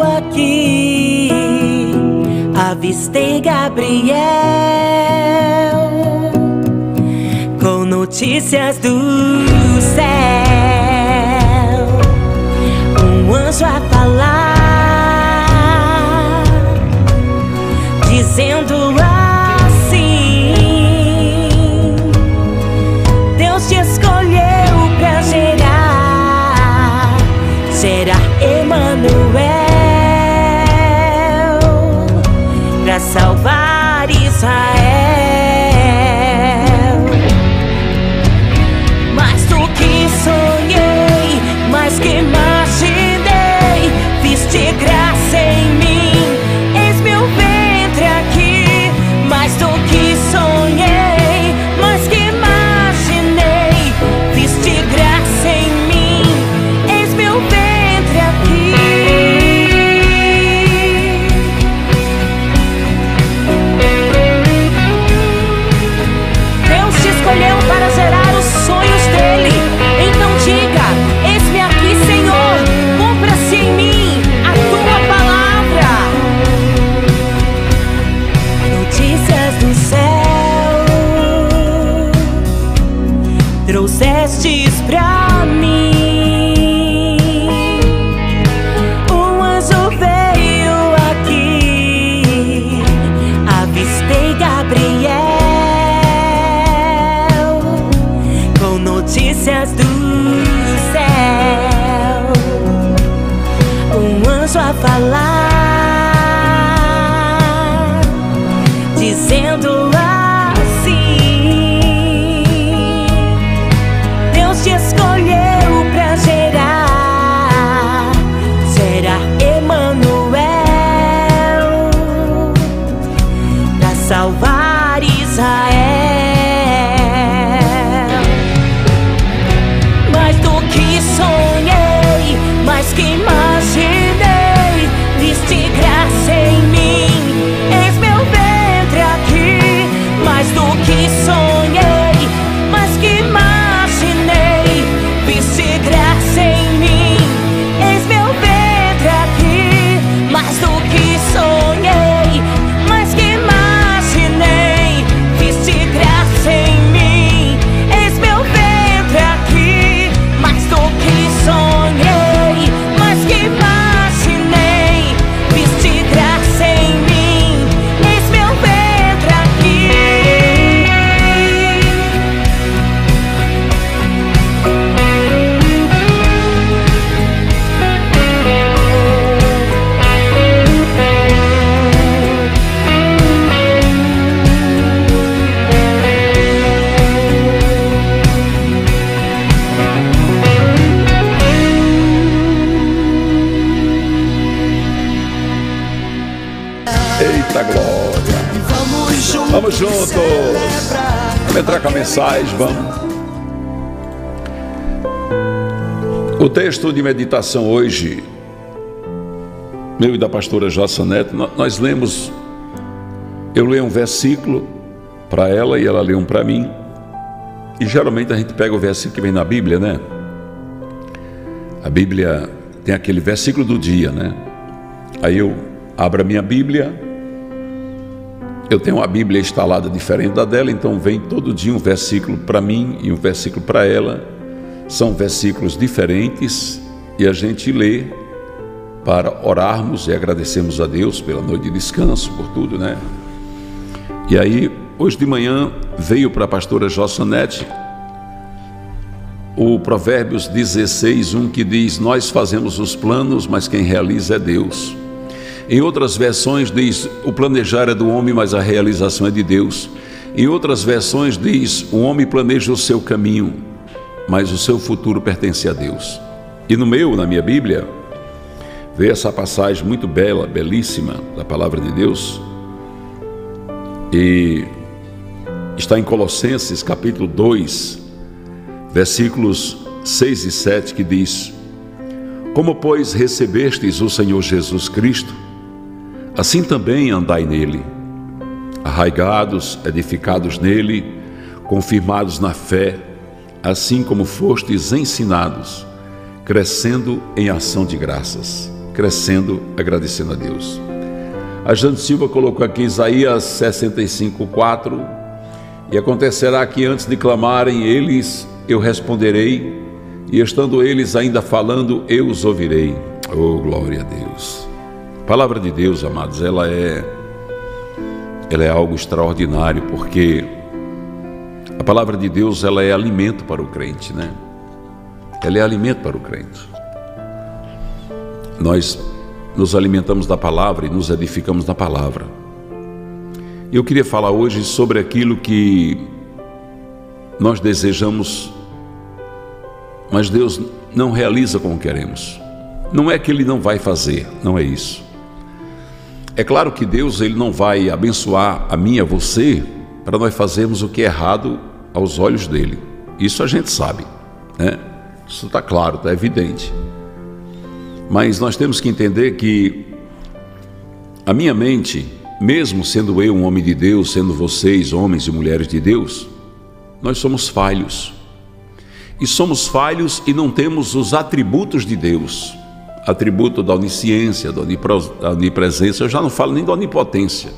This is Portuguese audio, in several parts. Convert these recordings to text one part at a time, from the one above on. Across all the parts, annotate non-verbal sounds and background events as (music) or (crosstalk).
aqui. Avistei Gabriel com notícias do céu, um anjo a falar, entrar com a mensagem, vamos. O texto de meditação hoje, meu e da pastora Jossa Neto, nó- nós lemos, eu leio um versículo para ela e ela lê um para mim. E geralmente a gente pega o versículo que vem na Bíblia, né? A Bíblia tem aquele versículo do dia, né? Aí eu abro a minha Bíblia, eu tenho uma Bíblia instalada diferente da dela, então vem todo dia um versículo para mim e um versículo para ela. São versículos diferentes e a gente lê para orarmos e agradecermos a Deus pela noite de descanso, por tudo, né? E aí, hoje de manhã, veio para a pastora Jossanete o Provérbios 16, 1 que diz: Nós fazemos os planos, mas quem realiza é Deus. Em outras versões diz: O planejar é do homem, mas a realização é de Deus. Em outras versões diz: O homem planeja o seu caminho, mas o seu futuro pertence a Deus. E no meu, na minha Bíblia, vê essa passagem muito bela, belíssima da palavra de Deus. E está em Colossenses capítulo 2, versículos 6 e 7, que diz: Como, pois, recebestes o Senhor Jesus Cristo, assim também andai nele, arraigados, edificados nele, confirmados na fé, assim como fostes ensinados, crescendo em ação de graças. crescendo, agradecendo a Deus. A Jane Silva colocou aqui Isaías 65, 4. E acontecerá que antes de clamarem eles, eu responderei, e estando eles ainda falando, eu os ouvirei. Oh, glória a Deus. A palavra de Deus, amados, ela é ela é algo extraordinário, porque a palavra de Deus, ela é alimento para o crente, né? Ela é alimento para o crente. Nós nos alimentamos da palavra e nos edificamos na palavra. Eu queria falar hoje sobre aquilo que nós desejamos, mas Deus não realiza como queremos. Não é que Ele não vai fazer, não é isso. É claro que Deus ele não vai abençoar a mim e a você para nós fazermos o que é errado aos olhos dele. Isso a gente sabe, né? Isso está claro, está evidente. Mas nós temos que entender que a minha mente, mesmo sendo eu um homem de Deus, sendo vocês homens e mulheres de Deus, nós somos falhos. E somos falhos e não temos os atributos de Deus. Atributo da onisciência, da onipresença, eu já não falo nem da onipotência.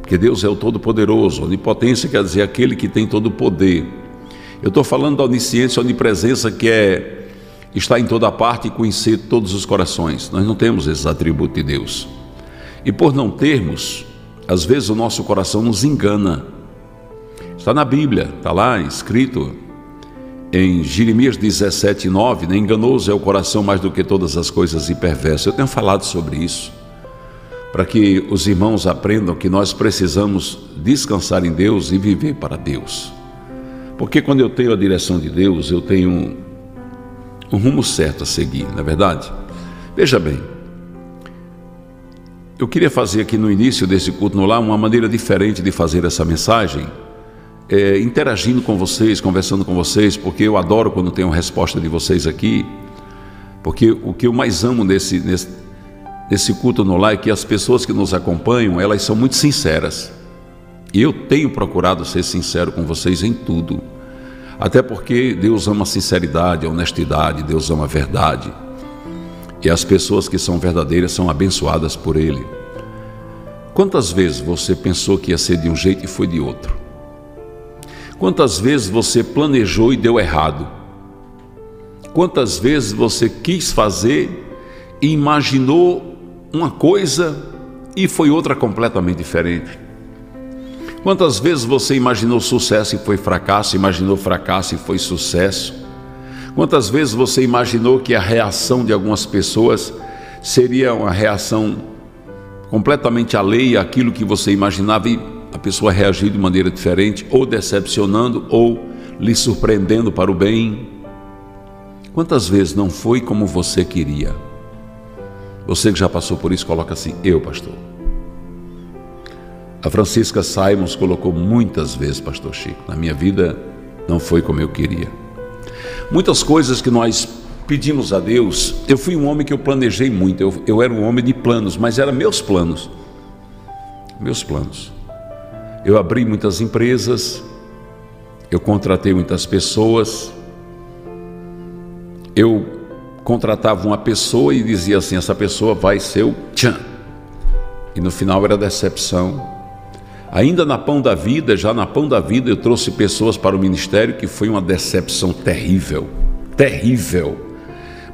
Porque Deus é o Todo-Poderoso. Onipotência quer dizer aquele que tem todo o poder. Eu estou falando da onisciência, onipresença, que é está em toda parte e conhecer todos os corações. Nós não temos esses atributos de Deus. E por não termos, às vezes o nosso coração nos engana. Está na Bíblia, está lá escrito em Jeremias 17, 9, né? enganoso é o coração mais do que todas as coisas e perverso. Eu tenho falado sobre isso, para que os irmãos aprendam que nós precisamos descansar em Deus e viver para Deus. Porque quando eu tenho a direção de Deus, eu tenho um rumo certo a seguir, não é verdade? Veja bem, eu queria fazer aqui no início desse culto no lar uma maneira diferente de fazer essa mensagem, é, interagindo com vocês, conversando com vocês, porque eu adoro quando tenho resposta de vocês aqui, porque o que eu mais amo nesse, nesse, nesse culto no lar é que as pessoas que nos acompanham, elas são muito sinceras. E eu tenho procurado ser sincero com vocês em tudo. Até porque Deus ama a sinceridade, a honestidade, Deus ama a verdade. E as pessoas que são verdadeiras são abençoadas por Ele. Quantas vezes você pensou que ia ser de um jeito e foi de outro? Quantas vezes você planejou e deu errado? Quantas vezes você quis fazer e imaginou uma coisa e foi outra completamente diferente? Quantas vezes você imaginou sucesso e foi fracasso, imaginou fracasso e foi sucesso? Quantas vezes você imaginou que a reação de algumas pessoas seria uma reação completamente alheia àquilo que você imaginava e a pessoa reagiu de maneira diferente, ou decepcionando, ou lhe surpreendendo para o bem? Quantas vezes não foi como você queria? Você que já passou por isso, coloca assim: eu, pastor. A Francisca Simons colocou muitas vezes, Pastor Chico, na minha vida não foi como eu queria. Muitas coisas que nós pedimos a Deus, eu fui um homem que eu planejei muito, eu, eu era um homem de planos, mas eram meus planos. Meus planos. Eu abri muitas empresas, eu contratei muitas pessoas, eu contratava uma pessoa e dizia assim: essa pessoa vai ser o tchan. E no final era decepção, Ainda na Pão da Vida, já na Pão da Vida, eu trouxe pessoas para o ministério que foi uma decepção terrível, terrível.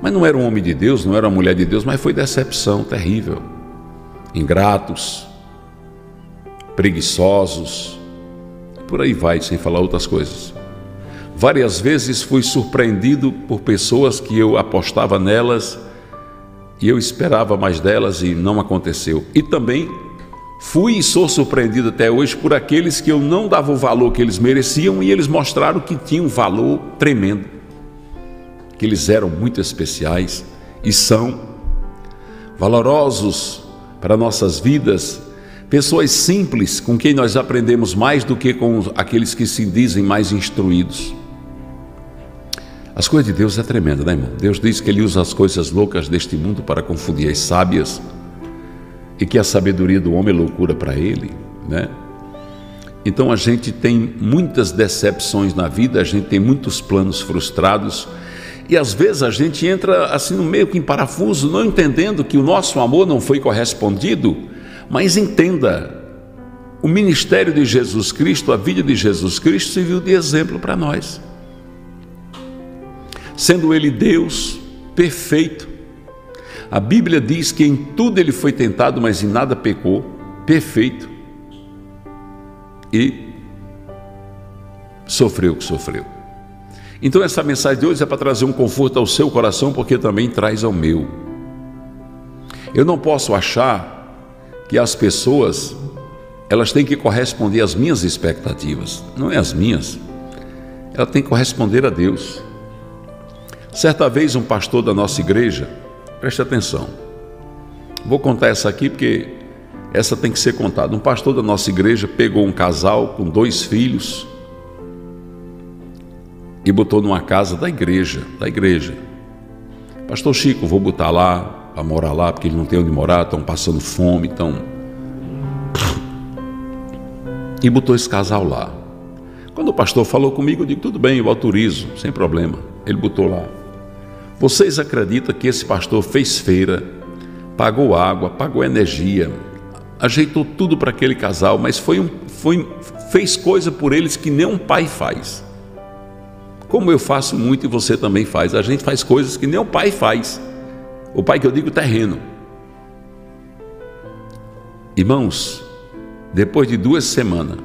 Mas não era um homem de Deus, não era uma mulher de Deus, mas foi decepção terrível. Ingratos, preguiçosos, por aí vai, sem falar outras coisas. Várias vezes fui surpreendido por pessoas que eu apostava nelas e eu esperava mais delas e não aconteceu. E também Fui e sou surpreendido até hoje por aqueles que eu não dava o valor que eles mereciam e eles mostraram que tinham valor tremendo, que eles eram muito especiais e são valorosos para nossas vidas, pessoas simples com quem nós aprendemos mais do que com aqueles que se dizem mais instruídos. As coisas de Deus é tremenda, né, irmão? Deus diz que Ele usa as coisas loucas deste mundo para confundir as sábias e que a sabedoria do homem é loucura para ele, né? Então a gente tem muitas decepções na vida, a gente tem muitos planos frustrados E às vezes a gente entra assim no meio que em parafuso, não entendendo que o nosso amor não foi correspondido, mas entenda, o ministério de Jesus Cristo, a vida de Jesus Cristo serviu de exemplo para nós. Sendo ele Deus perfeito, a Bíblia diz que em tudo ele foi tentado, mas em nada pecou, perfeito. E sofreu o que sofreu. Então essa mensagem de hoje é para trazer um conforto ao seu coração, porque também traz ao meu. Eu não posso achar que as pessoas elas têm que corresponder às minhas expectativas, não é as minhas. Ela tem que corresponder a Deus. Certa vez um pastor da nossa igreja, preste atenção. Vou contar essa aqui porque essa tem que ser contada. Um pastor da nossa igreja pegou um casal com dois filhos e botou numa casa da igreja, da igreja. Pastor Chico, vou botar lá, para morar lá, porque eles não têm onde morar, estão passando fome, estão. E botou esse casal lá. Quando o pastor falou comigo, eu digo, tudo bem, eu autorizo, sem problema. Ele botou lá. Vocês acreditam que esse pastor fez feira, pagou água, pagou energia, ajeitou tudo para aquele casal, mas foi um, foi, fez coisa por eles que nem um pai faz. Como eu faço muito e você também faz. A gente faz coisas que nem o pai faz. O pai que eu digo terreno. Irmãos, depois de duas semanas,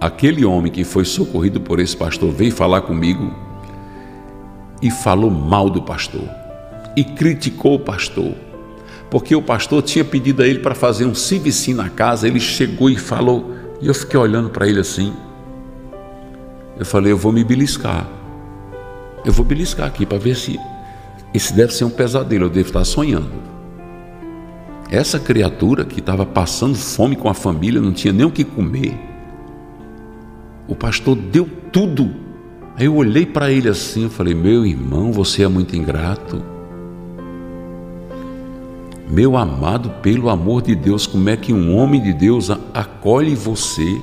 aquele homem que foi socorrido por esse pastor veio falar comigo e falou mal do pastor e criticou o pastor, porque o pastor tinha pedido a ele para fazer um CVC na casa, ele chegou e falou, e eu fiquei olhando para ele assim. Eu falei, eu vou me beliscar. Eu vou beliscar aqui para ver se esse deve ser um pesadelo, eu devo estar sonhando. Essa criatura que estava passando fome com a família, não tinha nem o que comer. O pastor deu tudo. Aí eu olhei para ele assim, eu falei: "Meu irmão, você é muito ingrato. Meu amado, pelo amor de Deus, como é que um homem de Deus acolhe você?"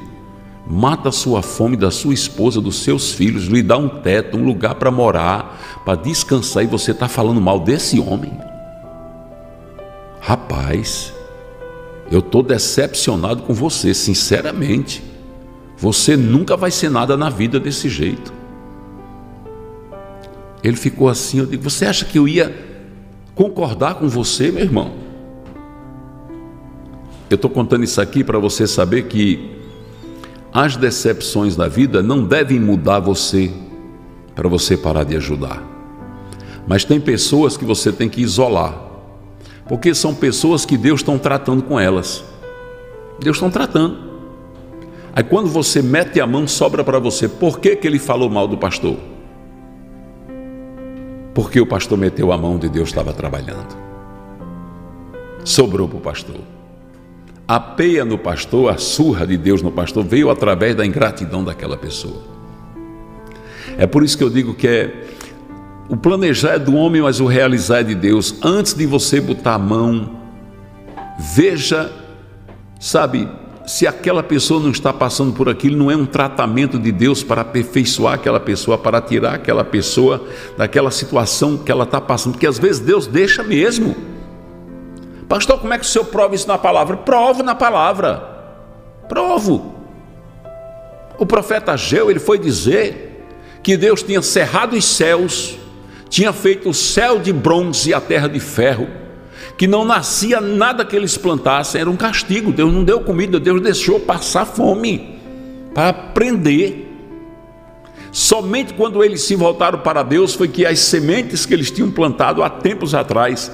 Mata a sua fome da sua esposa, dos seus filhos, lhe dá um teto, um lugar para morar, para descansar, e você está falando mal desse homem? Rapaz, eu estou decepcionado com você, sinceramente. Você nunca vai ser nada na vida desse jeito. Ele ficou assim, eu digo, você acha que eu ia concordar com você, meu irmão? Eu estou contando isso aqui para você saber que as decepções da vida não devem mudar você para você parar de ajudar. Mas tem pessoas que você tem que isolar, porque são pessoas que Deus está tratando com elas. Deus está tratando. Aí quando você mete a mão, sobra para você. Por que, que ele falou mal do pastor? Porque o pastor meteu a mão onde Deus estava trabalhando. Sobrou para o pastor. A peia no pastor, a surra de Deus no pastor, veio através da ingratidão daquela pessoa. É por isso que eu digo que é o planejar é do homem, mas o realizar é de Deus. Antes de você botar a mão, veja, sabe, se aquela pessoa não está passando por aquilo, não é um tratamento de Deus para aperfeiçoar aquela pessoa, para tirar aquela pessoa daquela situação que ela está passando, porque às vezes Deus deixa mesmo. Pastor, como é que o senhor prova isso na palavra? Provo na palavra. Provo. O profeta Ageu, ele foi dizer que Deus tinha cerrado os céus, tinha feito o céu de bronze e a terra de ferro, que não nascia nada que eles plantassem, era um castigo. Deus não deu comida, Deus deixou passar fome para aprender. Somente quando eles se voltaram para Deus foi que as sementes que eles tinham plantado há tempos atrás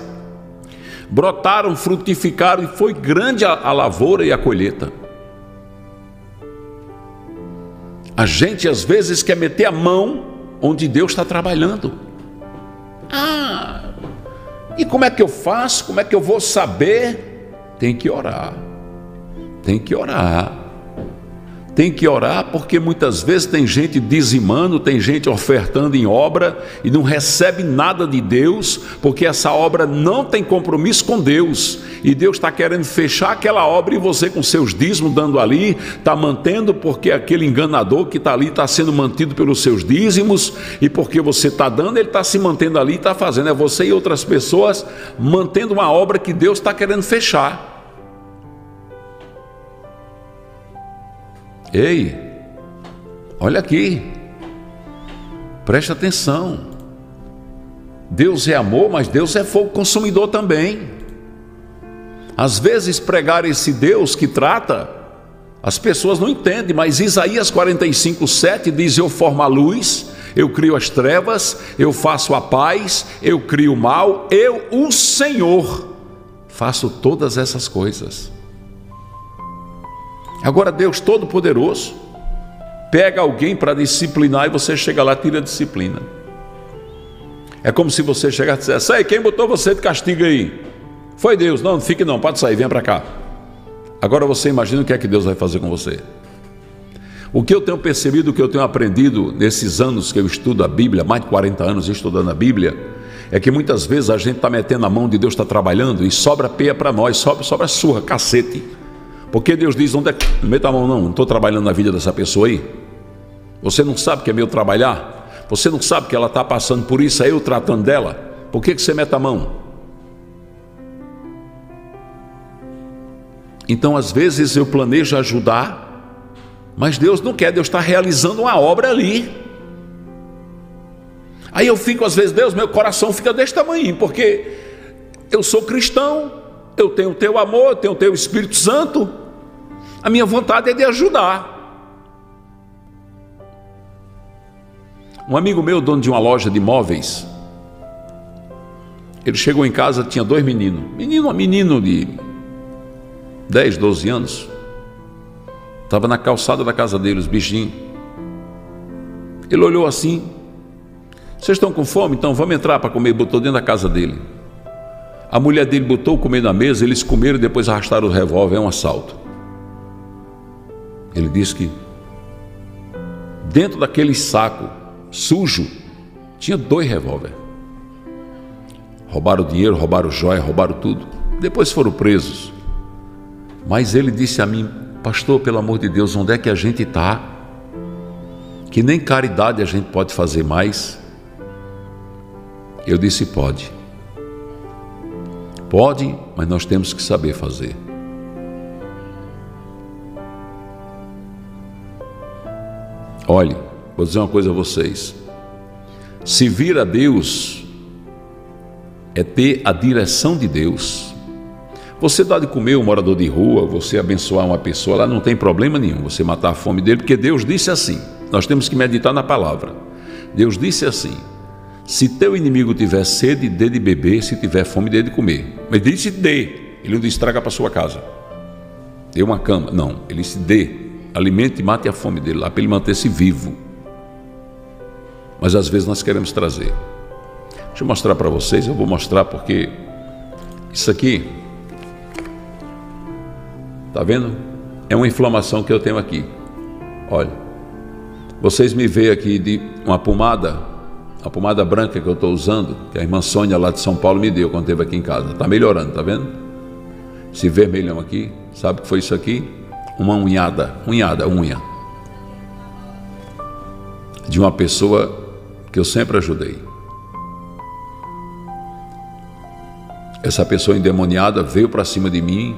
brotaram, frutificaram e foi grande a, a lavoura e a colheita. A gente às vezes quer meter a mão onde Deus está trabalhando. Ah, e como é que eu faço? Como é que eu vou saber? Tem que orar. Tem que orar. Tem que orar porque muitas vezes tem gente dizimando, tem gente ofertando em obra e não recebe nada de Deus, porque essa obra não tem compromisso com Deus. E Deus está querendo fechar aquela obra e você com seus dízimos dando ali, está mantendo porque aquele enganador que está ali está sendo mantido pelos seus dízimos e porque você está dando, ele está se mantendo ali e está fazendo. É você e outras pessoas mantendo uma obra que Deus está querendo fechar. Ei, olha aqui, preste atenção. Deus é amor, mas Deus é fogo consumidor também. Às vezes, pregar esse Deus que trata, as pessoas não entendem, mas Isaías 45, 7 diz: Eu formo a luz, eu crio as trevas, eu faço a paz, eu crio o mal, eu, o Senhor, faço todas essas coisas. Agora, Deus Todo-Poderoso pega alguém para disciplinar e você chega lá tira a disciplina. É como se você chegasse e dissesse: Ei, quem botou você de castigo aí? Foi Deus. Não, não fique não, pode sair, venha para cá. Agora você imagina o que é que Deus vai fazer com você. O que eu tenho percebido, o que eu tenho aprendido nesses anos que eu estudo a Bíblia, mais de 40 anos estudando a Bíblia, é que muitas vezes a gente está metendo a mão de Deus está trabalhando e sobra peia para nós, sobra, sobra surra, cacete. Porque Deus diz: onde é que. Meta a mão, não, não estou trabalhando na vida dessa pessoa aí. Você não sabe que é meu trabalhar? Você não sabe que ela está passando por isso, é eu tratando dela? Por que, que você mete a mão? Então, às vezes, eu planejo ajudar, mas Deus não quer, Deus está realizando uma obra ali. Aí eu fico, às vezes, Deus, meu coração fica desse tamanho, porque eu sou cristão, eu tenho o teu amor, eu tenho o teu Espírito Santo, a minha vontade é de ajudar. Um amigo meu, dono de uma loja de imóveis, ele chegou em casa, tinha dois meninos, menino, menino de 10, 12 anos, estava na calçada da casa dele, os bichinhos. Ele olhou assim, vocês estão com fome? Então vamos entrar para comer, botou dentro da casa dele. A mulher dele botou o comer na mesa, eles comeram e depois arrastaram o revólver, é um assalto. Ele disse que dentro daquele saco sujo tinha dois revólver. Roubaram dinheiro, roubaram joia, roubaram tudo. Depois foram presos. Mas ele disse a mim, pastor, pelo amor de Deus, onde é que a gente está? Que nem caridade a gente pode fazer mais. Eu disse: pode. Pode, mas nós temos que saber fazer. Olhe, vou dizer uma coisa a vocês. Se vir a Deus é ter a direção de Deus. Você dá de comer um morador de rua, você abençoar uma pessoa, lá não tem problema nenhum, você matar a fome dele, porque Deus disse assim. Nós temos que meditar na palavra. Deus disse assim: se teu inimigo tiver sede, dê de beber, se tiver fome, dê de comer. Mas ele disse dê, ele não disse traga para sua casa. Dê uma cama. Não, ele disse dê, alimente e mate a fome dele lá para ele manter-se vivo. Mas às vezes nós queremos trazer. Deixa eu mostrar para vocês, eu vou mostrar porque isso aqui, tá vendo? É uma inflamação que eu tenho aqui. Olha, vocês me veem aqui de uma pomada a pomada branca que eu estou usando, que a irmã Sônia lá de São Paulo me deu quando esteve aqui em casa. Está melhorando, tá vendo? Esse vermelhão aqui, sabe o que foi isso aqui? Uma unhada, unhada, unha. De uma pessoa que eu sempre ajudei. Essa pessoa endemoniada veio para cima de mim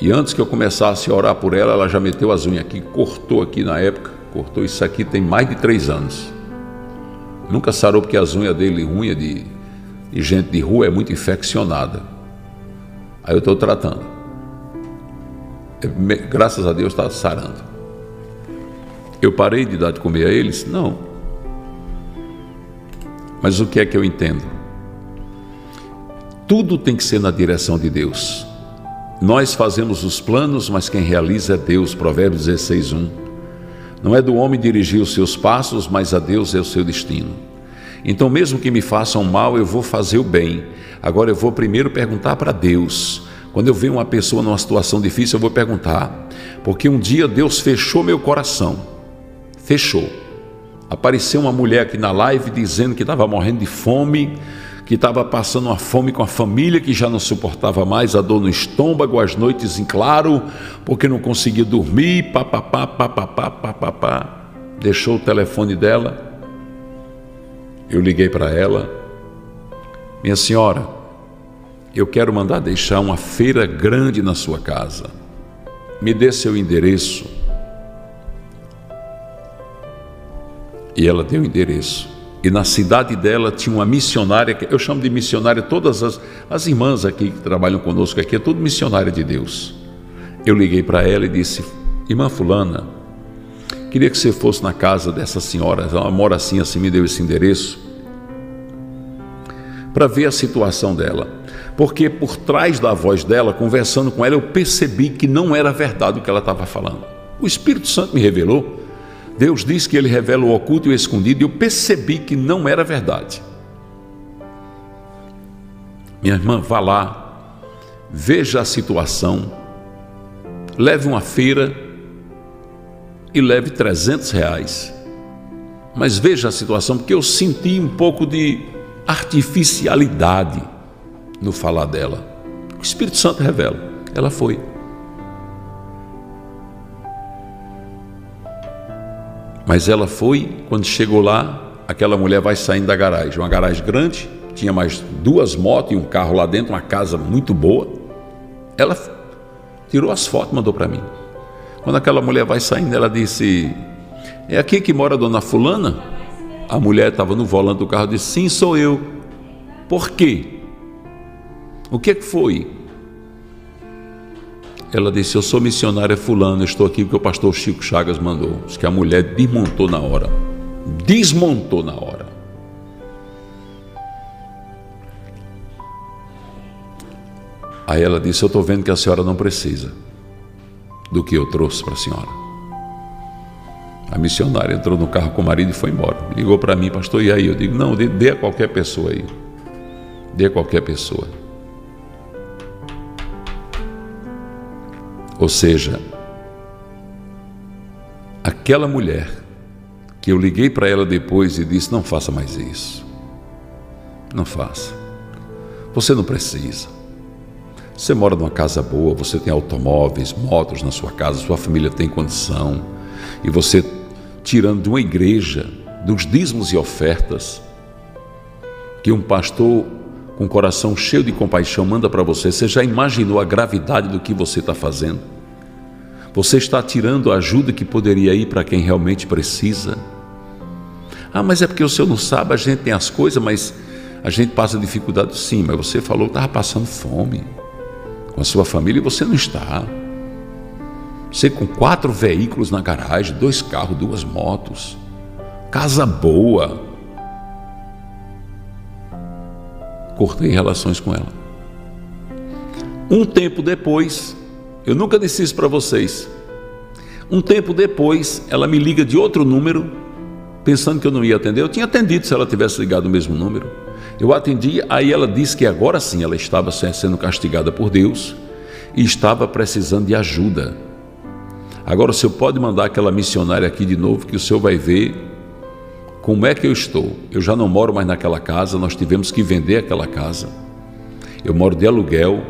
e antes que eu começasse a orar por ela, ela já meteu as unhas aqui, cortou aqui na época, cortou isso aqui tem mais de três anos. Nunca sarou porque as unhas dele, unha de, de gente de rua, é muito infeccionada. Aí eu estou tratando. É, graças a Deus está sarando. Eu parei de dar de comer a eles? Não. Mas o que é que eu entendo? Tudo tem que ser na direção de Deus. Nós fazemos os planos, mas quem realiza é Deus. Provérbios 16, 1. Não é do homem dirigir os seus passos, mas a Deus é o seu destino. Então, mesmo que me façam mal, eu vou fazer o bem. Agora eu vou primeiro perguntar para Deus: Quando eu vejo uma pessoa numa situação difícil, eu vou perguntar, porque um dia Deus fechou meu coração. Fechou. Apareceu uma mulher aqui na live dizendo que estava morrendo de fome, que estava passando uma fome com a família, que já não suportava mais a dor no estômago, as noites em claro, porque não conseguia dormir, papapá, papapá, papapá. Deixou o telefone dela. Eu liguei para ela. Minha senhora, eu quero mandar deixar uma feira grande na sua casa. Me dê seu endereço. E ela deu o endereço. E na cidade dela tinha uma missionária, eu chamo de missionária, todas as, as irmãs aqui que trabalham conosco aqui, é tudo missionária de Deus. Eu liguei para ela e disse, irmã fulana, queria que você fosse na casa dessa senhora, ela mora assim, assim, me deu esse endereço, para ver a situação dela. Porque por trás da voz dela, conversando com ela, eu percebi que não era verdade o que ela estava falando. O Espírito Santo me revelou Deus diz que ele revela o oculto e o escondido, e eu percebi que não era verdade. Minha irmã, vá lá, veja a situação, leve uma feira e leve 300 reais. Mas veja a situação, porque eu senti um pouco de artificialidade no falar dela. O Espírito Santo revela. Ela foi. Mas ela foi, quando chegou lá, aquela mulher vai saindo da garagem, uma garagem grande, tinha mais duas motos e um carro lá dentro, uma casa muito boa. Ela tirou as fotos, mandou para mim. Quando aquela mulher vai saindo, ela disse: É aqui que mora a dona Fulana? A mulher estava no volante do carro e disse: Sim, sou eu. Por quê? O que, que foi? Ela disse: Eu sou missionária fulano, estou aqui porque o pastor Chico Chagas mandou. Diz que a mulher desmontou na hora. Desmontou na hora. Aí ela disse: Eu estou vendo que a senhora não precisa do que eu trouxe para a senhora. A missionária entrou no carro com o marido e foi embora. Ligou para mim, pastor, e aí? Eu digo: Não, dê, a qualquer pessoa aí. Dê a qualquer pessoa. Ou seja, aquela mulher que eu liguei para ela depois e disse: não faça mais isso. Não faça. Você não precisa. Você mora numa casa boa, você tem automóveis, motos na sua casa, sua família tem condição, e você, tirando de uma igreja, dos dízimos e ofertas, que um pastor com o coração cheio de compaixão, manda para você. Você já imaginou a gravidade do que você está fazendo? Você está tirando a ajuda que poderia ir para quem realmente precisa. Ah, mas é porque o senhor não sabe, a gente tem as coisas, mas a gente passa dificuldade. Sim, mas você falou que estava passando fome com a sua família e você não está. Você com quatro veículos na garagem, dois carros, duas motos, casa boa, cortei relações com ela. Um tempo depois, eu nunca disse isso para vocês. Um tempo depois, ela me liga de outro número, pensando que eu não ia atender. Eu tinha atendido se ela tivesse ligado o mesmo número. Eu atendi, aí ela disse que agora sim ela estava sendo castigada por Deus e estava precisando de ajuda. Agora o senhor pode mandar aquela missionária aqui de novo, que o senhor vai ver como é que eu estou? Eu já não moro mais naquela casa, nós tivemos que vender aquela casa. Eu moro de aluguel.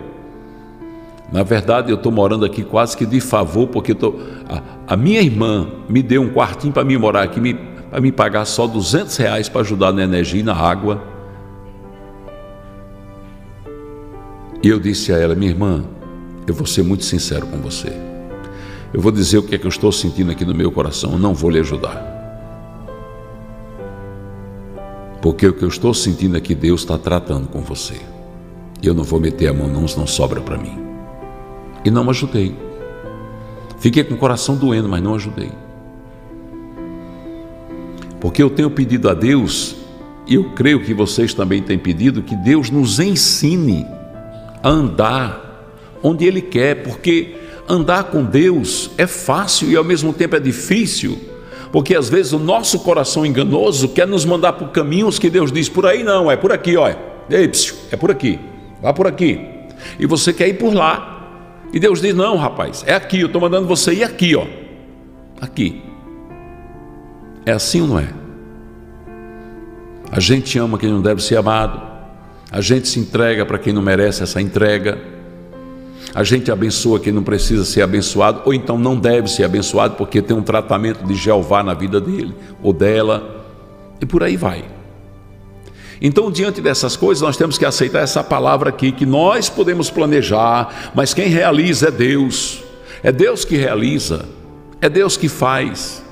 Na verdade, eu estou morando aqui quase que de favor, porque tô, a, a, minha irmã me deu um quartinho para mim morar aqui, para me pagar só 200 reais para ajudar na energia e na água. E eu disse a ela, minha irmã, eu vou ser muito sincero com você. Eu vou dizer o que é que eu estou sentindo aqui no meu coração, eu não vou lhe ajudar. Porque o que eu estou sentindo é que Deus está tratando com você. Eu não vou meter a mão, não, não sobra para mim. E não ajudei. Fiquei com o coração doendo, mas não ajudei. Porque eu tenho pedido a Deus, e eu creio que vocês também têm pedido, que Deus nos ensine a andar onde Ele quer, porque andar com Deus é fácil e ao mesmo tempo é difícil porque às vezes o nosso coração enganoso quer nos mandar por caminhos que Deus diz por aí não, é por aqui, olha. É por aqui. Vá por aqui. e você quer ir por lá. E Deus diz: Não, rapaz, é aqui, eu estou mandando você ir aqui, ó. Aqui. É assim ou não é? A gente ama quem não deve ser amado, a gente se entrega para quem não merece essa entrega, a gente abençoa quem não precisa ser abençoado, ou então não deve ser abençoado porque tem um tratamento de Jeová na vida dele ou dela, e por aí vai. Então, diante dessas coisas, nós temos que aceitar essa palavra aqui, que nós podemos planejar, mas quem realiza é Deus, é Deus que realiza, é Deus que faz.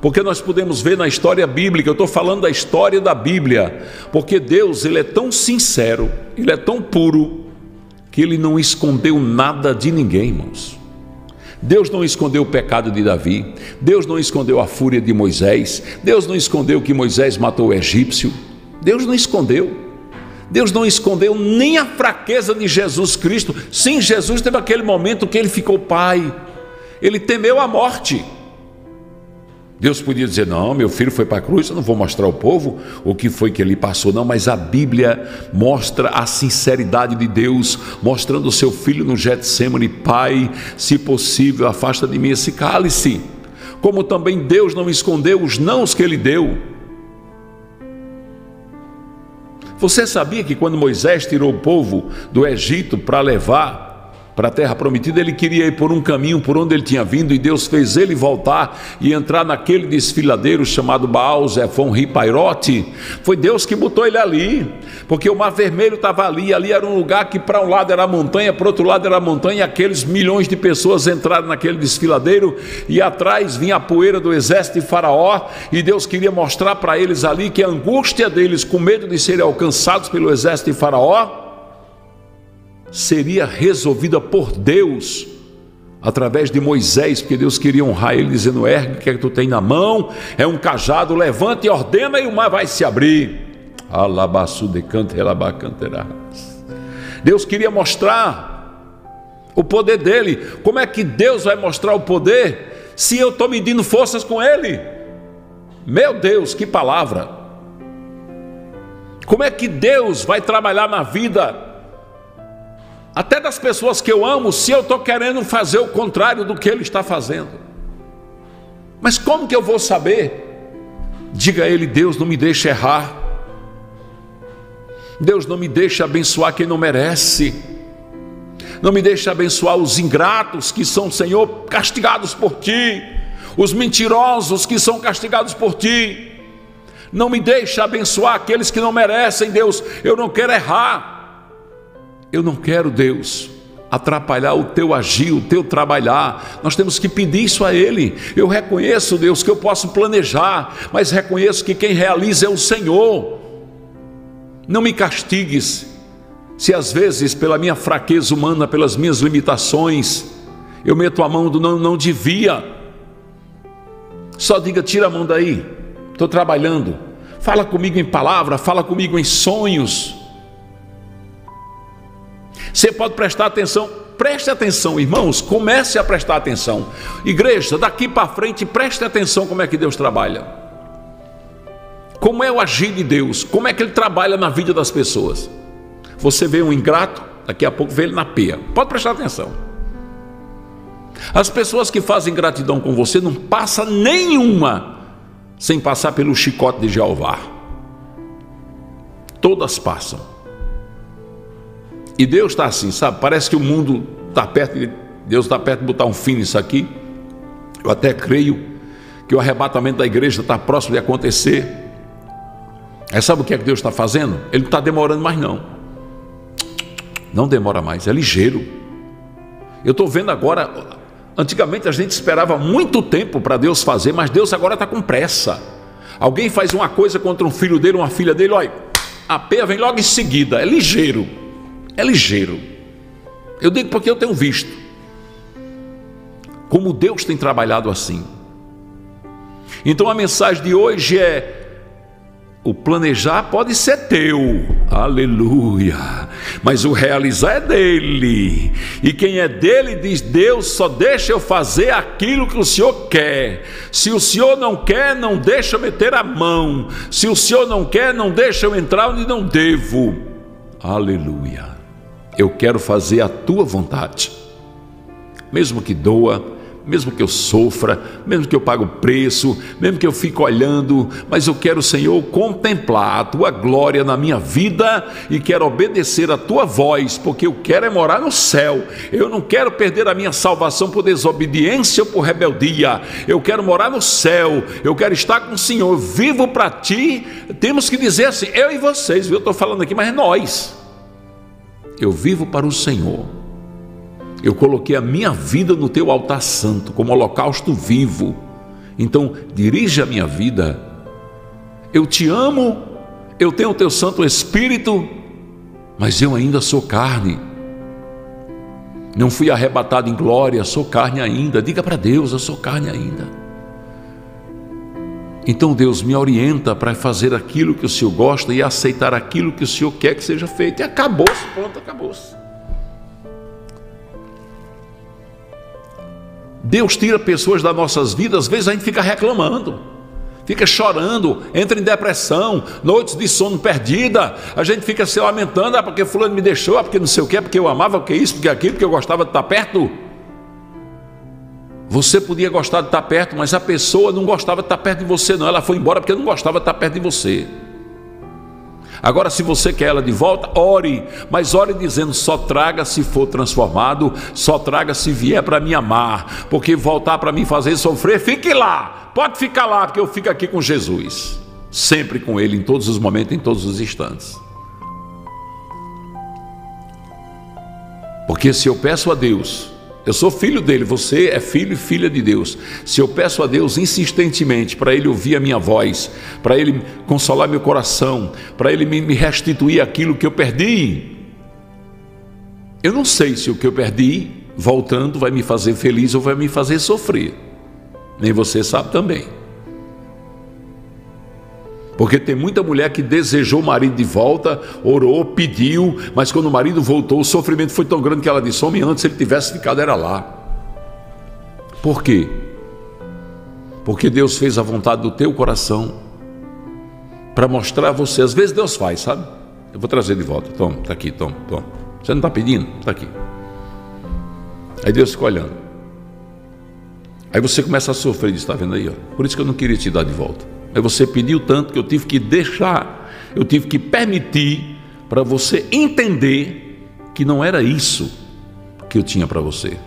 Porque nós podemos ver na história bíblica, eu estou falando da história da Bíblia, porque Deus ele é tão sincero, ele é tão puro, que ele não escondeu nada de ninguém, irmãos. Deus não escondeu o pecado de Davi, Deus não escondeu a fúria de Moisés, Deus não escondeu que Moisés matou o egípcio, Deus não escondeu. Deus não escondeu nem a fraqueza de Jesus Cristo. Sim, Jesus teve aquele momento que ele ficou pai, ele temeu a morte. Deus podia dizer: Não, meu filho foi para a cruz, eu não vou mostrar ao povo o que foi que ele passou, não, mas a Bíblia mostra a sinceridade de Deus, mostrando o seu filho no Getsemane: Pai, se possível, afasta de mim esse cálice. Como também Deus não escondeu os nãos que ele deu. Você sabia que quando Moisés tirou o povo do Egito para levar para a terra prometida, ele queria ir por um caminho por onde ele tinha vindo, e Deus fez ele voltar e entrar naquele desfiladeiro chamado Baal Zephon Ripairote. Foi Deus que botou ele ali, porque o Mar Vermelho estava ali, ali era um lugar que para um lado era montanha, para outro lado era montanha, e aqueles milhões de pessoas entraram naquele desfiladeiro, e atrás vinha a poeira do exército de Faraó, e Deus queria mostrar para eles ali que a angústia deles, com medo de serem alcançados pelo exército de Faraó, seria resolvida por Deus através de Moisés, porque Deus queria honrar ele, dizendo: Ergue o que é que tu tem na mão, é um cajado, levanta e ordena, e o mar vai se abrir. Alabaçu de Deus queria mostrar o poder dele. Como é que Deus vai mostrar o poder se eu estou medindo forças com ele? Meu Deus, que palavra! Como é que Deus vai trabalhar na vida até das pessoas que eu amo, se eu estou querendo fazer o contrário do que ele está fazendo. Mas como que eu vou saber? Diga a ele: Deus não me deixa errar. Deus não me deixa abençoar quem não merece. Não me deixa abençoar os ingratos que são, Senhor, castigados por ti. Os mentirosos que são castigados por ti. Não me deixa abençoar aqueles que não merecem, Deus. Eu não quero errar. Eu não quero, Deus, atrapalhar o teu agir, o teu trabalhar. Nós temos que pedir isso a Ele. Eu reconheço, Deus, que eu posso planejar, mas reconheço que quem realiza é o Senhor. Não me castigues, se às vezes, pela minha fraqueza humana, pelas minhas limitações, eu meto a mão do não, não devia. Só diga, tira a mão daí, estou trabalhando. Fala comigo em palavra, fala comigo em sonhos. Você pode prestar atenção, preste atenção, irmãos, comece a prestar atenção. Igreja, daqui para frente, preste atenção como é que Deus trabalha. Como é o agir de Deus, como é que Ele trabalha na vida das pessoas. Você vê um ingrato, daqui a pouco vê ele na peia. Pode prestar atenção. As pessoas que fazem gratidão com você não passa nenhuma sem passar pelo chicote de Jeová. Todas passam. E Deus está assim, sabe? Parece que o mundo está perto de Deus está perto de botar um fim nisso aqui. Eu até creio que o arrebatamento da igreja está próximo de acontecer. Aí sabe o que é que Deus está fazendo? Ele não está demorando mais, não. Não demora mais, é ligeiro. Eu estou vendo agora. Antigamente a gente esperava muito tempo para Deus fazer, mas Deus agora está com pressa. Alguém faz uma coisa contra um filho dele, uma filha dele, olha, a peia vem logo em seguida, é ligeiro é ligeiro. Eu digo porque eu tenho visto como Deus tem trabalhado assim. Então a mensagem de hoje é: o planejar pode ser teu, aleluia, mas o realizar é dele. E quem é dele diz: Deus só deixa eu fazer aquilo que o Senhor quer. Se o Senhor não quer, não deixa eu meter a mão. Se o Senhor não quer, não deixa eu entrar onde não devo. Aleluia. Eu quero fazer a tua vontade. Mesmo que doa, mesmo que eu sofra, mesmo que eu pague o preço, mesmo que eu fique olhando, mas eu quero, Senhor, contemplar a tua glória na minha vida e quero obedecer a tua voz, porque eu quero é morar no céu. Eu não quero perder a minha salvação por desobediência ou por rebeldia. Eu quero morar no céu. Eu quero estar com o Senhor. vivo para ti. Temos que dizer assim, eu e vocês, viu? Eu estou falando aqui, mas é nós. Eu vivo para o Senhor. Eu coloquei a minha vida no teu altar santo, como holocausto vivo. Então, dirige a minha vida. Eu te amo, eu tenho o teu Santo Espírito, mas eu ainda sou carne. Não fui arrebatado em glória, sou carne ainda. Diga para Deus, eu sou carne ainda. Então Deus me orienta para fazer aquilo que o Senhor gosta e aceitar aquilo que o Senhor quer que seja feito. E acabou-se, pronto, acabou-se. Deus tira pessoas das nossas vidas, às vezes a gente fica reclamando, fica chorando, entra em depressão, noites de sono perdida, a gente fica se lamentando, ah, porque fulano me deixou, ah, porque não sei o que, porque eu amava, porque isso, porque aquilo, porque eu gostava de estar perto. Você podia gostar de estar perto, mas a pessoa não gostava de estar perto de você, não. Ela foi embora porque não gostava de estar perto de você. Agora, se você quer ela de volta, ore, mas ore dizendo: só traga se for transformado, só traga se vier para me amar, porque voltar para me fazer sofrer, fique lá, pode ficar lá, porque eu fico aqui com Jesus, sempre com Ele, em todos os momentos, em todos os instantes. Porque se eu peço a Deus, eu sou filho dele, você é filho e filha de Deus. Se eu peço a Deus insistentemente para ele ouvir a minha voz, para ele consolar meu coração, para ele me restituir aquilo que eu perdi, eu não sei se o que eu perdi, voltando, vai me fazer feliz ou vai me fazer sofrer. Nem você sabe também. Porque tem muita mulher que desejou o marido de volta, orou, pediu, mas quando o marido voltou, o sofrimento foi tão grande que ela disse: Homem, antes ele tivesse ficado, era lá. Por quê? Porque Deus fez a vontade do teu coração para mostrar a você. Às vezes Deus faz, sabe? Eu vou trazer de volta. Toma, está aqui, toma, toma. Você não está pedindo? Está aqui. Aí Deus fica olhando. Aí você começa a sofrer, está vendo aí? Ó. Por isso que eu não queria te dar de volta. Mas você pediu tanto que eu tive que deixar, eu tive que permitir para você entender que não era isso que eu tinha para você.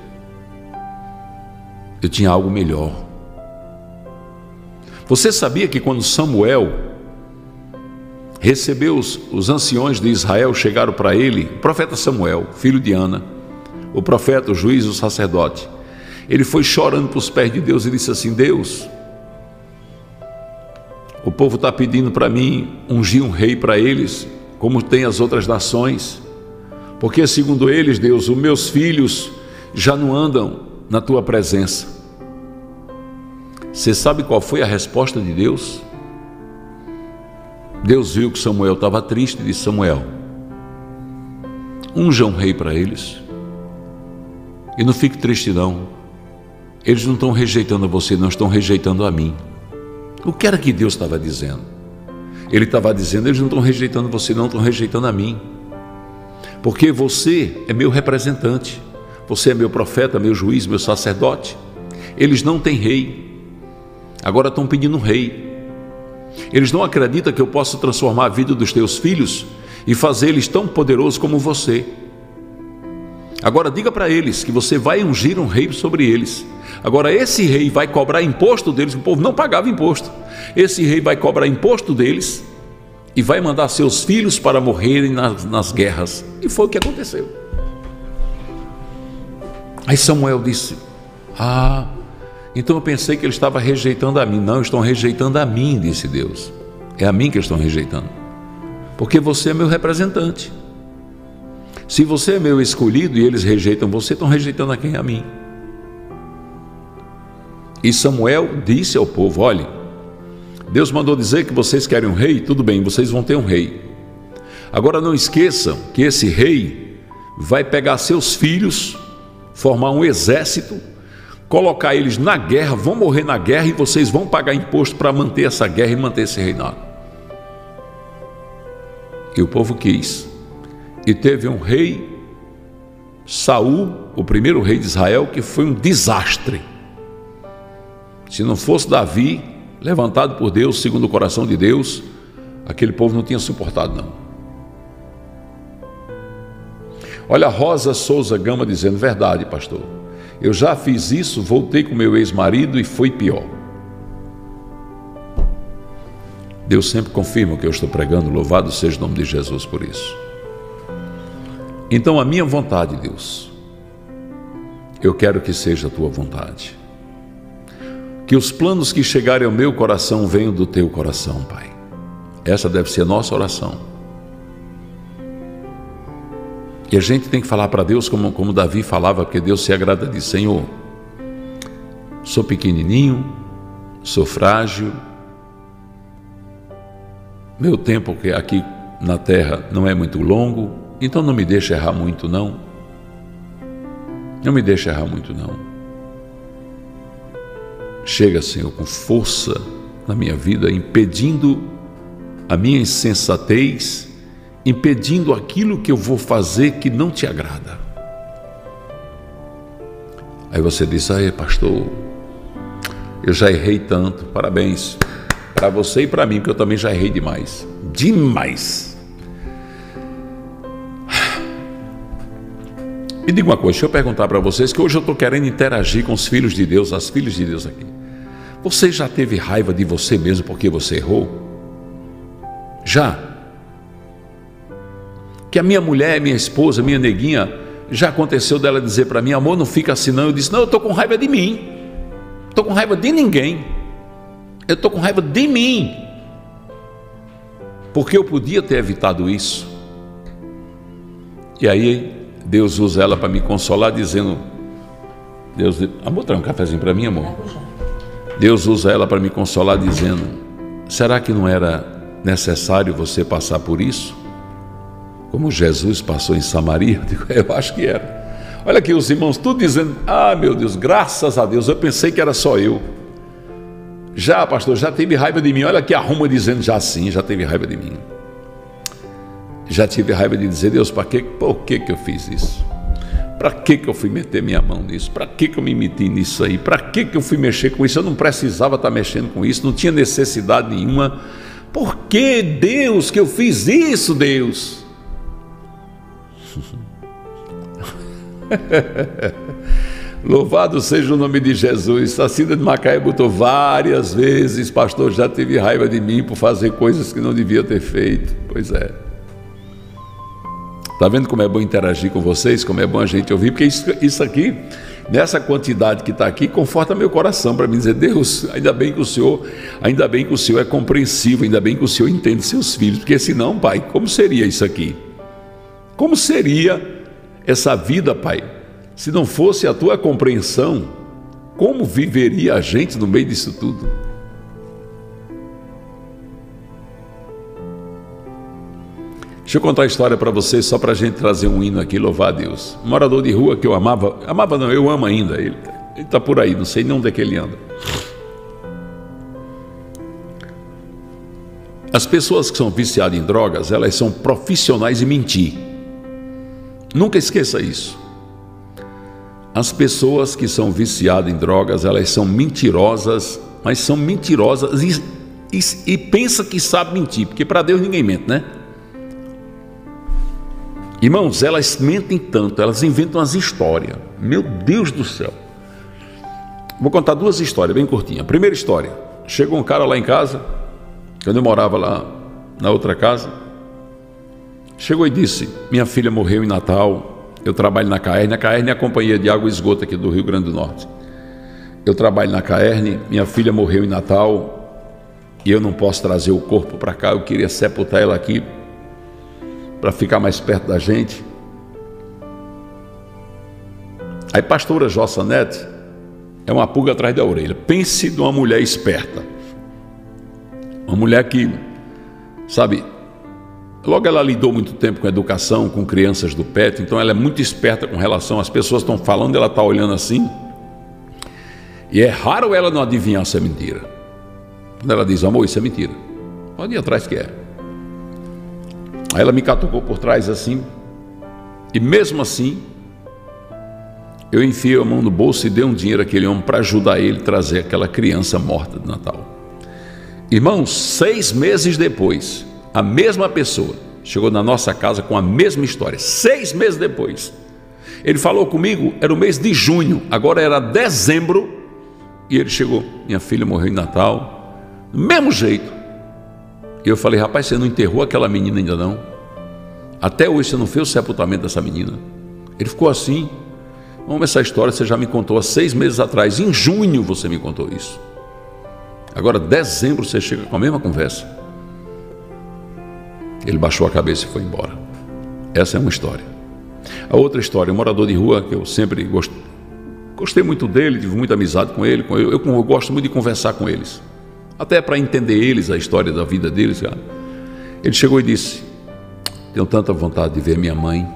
Eu tinha algo melhor. Você sabia que quando Samuel recebeu os, os anciões de Israel, chegaram para ele, o profeta Samuel, filho de Ana, o profeta, o juiz, o sacerdote, ele foi chorando para os pés de Deus e disse assim: Deus, o povo está pedindo para mim ungir um rei para eles, como tem as outras nações, porque, segundo eles, Deus, os meus filhos já não andam na tua presença. Você sabe qual foi a resposta de Deus? Deus viu que Samuel estava triste e disse: Samuel, unja um rei para eles. E não fique triste, não. Eles não estão rejeitando você, não estão rejeitando a mim. O que era que Deus estava dizendo? Ele estava dizendo: eles não estão rejeitando você, não estão rejeitando a mim. Porque você é meu representante, você é meu profeta, meu juiz, meu sacerdote. Eles não têm rei, agora estão pedindo um rei. Eles não acreditam que eu possa transformar a vida dos teus filhos e fazer eles tão poderosos como você. Agora diga para eles que você vai ungir um rei sobre eles. Agora esse rei vai cobrar imposto deles, o povo não pagava imposto. Esse rei vai cobrar imposto deles e vai mandar seus filhos para morrerem nas, nas guerras. E foi o que aconteceu. Aí Samuel disse: Ah, então eu pensei que ele estava rejeitando a mim. Não, estão rejeitando a mim, disse Deus. É a mim que estão rejeitando. Porque você é meu representante. Se você é meu escolhido e eles rejeitam você, estão rejeitando a quem? A mim. E Samuel disse ao povo: olhe, Deus mandou dizer que vocês querem um rei, tudo bem, vocês vão ter um rei. Agora não esqueçam que esse rei vai pegar seus filhos, formar um exército, colocar eles na guerra, vão morrer na guerra e vocês vão pagar imposto para manter essa guerra e manter esse reinado. E o povo quis e teve um rei Saul, o primeiro rei de Israel, que foi um desastre. Se não fosse Davi, levantado por Deus, segundo o coração de Deus, aquele povo não tinha suportado, não. Olha Rosa Souza Gama dizendo: Verdade, pastor. Eu já fiz isso, voltei com meu ex-marido e foi pior. Deus sempre confirma o que eu estou pregando, louvado seja o nome de Jesus por isso. Então, a minha vontade, Deus, eu quero que seja a tua vontade. Que os planos que chegarem ao meu coração venham do teu coração, Pai. Essa deve ser a nossa oração. E a gente tem que falar para Deus como, como Davi falava, porque Deus se agrada de Senhor, sou pequenininho, sou frágil, meu tempo aqui na terra não é muito longo, então não me deixe errar muito, não. Não me deixe errar muito, não. Chega, Senhor, com força na minha vida, impedindo a minha insensatez, impedindo aquilo que eu vou fazer que não te agrada. Aí você diz: aí, pastor, eu já errei tanto, parabéns para você e para mim, porque eu também já errei demais. Demais. Me diga uma coisa, deixa eu perguntar para vocês que hoje eu estou querendo interagir com os filhos de Deus, as filhas de Deus aqui. Você já teve raiva de você mesmo porque você errou? Já? Que a minha mulher, minha esposa, minha neguinha, já aconteceu dela dizer para mim, amor, não fica assim não. Eu disse, não, eu estou com raiva de mim. Estou com raiva de ninguém. Eu estou com raiva de mim. Porque eu podia ter evitado isso. E aí Deus usa ela para me consolar, dizendo: Deus, amor, traz um cafezinho para mim, amor. Deus usa ela para me consolar, dizendo: Será que não era necessário você passar por isso? Como Jesus passou em Samaria? Eu, digo, (laughs) eu acho que era. Olha aqui os irmãos, tudo dizendo: Ah, meu Deus, graças a Deus, eu pensei que era só eu. Já, pastor, já teve raiva de mim. Olha aqui a Roma dizendo: Já sim, já teve raiva de mim já tive raiva de dizer, Deus, para que, por que, que eu fiz isso? Para que, que eu fui meter minha mão nisso? Para que, que eu me meti nisso aí? Para que, que eu fui mexer com isso? Eu não precisava estar mexendo com isso, não tinha necessidade nenhuma. Por que, Deus, que eu fiz isso, Deus? (laughs) Louvado seja o nome de Jesus. A Cida de Macaé botou várias vezes, pastor, já teve raiva de mim por fazer coisas que não devia ter feito. Pois é. Está vendo como é bom interagir com vocês, como é bom a gente ouvir, porque isso, isso aqui, nessa quantidade que está aqui, conforta meu coração para me dizer, Deus, ainda bem que o Senhor, ainda bem que o Senhor é compreensivo, ainda bem que o Senhor entende seus filhos, porque senão, Pai, como seria isso aqui? Como seria essa vida, Pai? Se não fosse a tua compreensão, como viveria a gente no meio disso tudo? Deixa eu contar a história para vocês, só para a gente trazer um hino aqui, louvar a Deus. Um morador de rua que eu amava, amava não, eu amo ainda, ele está por aí, não sei nem onde é que ele anda. As pessoas que são viciadas em drogas, elas são profissionais em mentir. Nunca esqueça isso. As pessoas que são viciadas em drogas, elas são mentirosas, mas são mentirosas e, e, e pensa que sabe mentir, porque para Deus ninguém mente, né? Irmãos, elas mentem tanto, elas inventam as histórias. Meu Deus do céu. Vou contar duas histórias bem curtinhas. Primeira história: chegou um cara lá em casa, quando eu morava lá na outra casa. Chegou e disse: Minha filha morreu em Natal. Eu trabalho na Caerne. A Caerne é a companhia de água e esgoto aqui do Rio Grande do Norte. Eu trabalho na Caerne. Minha filha morreu em Natal. E eu não posso trazer o corpo para cá. Eu queria sepultar ela aqui para ficar mais perto da gente. Aí, pastora Jossa Nete é uma pulga atrás da orelha. Pense numa mulher esperta. Uma mulher que, sabe, logo ela lidou muito tempo com educação, com crianças do PET, então ela é muito esperta com relação às pessoas estão falando, ela está olhando assim. E é raro ela não adivinhar se é mentira. Quando ela diz, amor, isso é mentira. Pode ir atrás que é. Aí ela me catucou por trás assim, e mesmo assim, eu enfiei a mão no bolso e dei um dinheiro àquele homem para ajudar ele a trazer aquela criança morta de Natal. Irmãos, seis meses depois, a mesma pessoa chegou na nossa casa com a mesma história. Seis meses depois, ele falou comigo, era o mês de junho, agora era dezembro, e ele chegou. Minha filha morreu em Natal, do mesmo jeito. Eu falei, rapaz, você não enterrou aquela menina ainda não? Até hoje você não fez o sepultamento dessa menina. Ele ficou assim. Vamos, essa história você já me contou há seis meses atrás. Em junho você me contou isso. Agora, dezembro, você chega com a mesma conversa. Ele baixou a cabeça e foi embora. Essa é uma história. A outra história, um morador de rua que eu sempre gost... gostei muito dele, tive muita amizade com ele. Eu, eu, eu gosto muito de conversar com eles, até para entender eles, a história da vida deles. Cara. Ele chegou e disse: Tenho tanta vontade de ver minha mãe.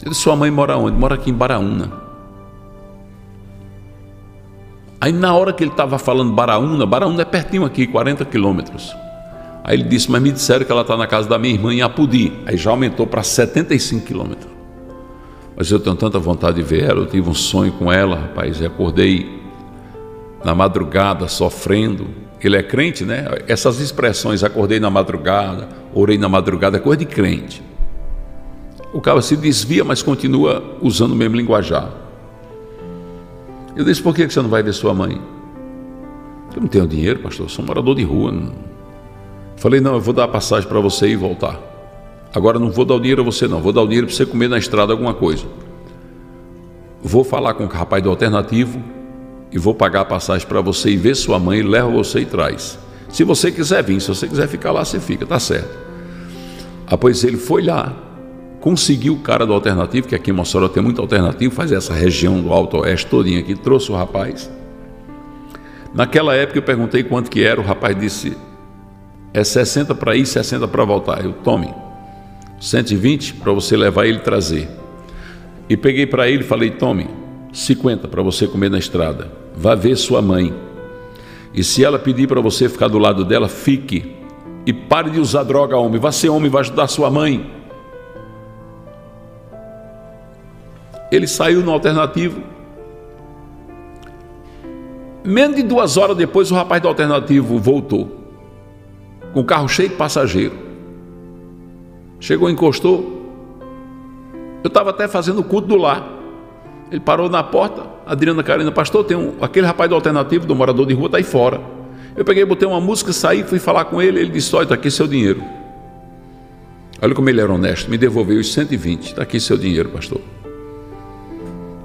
Ele disse: Sua mãe mora onde? Mora aqui em Baraúna. Aí na hora que ele estava falando Baraúna, Baraúna é pertinho aqui, 40 quilômetros. Aí ele disse, mas me disseram que ela está na casa da minha irmã em Apudi. Aí já aumentou para 75 quilômetros. Mas eu tenho tanta vontade de ver ela, eu tive um sonho com ela, rapaz, e acordei na madrugada sofrendo. Ele é crente, né? Essas expressões, acordei na madrugada, orei na madrugada, é coisa de crente. O cara se desvia, mas continua usando o mesmo linguajar. Eu disse, por que você não vai ver sua mãe? Eu não tenho dinheiro, pastor, sou morador de rua. Falei, não, eu vou dar a passagem para você e voltar. Agora não vou dar o dinheiro a você, não, vou dar o dinheiro para você comer na estrada alguma coisa. Vou falar com o rapaz do alternativo e vou pagar a passagem para você e ver sua mãe, leva você e traz. Se você quiser vir, se você quiser ficar lá, você fica, tá certo. Após ele foi lá, conseguiu o cara do alternativo, que aqui em Mossoró tem muito alternativo, faz essa região do Alto Oeste todinha aqui, trouxe o rapaz. Naquela época eu perguntei quanto que era, o rapaz disse, é 60 para ir, 60 para voltar. Eu, tome, 120 para você levar ele trazer. E peguei para ele e falei, tome, 50 para você comer na estrada. Vá ver sua mãe. E se ela pedir para você ficar do lado dela, fique. E pare de usar droga, homem. Vá ser homem, vai ajudar sua mãe. Ele saiu no alternativo. Menos de duas horas depois, o rapaz do alternativo voltou, com o carro cheio de passageiro. Chegou, encostou. Eu estava até fazendo o culto do lar. Ele parou na porta. Adriana Carina, pastor, tem um, aquele rapaz do alternativo, do morador de rua, está aí fora. Eu peguei, botei uma música, saí, fui falar com ele. Ele disse: Olha, está aqui seu dinheiro. Olha como ele era honesto, me devolveu os 120. Está aqui seu dinheiro, pastor.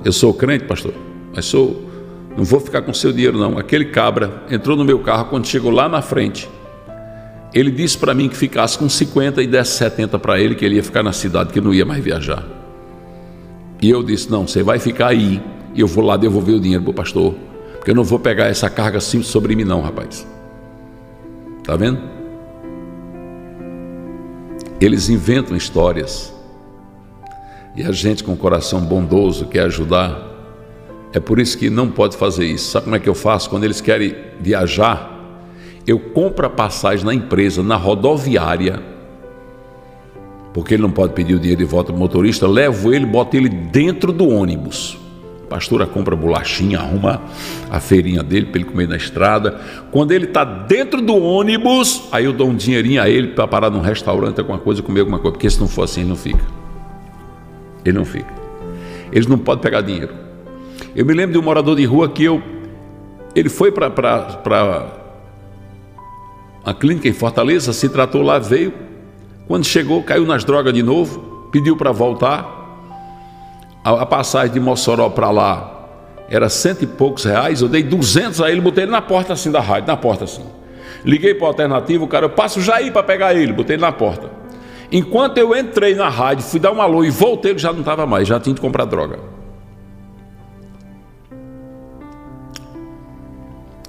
Eu sou crente, pastor, mas sou. Não vou ficar com seu dinheiro, não. Aquele cabra entrou no meu carro quando chegou lá na frente. Ele disse para mim que ficasse com 50 e desse 70 para ele, que ele ia ficar na cidade, que não ia mais viajar. E eu disse: Não, você vai ficar aí e eu vou lá devolver o dinheiro para o pastor, porque eu não vou pegar essa carga simples sobre mim, não, rapaz. Tá vendo? Eles inventam histórias e a gente com coração bondoso quer ajudar. É por isso que não pode fazer isso. Sabe como é que eu faço? Quando eles querem viajar, eu compro a passagem na empresa, na rodoviária, porque ele não pode pedir o dinheiro de volta para o motorista, levo ele, boto ele dentro do ônibus. A pastora compra bolachinha, arruma a feirinha dele para ele comer na estrada. Quando ele está dentro do ônibus, aí eu dou um dinheirinho a ele para parar num restaurante, alguma coisa, comer alguma coisa, porque se não for assim, ele não fica. Ele não fica. Eles não podem pegar dinheiro. Eu me lembro de um morador de rua que eu. Ele foi para a clínica em Fortaleza, se tratou lá, veio. Quando chegou, caiu nas drogas de novo, pediu para voltar. A, a, passagem de Mossoró para lá era cento e poucos reais. Eu dei duzentos a ele, botei ele na porta assim da rádio, na porta assim. Liguei para o alternativo, o cara, eu passo já aí para pegar ele, botei ele na porta. Enquanto eu entrei na rádio, fui dar um alô e voltei, ele já não estava mais, já tinha que comprar droga.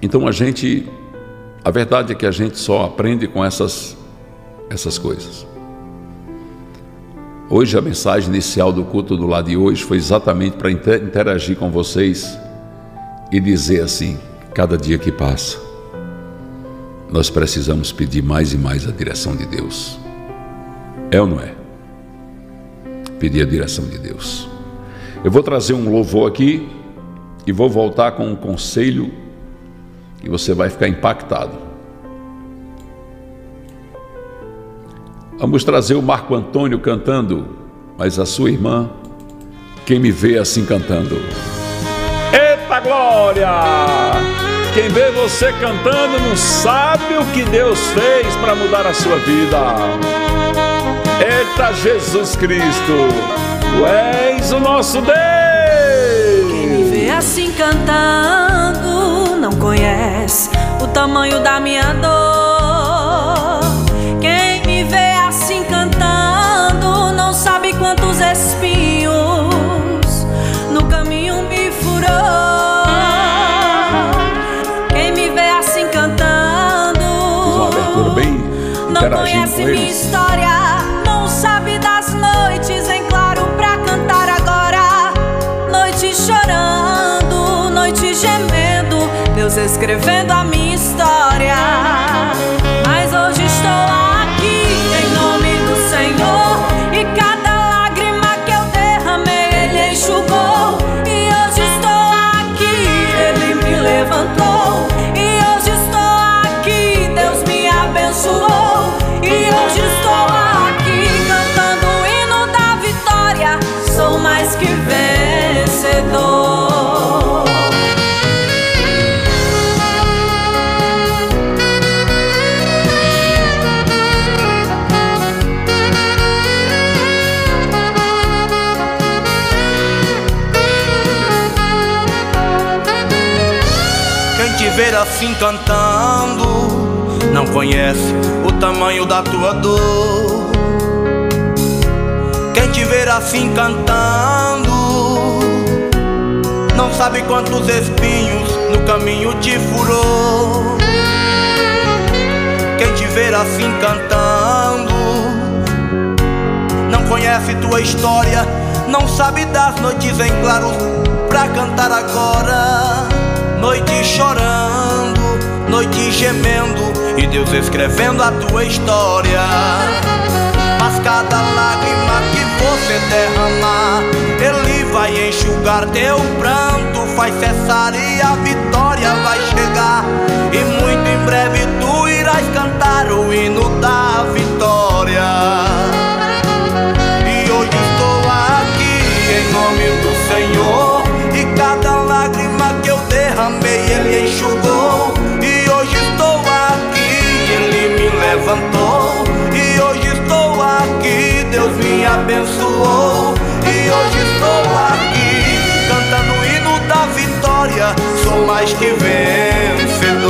Então a gente, a verdade é que a gente só aprende com essas, essas coisas. Hoje a mensagem inicial do culto do lado de hoje foi exatamente para interagir com vocês e dizer assim: cada dia que passa, nós precisamos pedir mais e mais a direção de Deus. É ou não é? Pedir a direção de Deus. Eu vou trazer um louvor aqui e vou voltar com um conselho e você vai ficar impactado. Vamos trazer o Marco Antônio cantando, mas a sua irmã, quem me vê assim cantando. Eita glória! Quem vê você cantando não sabe o que Deus fez para mudar a sua vida. Eita Jesus Cristo, tu és o nosso Deus. Quem me vê assim cantando não conhece o tamanho da minha dor. Interagindo conhece com minha eles. história, não sabe das noites em claro pra cantar agora. Noite chorando, noite gemendo, Deus escrevendo a minha cantando não conhece o tamanho da tua dor. Quem te ver assim cantando não sabe quantos espinhos no caminho te furou. Quem te ver assim cantando não conhece tua história, não sabe das noites em claros pra cantar agora. Noite chorando, noite gemendo e Deus escrevendo a tua história. Mas cada lágrima que você derramar, Ele vai enxugar teu pranto, faz cessar e a vitória vai chegar. E muito em breve tu irás cantar o hino da vitória. E hoje estou aqui em nome do Senhor. E cada lágrima que eu derramei, Ele enxugou. E hoje estou aqui, Deus me abençoou. E hoje estou aqui, cantando o hino da vitória. Sou mais que vencedor.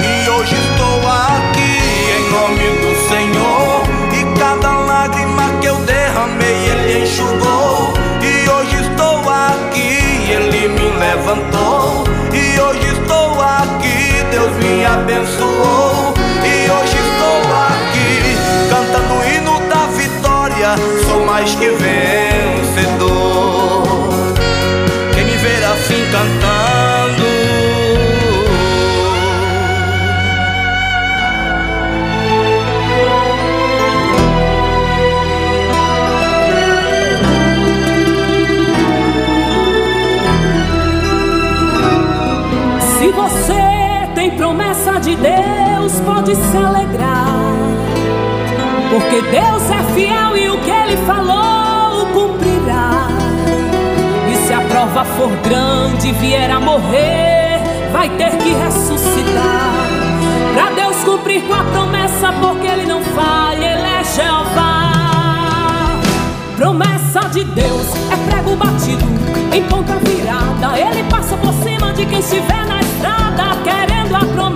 E hoje estou aqui em nome do Senhor. E cada lágrima que eu derramei, Ele enxugou. E hoje estou aqui, Ele me levantou. E hoje estou aqui, Deus me abençoou. Sou mais Porque Deus é fiel e o que ele falou cumprirá. E se a prova for grande vier a morrer, vai ter que ressuscitar. Pra Deus cumprir com a promessa, porque ele não falha, ele é Jeová. Promessa de Deus é prego batido em ponta virada. Ele passa por cima de quem estiver na estrada, querendo a promessa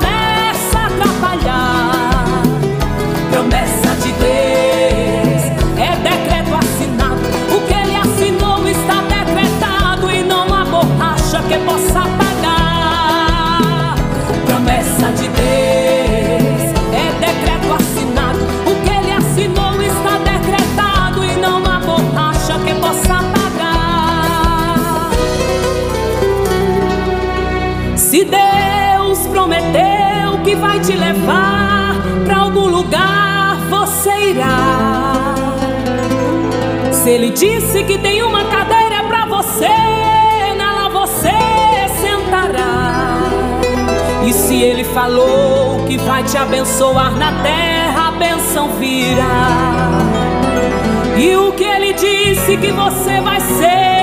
vai te levar para algum lugar, você irá. Se ele disse que tem uma cadeira para você, nela você sentará. E se ele falou que vai te abençoar na terra, a benção virá. E o que ele disse que você vai ser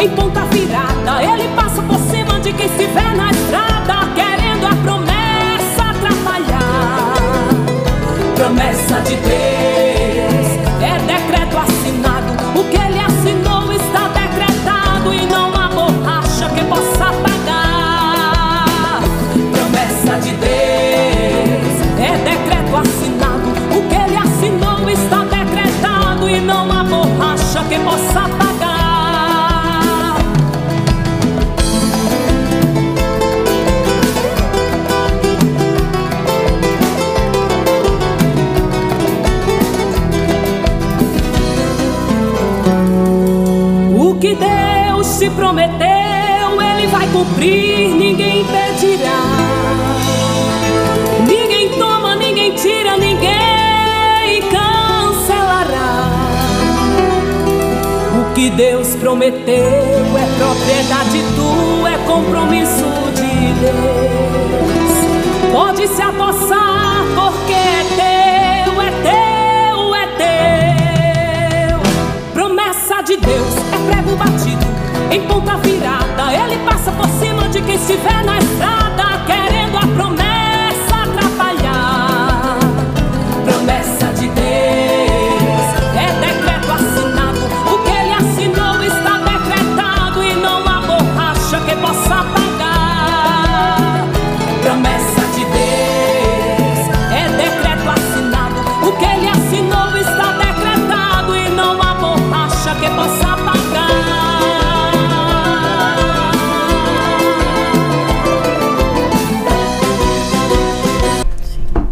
em ponta virada. Ele passa por cima de quem estiver na estrada, querendo a promessa atrapalhar. Promessa de Deus prometeu, Ele vai cumprir, ninguém impedirá. Ninguém toma, ninguém tira, ninguém cancelará. O que Deus prometeu é propriedade tua, é compromisso de Deus. Pode se apossar, porque é teu, é teu, é teu. Promessa de Deus é prego batido em ponta virada. Ele passa por cima de quem estiver na estrada, querendo a promessa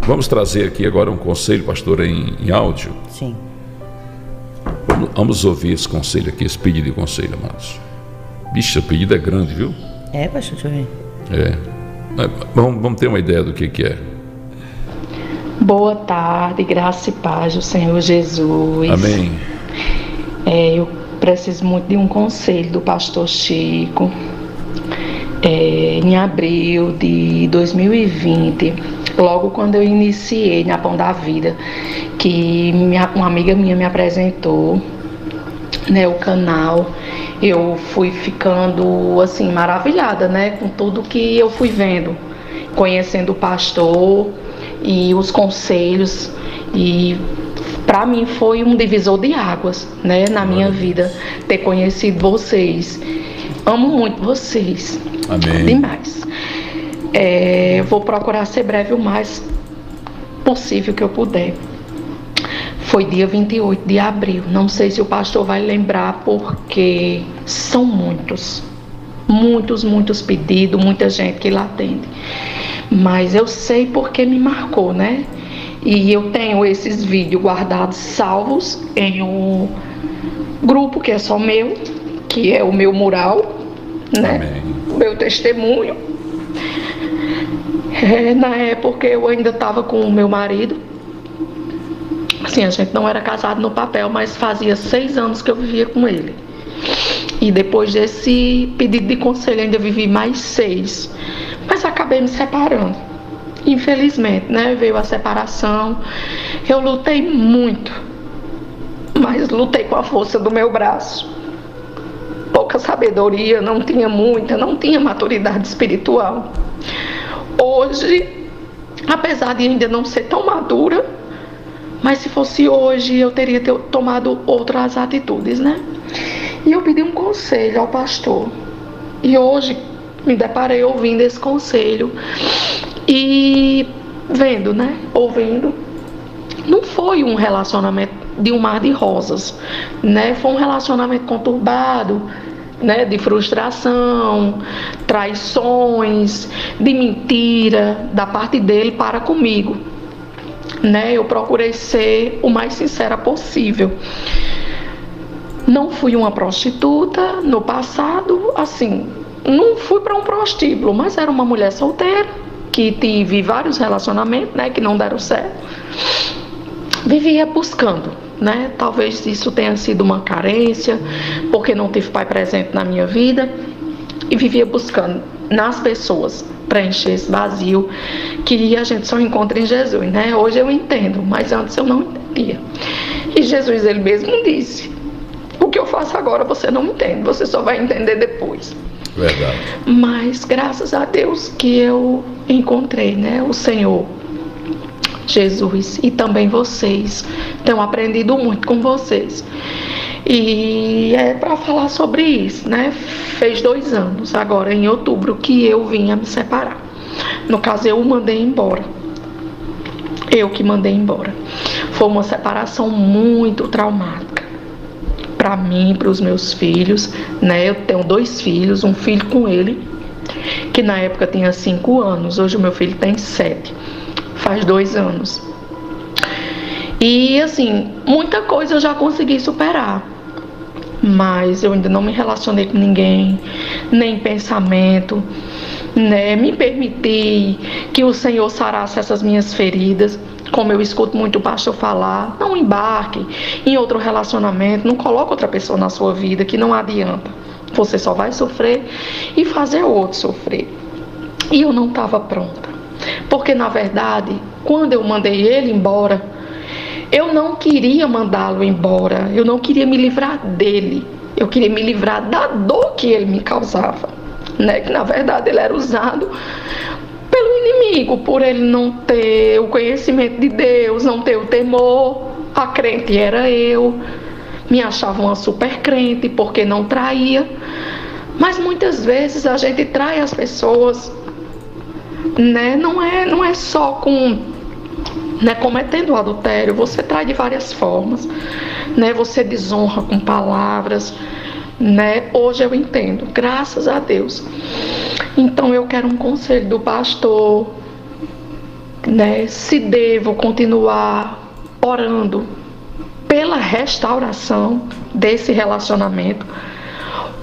Vamos trazer aqui agora um conselho, pastor, em, em áudio. Sim. Vamos, vamos ouvir esse conselho aqui, esse pedido de conselho, amados. Bicho, o pedido é grande, viu? É, pastor, deixa eu ver. É. Vamos, vamos ter uma ideia do que, que é. Boa tarde, graça e paz do Senhor Jesus. Amém. É, eu preciso muito de um conselho do pastor Chico. É, em abril de 2020, logo quando eu iniciei na Pão da Vida, que minha- uma amiga minha me apresentou né, o canal, eu fui ficando assim maravilhada, né, com tudo que eu fui vendo, conhecendo o pastor e os conselhos e para mim foi um divisor de águas, né, na minha vida ter conhecido vocês. Amo muito vocês. Amém. Demais. É, eu vou procurar ser breve o mais possível que eu puder. Foi dia 28 de abril. Não sei se o pastor vai lembrar, porque são muitos. Muitos, muitos pedidos, muita gente que lá atende. Mas eu sei porque me marcou, né? E eu tenho esses vídeos guardados, salvos, em um grupo que é só meu, que é o meu mural, né? Amém. O meu testemunho. É, na época eu ainda estava com o meu marido. Assim, a gente não era casado no papel, mas fazia seis anos que eu vivia com ele. E depois desse pedido de conselho, ainda vivi mais seis. Mas acabei me separando. Infelizmente, né? Veio a separação. Eu lutei muito. Mas lutei com a força do meu braço. Pouca sabedoria, não tinha muita, não tinha maturidade espiritual. Hoje, apesar de ainda não ser tão madura, mas se fosse hoje eu teria te- tomado outras atitudes, né? E eu pedi um conselho ao pastor. E hoje me deparei ouvindo esse conselho e vendo, né? Ouvindo. Não foi um relacionamento de um mar de rosas, né? Foi um relacionamento conturbado, né? De frustração, traições, de mentira da parte dele para comigo né? Eu procurei ser o mais sincera possível. Não fui uma prostituta no passado, assim, não fui para um prostíbulo, mas era uma mulher solteira que tive vários relacionamentos, né, que não deram certo. Vivia buscando, né? Talvez isso tenha sido uma carência, porque não tive pai presente na minha vida e vivia buscando nas pessoas preencher esse vazio que a gente só encontra em Jesus, né? Hoje eu entendo, mas antes eu não entendia. E Jesus ele mesmo disse: "O que eu faço agora você não entende, você só vai entender depois". Verdade. Mas graças a Deus que eu encontrei, né, o Senhor Jesus e também vocês. Tenho aprendido muito com vocês. E é para falar sobre isso, né? Fez dois anos, agora em outubro, que eu vinha me separar. No caso, eu o mandei embora. Eu que mandei embora. Foi uma separação muito traumática para mim, para os meus filhos, né? Eu tenho dois filhos, um filho com ele, que na época tinha cinco anos, hoje o meu filho tem sete, faz dois anos. E assim, muita coisa eu já consegui superar mas eu ainda não me relacionei com ninguém, nem pensamento, né? Me permiti que o Senhor sarasse essas minhas feridas. Como eu escuto muito o pastor falar, não embarque em outro relacionamento, não coloque outra pessoa na sua vida que não adianta. Você só vai sofrer e fazer outro sofrer. E eu não estava pronta. Porque na verdade, quando eu mandei ele embora, eu não queria mandá-lo embora, eu não queria me livrar dele, eu queria me livrar da dor que ele me causava, né? Que na verdade ele era usado pelo inimigo, por ele não ter o conhecimento de Deus, não ter o temor. A crente era eu, me achava uma super crente porque não traía. Mas muitas vezes a gente trai as pessoas, né? Não é, não é só com né, cometendo o adultério, você trai de várias formas, né, você desonra com palavras, né? Hoje eu entendo, graças a Deus. Então eu quero um conselho do pastor, né? Se devo continuar orando pela restauração desse relacionamento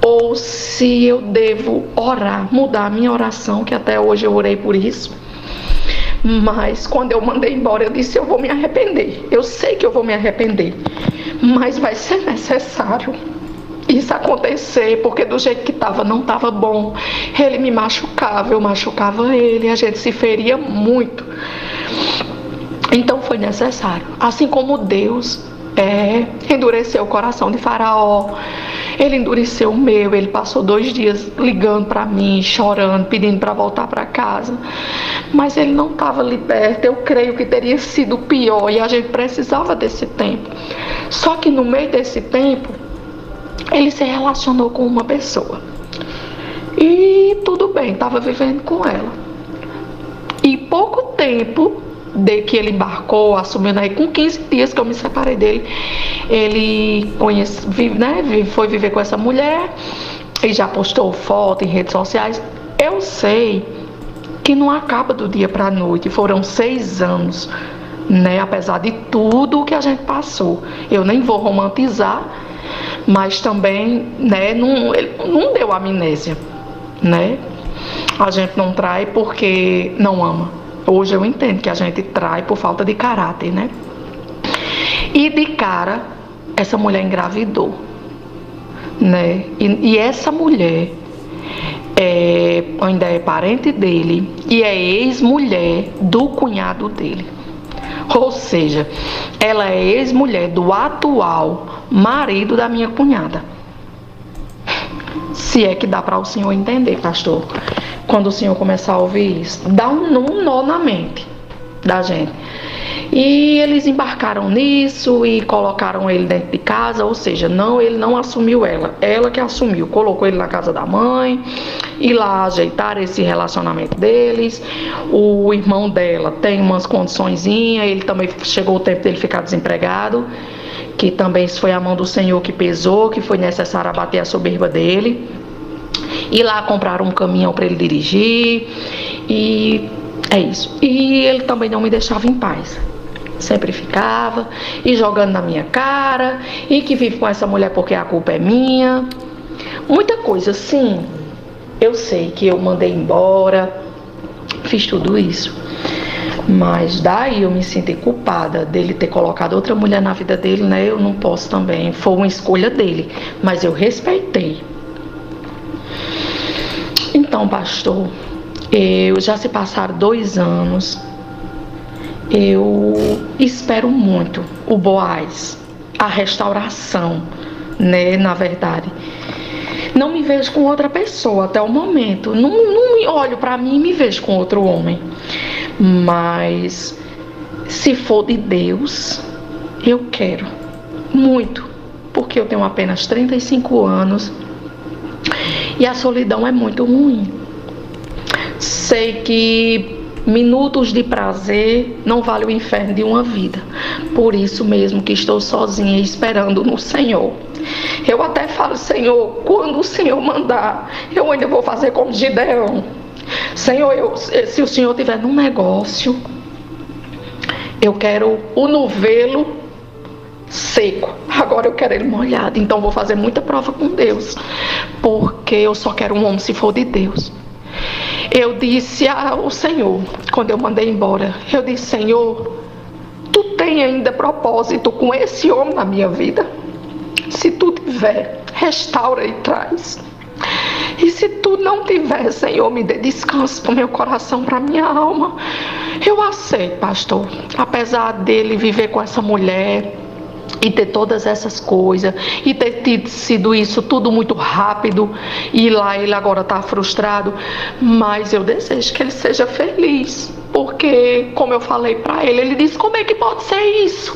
ou se eu devo orar, mudar a minha oração, que até hoje eu orei por isso mas quando eu mandei embora, eu disse: eu vou me arrepender. Eu sei que eu vou me arrepender, mas vai ser necessário isso acontecer, porque do jeito que estava não estava bom. Ele me machucava, eu machucava ele, a gente se feria muito. Então foi necessário. Assim como Deus é, endureceu o coração de Faraó, ele endureceu o meu, ele passou dois dias ligando para mim, chorando, pedindo para voltar para casa. Mas ele não estava liberto. Eu creio que teria sido pior e a gente precisava desse tempo. Só que no meio desse tempo, ele se relacionou com uma pessoa. E tudo bem, estava vivendo com ela. E pouco tempo de que ele embarcou, assumindo aí com 15 dias que eu me separei dele, ele conhece, vive, né, foi viver com essa mulher e já postou foto em redes sociais. Eu sei que não acaba do dia para a noite, foram seis anos, né, apesar de tudo que a gente passou. Eu nem vou romantizar, mas também, né, não, ele não deu amnésia, né? A gente não trai porque não ama Hoje eu entendo que a gente trai por falta de caráter, né? E de cara, essa mulher engravidou, né? E, e essa mulher é, ainda é parente dele e é ex-mulher do cunhado dele. Ou seja, ela é ex-mulher do atual marido da minha cunhada. Se é que dá para o senhor entender, pastor quando o Senhor começar a ouvir isso, dá um, um nó na mente da gente. E eles embarcaram nisso e colocaram ele dentro de casa, ou seja, não, ele não assumiu ela, ela que assumiu, colocou ele na casa da mãe e lá ajeitaram esse relacionamento deles. O irmão dela tem umas condiçõezinhas, ele também chegou o tempo dele ficar desempregado, que também foi a mão do Senhor que pesou, que foi necessário abater a soberba dele ir lá comprar um caminhão para ele dirigir e é isso. E ele também não me deixava em paz. Sempre ficava e jogando na minha cara e que vive com essa mulher porque a culpa é minha. Muita coisa, sim. Eu sei que eu mandei embora, fiz tudo isso. Mas daí eu me senti culpada dele ter colocado outra mulher na vida dele, né? Eu não posso também. Foi uma escolha dele, mas eu respeitei. Então, pastor, eu já se passaram dois anos. Eu espero muito o Boaz, a restauração, né? Na verdade. Não me vejo com outra pessoa até o momento. Não, não me olho para mim e me vejo com outro homem. Mas se for de Deus, eu quero muito, porque eu tenho apenas 35 anos e a solidão é muito ruim. Sei que minutos de prazer não vale o inferno de uma vida. Por isso mesmo que estou sozinha esperando no Senhor. Eu até falo, Senhor, quando o Senhor mandar, eu ainda vou fazer como Gideão. Senhor, eu, se o Senhor tiver num negócio, eu quero o novelo seco. Agora eu quero ele molhado. Então vou fazer muita prova com Deus. Porque eu só quero um homem se for de Deus. Eu disse ao Senhor, quando eu mandei embora, eu disse, Senhor, tu tem ainda propósito com esse homem na minha vida? Se tu tiver, restaura e traz. E se tu não tiver, Senhor, me dê descanso para o meu coração, para minha alma. Eu aceito, pastor. Apesar dele viver com essa mulher, e ter todas essas coisas e ter tido, sido isso tudo muito rápido e lá ele agora está frustrado, mas eu desejo que ele seja feliz, porque como eu falei para ele, ele disse como é que pode ser isso?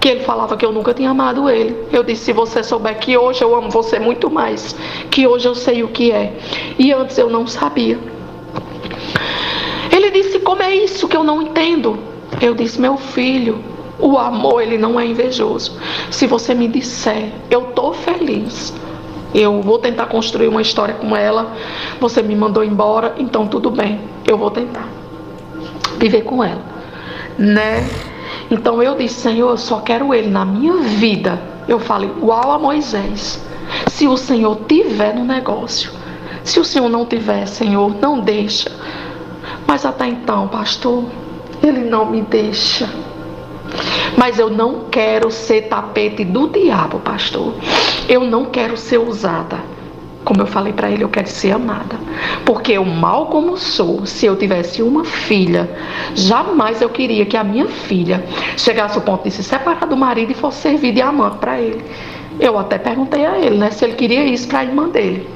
Que ele falava que eu nunca tinha amado ele. Eu disse se você souber que hoje eu amo você muito mais, que hoje eu sei o que é e antes eu não sabia. Ele disse como é isso que eu não entendo? Eu disse meu filho, o amor, ele não é invejoso. Se você me disser, eu tô feliz, eu vou tentar construir uma história com ela, você me mandou embora, então tudo bem, eu vou tentar viver com ela, né? Então eu disse, Senhor, eu só quero ele na minha vida. Eu falei, igual a Moisés. Se o Senhor tiver no negócio, se o Senhor não tiver, Senhor, não deixa. Mas até então, pastor, ele não me deixa. Mas eu não quero ser tapete do diabo, pastor. Eu não quero ser usada. Como eu falei para ele, eu quero ser amada. Porque eu, mal como sou, se eu tivesse uma filha, jamais eu queria que a minha filha chegasse ao ponto de se separar do marido e fosse servir de amante para ele. Eu até perguntei a ele, né, se ele queria isso para a irmã dele.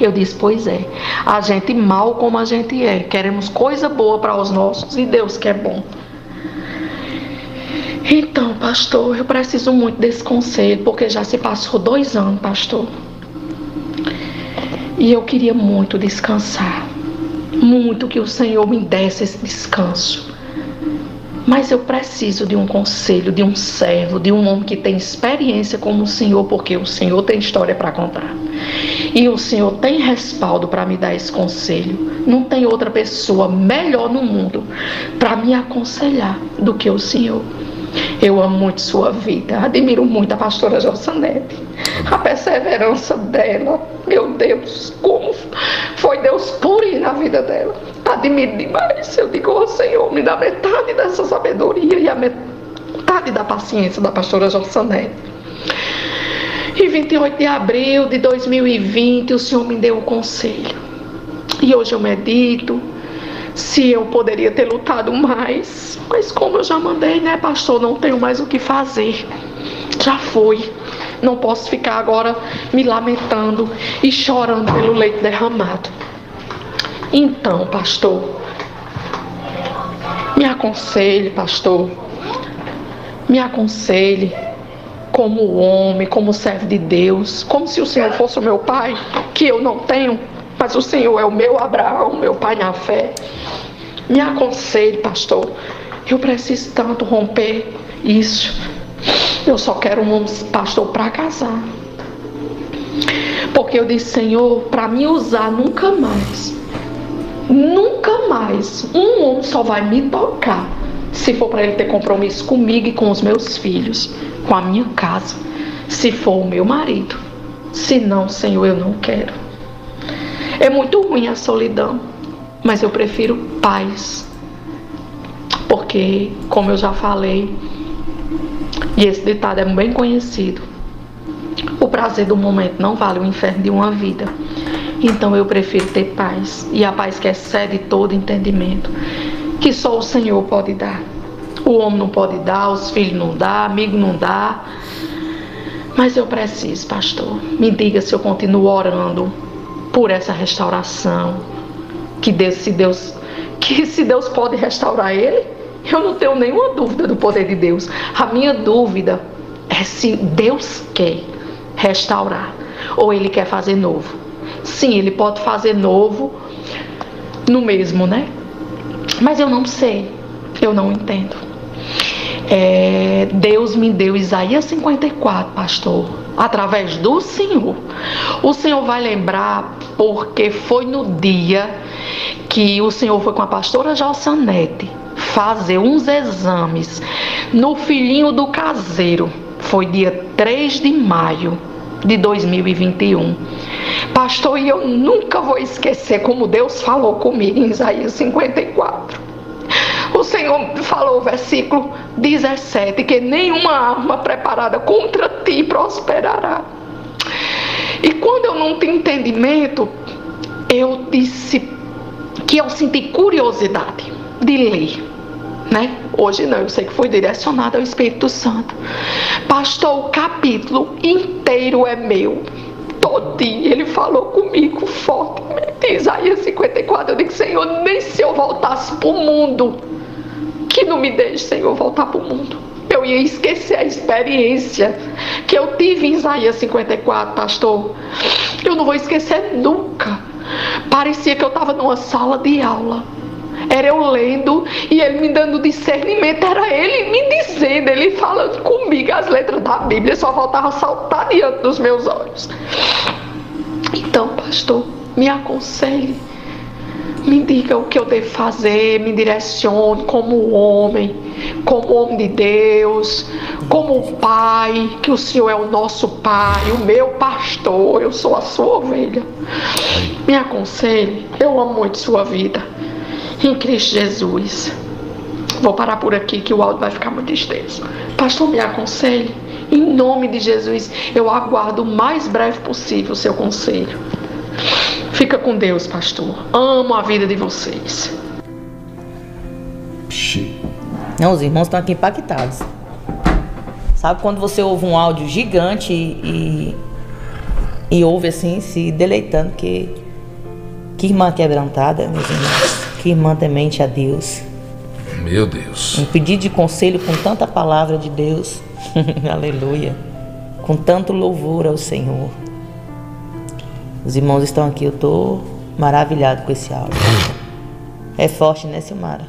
Eu disse, pois é, a gente mal como a gente é, queremos coisa boa para os nossos e Deus que é bom. Então, pastor, eu preciso muito desse conselho, porque já se passou dois anos, pastor. E eu queria muito descansar. Muito que o Senhor me desse esse descanso. Mas eu preciso de um conselho, de um servo, de um homem que tem experiência como o Senhor, porque o Senhor tem história para contar. E o Senhor tem respaldo para me dar esse conselho. Não tem outra pessoa melhor no mundo para me aconselhar do que o Senhor. Eu amo muito sua vida, admiro muito a pastora Jossanete, a perseverança dela. Meu Deus, como foi Deus puro na vida dela. Admiro demais. Eu digo, oh, Senhor, me dá metade dessa sabedoria e a metade da paciência da pastora Jossanete. E 28 de abril de 2020, o Senhor me deu o conselho. E hoje eu medito, se eu poderia ter lutado mais. Mas como eu já mandei, né, pastor, não tenho mais o que fazer. Já foi. Não posso ficar agora me lamentando e chorando pelo leite derramado. Então, pastor, me aconselhe, pastor. Me aconselhe como homem, como servo de Deus, como se o Senhor fosse o meu pai, que eu não tenho mas o Senhor é o meu Abraão, meu pai na fé. Me aconselhe, pastor. Eu preciso tanto romper isso. Eu só quero um pastor para casar. Porque eu disse, Senhor, para me usar nunca mais. Nunca mais. Um homem só vai me tocar se for para ele ter compromisso comigo e com os meus filhos, com a minha casa. Se for o meu marido. Se não, Senhor, eu não quero. É muito ruim a solidão, mas eu prefiro paz. porque, como eu já falei, e esse ditado é bem conhecido, o prazer do momento não vale o inferno de uma vida. Então eu prefiro ter paz, e a paz que excede todo entendimento, que só o Senhor pode dar. O homem não pode dar, os filhos não dá, amigo não dá. Mas eu preciso, pastor. Me diga se eu continuo orando por essa restauração. Que Deus, se Deus, que se Deus pode restaurar ele, eu não tenho nenhuma dúvida do poder de Deus. A minha dúvida é se Deus quer restaurar ou ele quer fazer novo. Sim, ele pode fazer novo no mesmo, né? Mas eu não sei, eu não entendo. É, Deus me deu Isaías 54, pastor, através do Senhor. O Senhor vai lembrar porque foi no dia que o Senhor foi com a pastora Jalsanete fazer uns exames no filhinho do caseiro. Foi dia 3 de maio de 2021. Pastor, e eu nunca vou esquecer como Deus falou comigo em Isaías 54. O Senhor falou, versículo 17, que nenhuma arma preparada contra ti prosperará. E quando eu não tinha entendimento, eu disse que eu senti curiosidade de ler né? Hoje não, eu sei que foi direcionado ao Espírito Santo. Pastor, o capítulo inteiro é meu. Todinho ele falou comigo fortemente. Isaías 54, eu digo, Senhor, nem se eu voltasse para o mundo, que não me deixe, Senhor, voltar para o mundo. Eu ia esquecer a experiência que eu tive em Isaías 54, pastor. Eu não vou esquecer nunca. Parecia que eu estava numa sala de aula era eu lendo e ele me dando discernimento, era ele me dizendo, ele falando comigo as letras da Bíblia, só faltava saltar diante dos meus olhos. Então, pastor, me aconselhe, me diga o que eu devo fazer, me direcione como homem, como homem de Deus, como pai, que o Senhor é o nosso pai, o meu pastor, eu sou a sua ovelha. Me aconselhe, eu amo muito sua vida em Cristo Jesus. Vou parar por aqui que o áudio vai ficar muito extenso. Pastor, me aconselhe. Em nome de Jesus, eu aguardo o mais breve possível o seu conselho. Fica com Deus, pastor. Amo a vida de vocês. Não, os irmãos estão aqui impactados. Sabe quando você ouve um áudio gigante e, e ouve assim, se deleitando, que, que irmã quebrantada, meus irmãos que irmã temente a Deus. Meu Deus. Um pedido de conselho com tanta palavra de Deus. (laughs) Aleluia. Com tanto louvor ao Senhor. Os irmãos estão aqui, eu estou maravilhado com esse áudio. É forte, né, Silmara?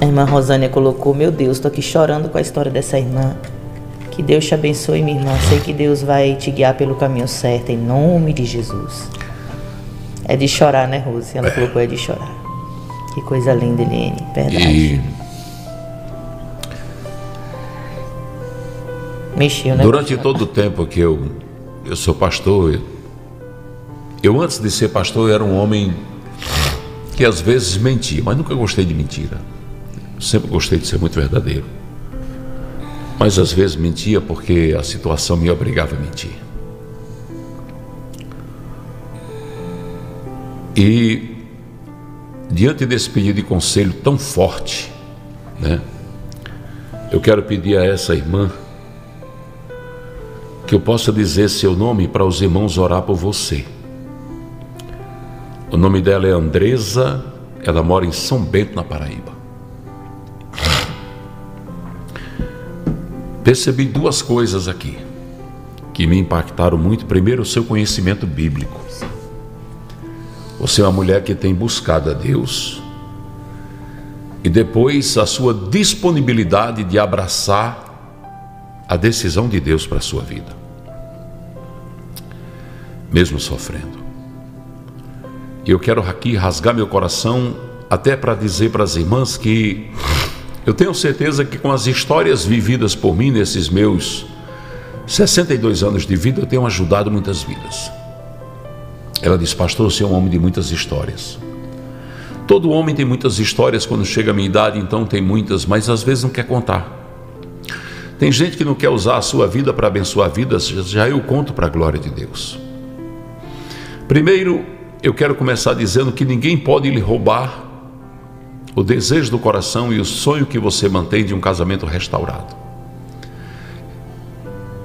A irmã Rosânia colocou: Meu Deus, estou aqui chorando com a história dessa irmã. Que Deus te abençoe, minha irmã. Sei que Deus vai te guiar pelo caminho certo, em nome de Jesus. É de chorar, né, Rose? Ela é. colocou é de chorar. Que coisa linda, Eliane. Verdade. E... Mexeu, né? Durante todo o tempo que eu, eu sou pastor, eu, eu antes de ser pastor era um homem que às vezes mentia, mas nunca gostei de mentira. sempre gostei de ser muito verdadeiro. Mas às vezes mentia porque a situação me obrigava a mentir. E diante desse pedido de conselho tão forte, né? Eu quero pedir a essa irmã que eu possa dizer seu nome para os irmãos orar por você. O nome dela é Andresa, ela mora em São Bento, na Paraíba. Percebi duas coisas aqui que me impactaram muito. Primeiro, o seu conhecimento bíblico. Você é uma mulher que tem buscado a Deus. E depois, a sua disponibilidade de abraçar a decisão de Deus para a sua vida, mesmo sofrendo. E eu quero aqui rasgar meu coração, até para dizer para as irmãs que eu tenho certeza que com as histórias vividas por mim nesses meus 62 anos de vida, eu tenho ajudado muitas vidas. Ela diz: Pastor, você é um homem de muitas histórias. Todo homem tem muitas histórias quando chega a minha idade, então tem muitas, mas às vezes não quer contar. Tem gente que não quer usar a sua vida para abençoar vidas, já eu conto para a glória de Deus. Primeiro, eu quero começar dizendo que ninguém pode lhe roubar o desejo do coração e o sonho que você mantém de um casamento restaurado.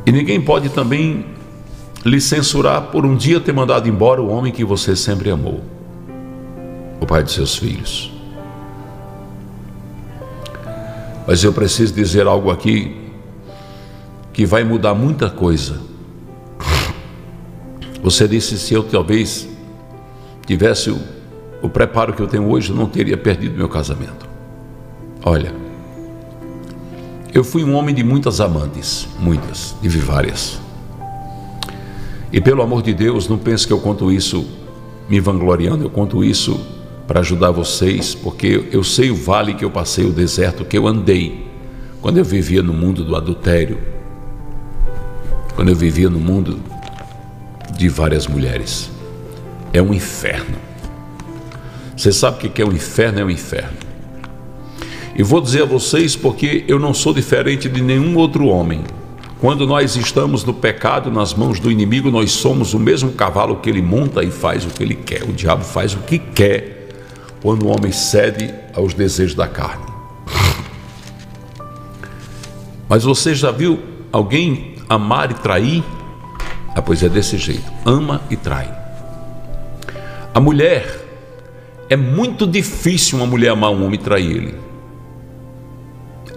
E ninguém pode também lhe censurar por um dia ter mandado embora o homem que você sempre amou o pai de seus filhos. Mas eu preciso dizer algo aqui que vai mudar muita coisa. Você disse se eu talvez tivesse o, o preparo que eu tenho hoje, eu não teria perdido meu casamento. Olha, eu fui um homem de muitas amantes, muitas, tive várias. E pelo amor de Deus, não pense que eu conto isso me vangloriando, eu conto isso para ajudar vocês, porque eu sei o vale que eu passei, o deserto que eu andei, quando eu vivia no mundo do adultério, quando eu vivia no mundo de várias mulheres. É um inferno. Você sabe o que é um inferno? É um inferno. E vou dizer a vocês porque eu não sou diferente de nenhum outro homem. Quando nós estamos no pecado, nas mãos do inimigo, nós somos o mesmo cavalo que ele monta e faz o que ele quer. O diabo faz o que quer quando o homem cede aos desejos da carne. Mas você já viu alguém amar e trair? Ah, pois é desse jeito: ama e trai. A mulher, é muito difícil uma mulher amar um homem e trair ele.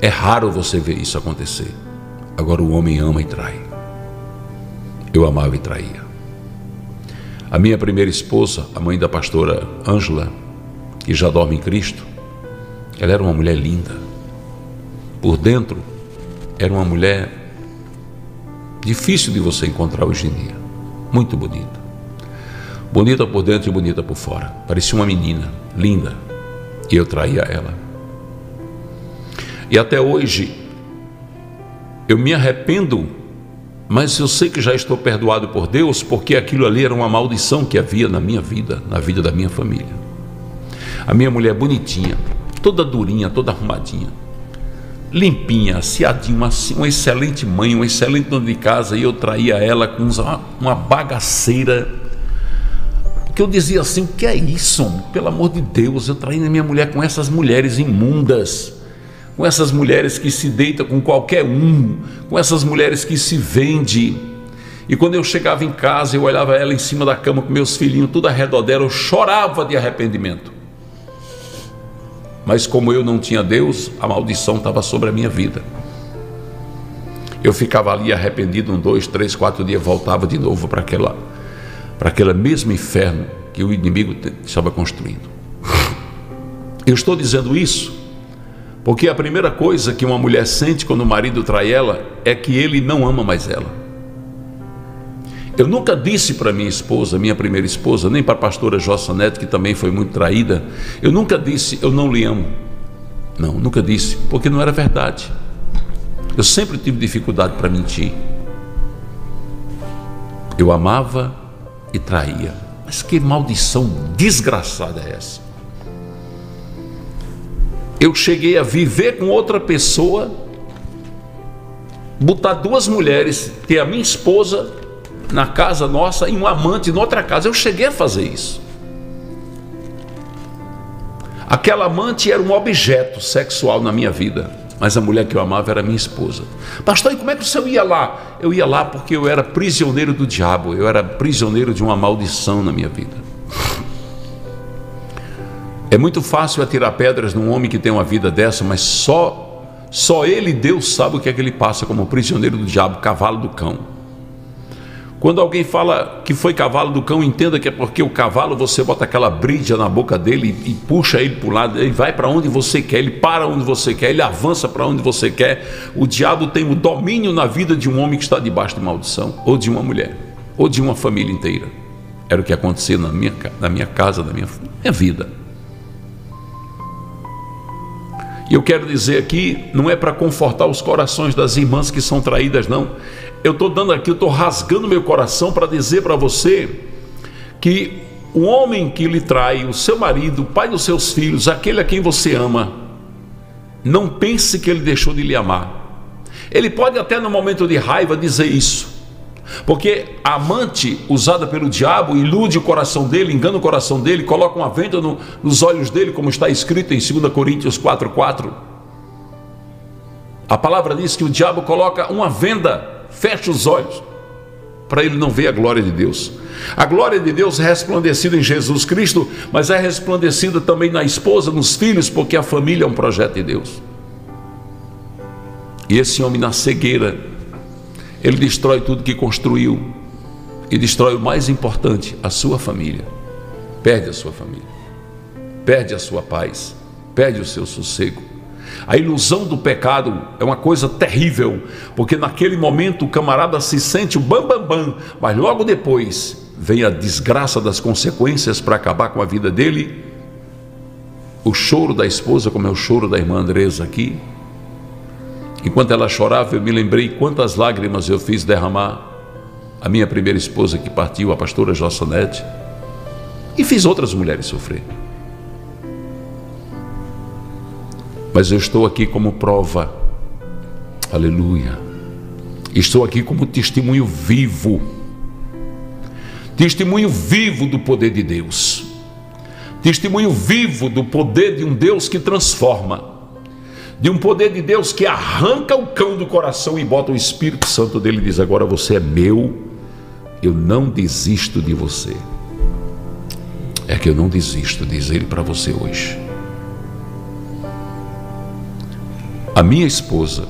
É raro você ver isso acontecer. Agora o homem ama e trai. Eu amava e traía. A minha primeira esposa, a mãe da pastora Ângela, que já dorme em Cristo, ela era uma mulher linda. Por dentro, era uma mulher difícil de você encontrar hoje em dia. Muito bonita. Bonita por dentro e bonita por fora. Parecia uma menina, linda. E eu traía ela. E até hoje, eu me arrependo, mas eu sei que já estou perdoado por Deus, porque aquilo ali era uma maldição que havia na minha vida, na vida da minha família. A minha mulher bonitinha, toda durinha, toda arrumadinha, limpinha, aciadinha, uma, uma excelente mãe, uma excelente dona de casa, e eu traía ela com uma, uma bagaceira. Que eu dizia assim: o que é isso? Pelo amor de Deus, eu traindo minha mulher com essas mulheres imundas com essas mulheres que se deitam com qualquer um, com essas mulheres que se vendem. E quando eu chegava em casa, eu olhava ela em cima da cama com meus filhinhos, tudo ao redor dela, eu chorava de arrependimento. Mas como eu não tinha Deus, a maldição estava sobre a minha vida. Eu ficava ali arrependido um, dois, três, quatro dias, voltava de novo para aquela, para aquele mesmo inferno que o inimigo estava construindo. (laughs) Eu estou dizendo isso porque a primeira coisa que uma mulher sente quando o marido trai ela é que ele não ama mais ela. Eu nunca disse para minha esposa, minha primeira esposa, nem para a pastora Jossa Neto, que também foi muito traída, eu nunca disse, eu não lhe amo. Não, nunca disse, porque não era verdade. Eu sempre tive dificuldade para mentir. Eu amava e traía. Mas que maldição desgraçada é essa? Eu cheguei a viver com outra pessoa, botar duas mulheres, ter a minha esposa na casa nossa e um amante em outra casa. Eu cheguei a fazer isso. Aquela amante era um objeto sexual na minha vida, mas a mulher que eu amava era minha esposa. Pastor, e como é que o senhor ia lá? Eu ia lá porque eu era prisioneiro do diabo, eu era prisioneiro de uma maldição na minha vida. É muito fácil atirar pedras num homem que tem uma vida dessa, mas só só ele, Deus, sabe o que é que ele passa como prisioneiro do diabo, cavalo do cão. Quando alguém fala que foi cavalo do cão, entenda que é porque o cavalo você bota aquela brida na boca dele e, e puxa ele para o lado, ele vai para onde você quer, ele para onde você quer, ele avança para onde você quer. O diabo tem o domínio na vida de um homem que está debaixo de maldição, ou de uma mulher, ou de uma família inteira. Era o que acontecia na minha, na minha casa, na minha, minha vida. E eu quero dizer aqui, não é para confortar os corações das irmãs que são traídas, não eu estou dando aqui, eu estou rasgando meu coração para dizer para você que o homem que lhe trai, o seu marido, o pai dos seus filhos, aquele a quem você ama, não pense que ele deixou de lhe amar. Ele pode até no momento de raiva dizer isso. Porque a amante usada pelo diabo ilude o coração dele, engana o coração dele, coloca uma venda no, nos olhos dele, como está escrito em 2 Coríntios 4,4. A palavra diz que o diabo coloca uma venda, fecha os olhos, para ele não ver a glória de Deus. A glória de Deus é resplandecida em Jesus Cristo, mas é resplandecida também na esposa, nos filhos, porque a família é um projeto de Deus. E esse homem, na cegueira, ele destrói tudo que construiu e destrói o mais importante, a sua família. Perde a sua família, perde a sua paz, perde o seu sossego. A ilusão do pecado é uma coisa terrível, porque naquele momento o camarada se sente o bam bam bam, mas logo depois vem a desgraça das consequências para acabar com a vida dele. O choro da esposa, como é o choro da irmã Andresa aqui. Enquanto ela chorava, eu me lembrei quantas lágrimas eu fiz derramar a minha primeira esposa que partiu, a pastora Jossanete, e fiz outras mulheres sofrer. Mas eu estou aqui como prova, aleluia. Estou aqui como testemunho vivo testemunho vivo do poder de Deus, testemunho vivo do poder de um Deus que transforma, de um poder de Deus que arranca o cão do coração e bota o Espírito Santo dele e diz: Agora você é meu, eu não desisto de você. É que eu não desisto, diz ele para você hoje. A minha esposa,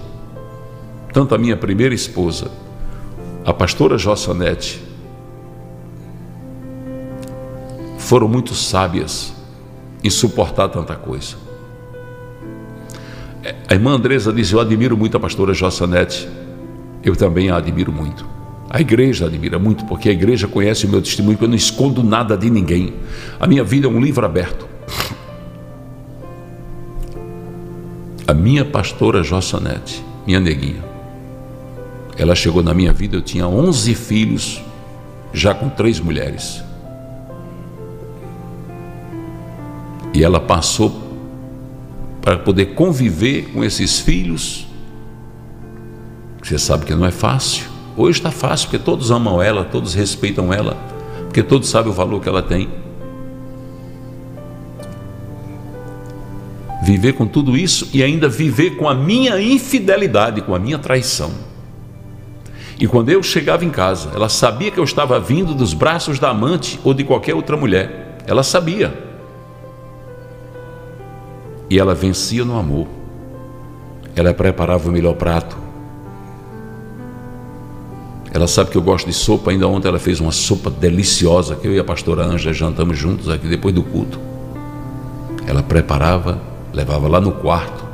tanto a minha primeira esposa, a pastora Jossanete, foram muito sábias em suportar tanta coisa. É, a irmã Andresa diz: Eu admiro muito a pastora Jossanete, eu também a admiro muito. A igreja admira muito, porque a igreja conhece o meu testemunho, eu não escondo nada de ninguém. A minha vida é um livro aberto. (laughs) A minha pastora Jossanete, minha neguinha, ela chegou na minha vida, eu tinha 11 filhos, já com três mulheres. E ela passou para poder conviver com esses filhos. Você sabe que não é fácil. Hoje está fácil, porque todos amam ela, todos respeitam ela, porque todos sabem o valor que ela tem. Viver com tudo isso e ainda viver com a minha infidelidade, com a minha traição. E quando eu chegava em casa, ela sabia que eu estava vindo dos braços da amante ou de qualquer outra mulher. Ela sabia e ela vencia no amor. Ela preparava o melhor prato. Ela sabe que eu gosto de sopa, ainda ontem ela fez uma sopa deliciosa que eu e a pastora Anja jantamos juntos aqui depois do culto. Ela preparava, levava lá no quarto.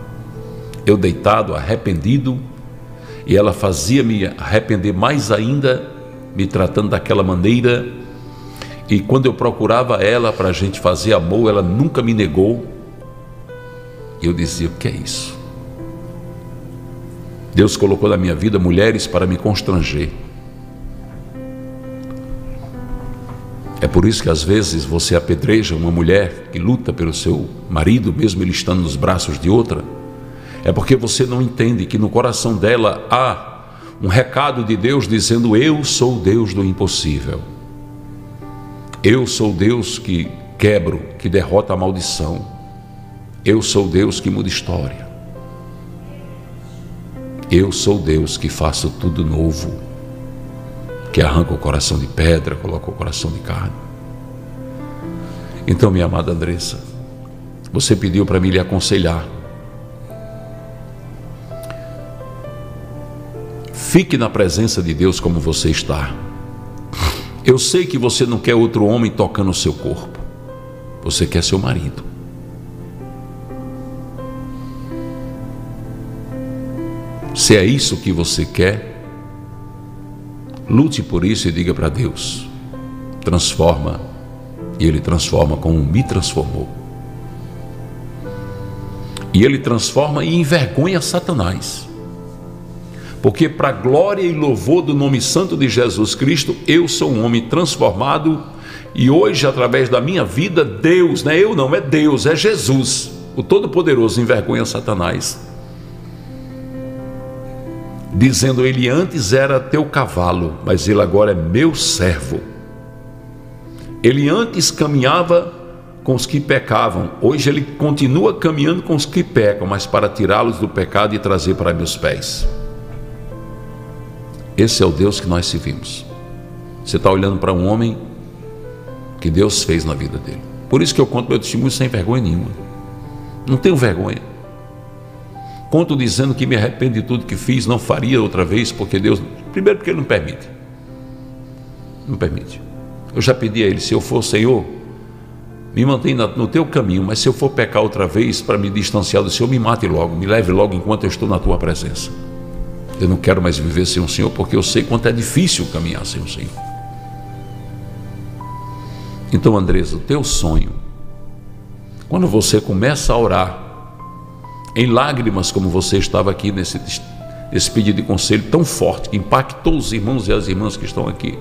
Eu deitado, arrependido, e ela fazia me arrepender mais ainda, me tratando daquela maneira. E quando eu procurava ela para a gente fazer amor, ela nunca me negou. Eu dizia: o que é isso? Deus colocou na minha vida mulheres para me constranger. É por isso que às vezes você apedreja uma mulher que luta pelo seu marido, mesmo ele estando nos braços de outra. É porque você não entende que no coração dela há um recado de Deus dizendo: Eu sou Deus do impossível. Eu sou Deus que quebro, que derrota a maldição. Eu sou Deus que muda história. Eu sou Deus que faço tudo novo, que arranca o coração de pedra, coloca o coração de carne. Então, minha amada Andressa, você pediu para me lhe aconselhar. Fique na presença de Deus como você está. Eu sei que você não quer outro homem tocando o seu corpo. Você quer seu marido. Se é isso que você quer, lute por isso e diga para Deus: transforma. E Ele transforma como me transformou. E Ele transforma e envergonha Satanás. Porque, para glória e louvor do nome santo de Jesus Cristo, eu sou um homem transformado E hoje, através da minha vida, Deus, não é eu não, é Deus, é Jesus, o Todo-Poderoso, envergonha Satanás. Dizendo, ele antes era teu cavalo, mas ele agora é meu servo. Ele antes caminhava com os que pecavam, hoje ele continua caminhando com os que pecam, mas para tirá-los do pecado e trazer para meus pés. Esse é o Deus que nós servimos. Você está olhando para um homem que Deus fez na vida dele. Por isso que eu conto meu testemunho sem vergonha nenhuma. Não tenho vergonha. Conto dizendo que me arrependo de tudo que fiz, não faria outra vez, porque Deus. Primeiro, porque Ele não permite. Não permite. Eu já pedi a Ele, se eu for Senhor, me mantenha no teu caminho, mas se eu for pecar outra vez para me distanciar do Senhor, me mate logo, me leve logo enquanto eu estou na tua presença. Eu não quero mais viver sem o Senhor, porque eu sei quanto é difícil caminhar sem o Senhor. Então, Andresa, o teu sonho, quando você começa a orar, em lágrimas, como você estava aqui nesse, nesse pedido de conselho tão forte, que impactou os irmãos e as irmãs que estão aqui,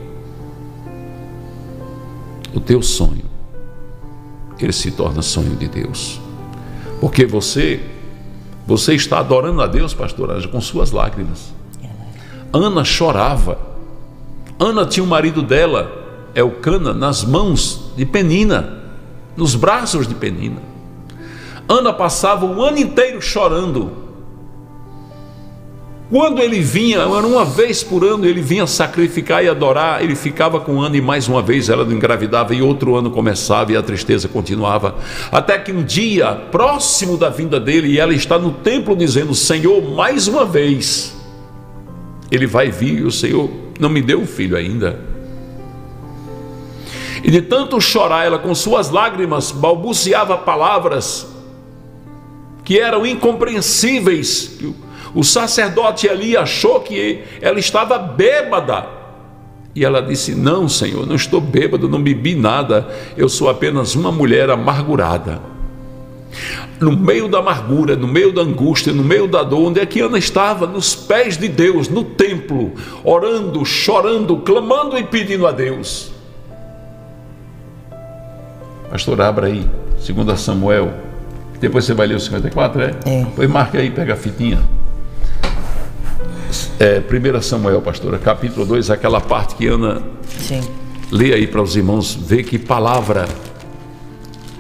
o teu sonho, ele se torna sonho de Deus. Porque você, você está adorando a Deus, pastor Anja, com suas lágrimas. Ana chorava. Ana tinha o marido dela Elcana nas mãos de Penina, nos braços de Penina. Ana passava o ano inteiro chorando. Quando ele vinha, era uma vez por ano, ele vinha sacrificar e adorar, ele ficava com Ana e mais uma vez ela não engravidava e outro ano começava e a tristeza continuava. Até que um dia, próximo da vinda dele, e ela está no templo dizendo: Senhor, mais uma vez, ele vai vir e o Senhor não me deu um filho ainda. E de tanto chorar, ela com suas lágrimas balbuciava palavras que eram incompreensíveis. O sacerdote ali achou que ela estava bêbada. E ela disse: Não, Senhor, não estou bêbado, não bebi nada, eu sou apenas uma mulher amargurada. No meio da amargura, no meio da angústia, no meio da dor, onde é que Ana estava? Nos pés de Deus, no templo, orando, chorando, clamando e pedindo a Deus. Pastor, abra aí, 2 Samuel. Depois você vai ler o 54, é? É. Pois marca aí, pega a fitinha. É, 1 Samuel, pastora, capítulo 2, aquela parte que Ana Sim. lê aí para os irmãos ver que palavra.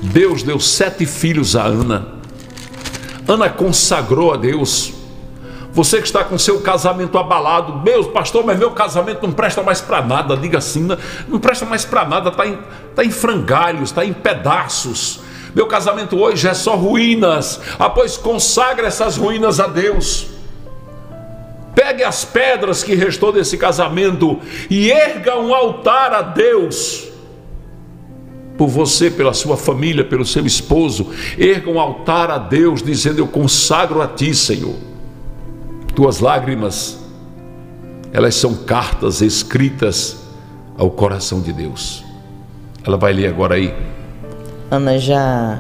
Deus deu sete filhos a Ana. Ana consagrou a Deus. Você que está com seu casamento abalado, meu pastor, mas meu casamento não presta mais para nada, diga assim, não, não presta mais para nada, está em, tá em frangalhos, está em pedaços. Meu casamento hoje é só ruínas. Ah, pois consagra essas ruínas a Deus. Pegue as pedras que restou desse casamento e erga um altar a Deus. Por você, pela sua família, pelo seu esposo, erga um altar a Deus, dizendo: Eu consagro a Ti, Senhor tuas lágrimas, elas são cartas escritas ao coração de Deus. Ela vai ler agora aí. Ana já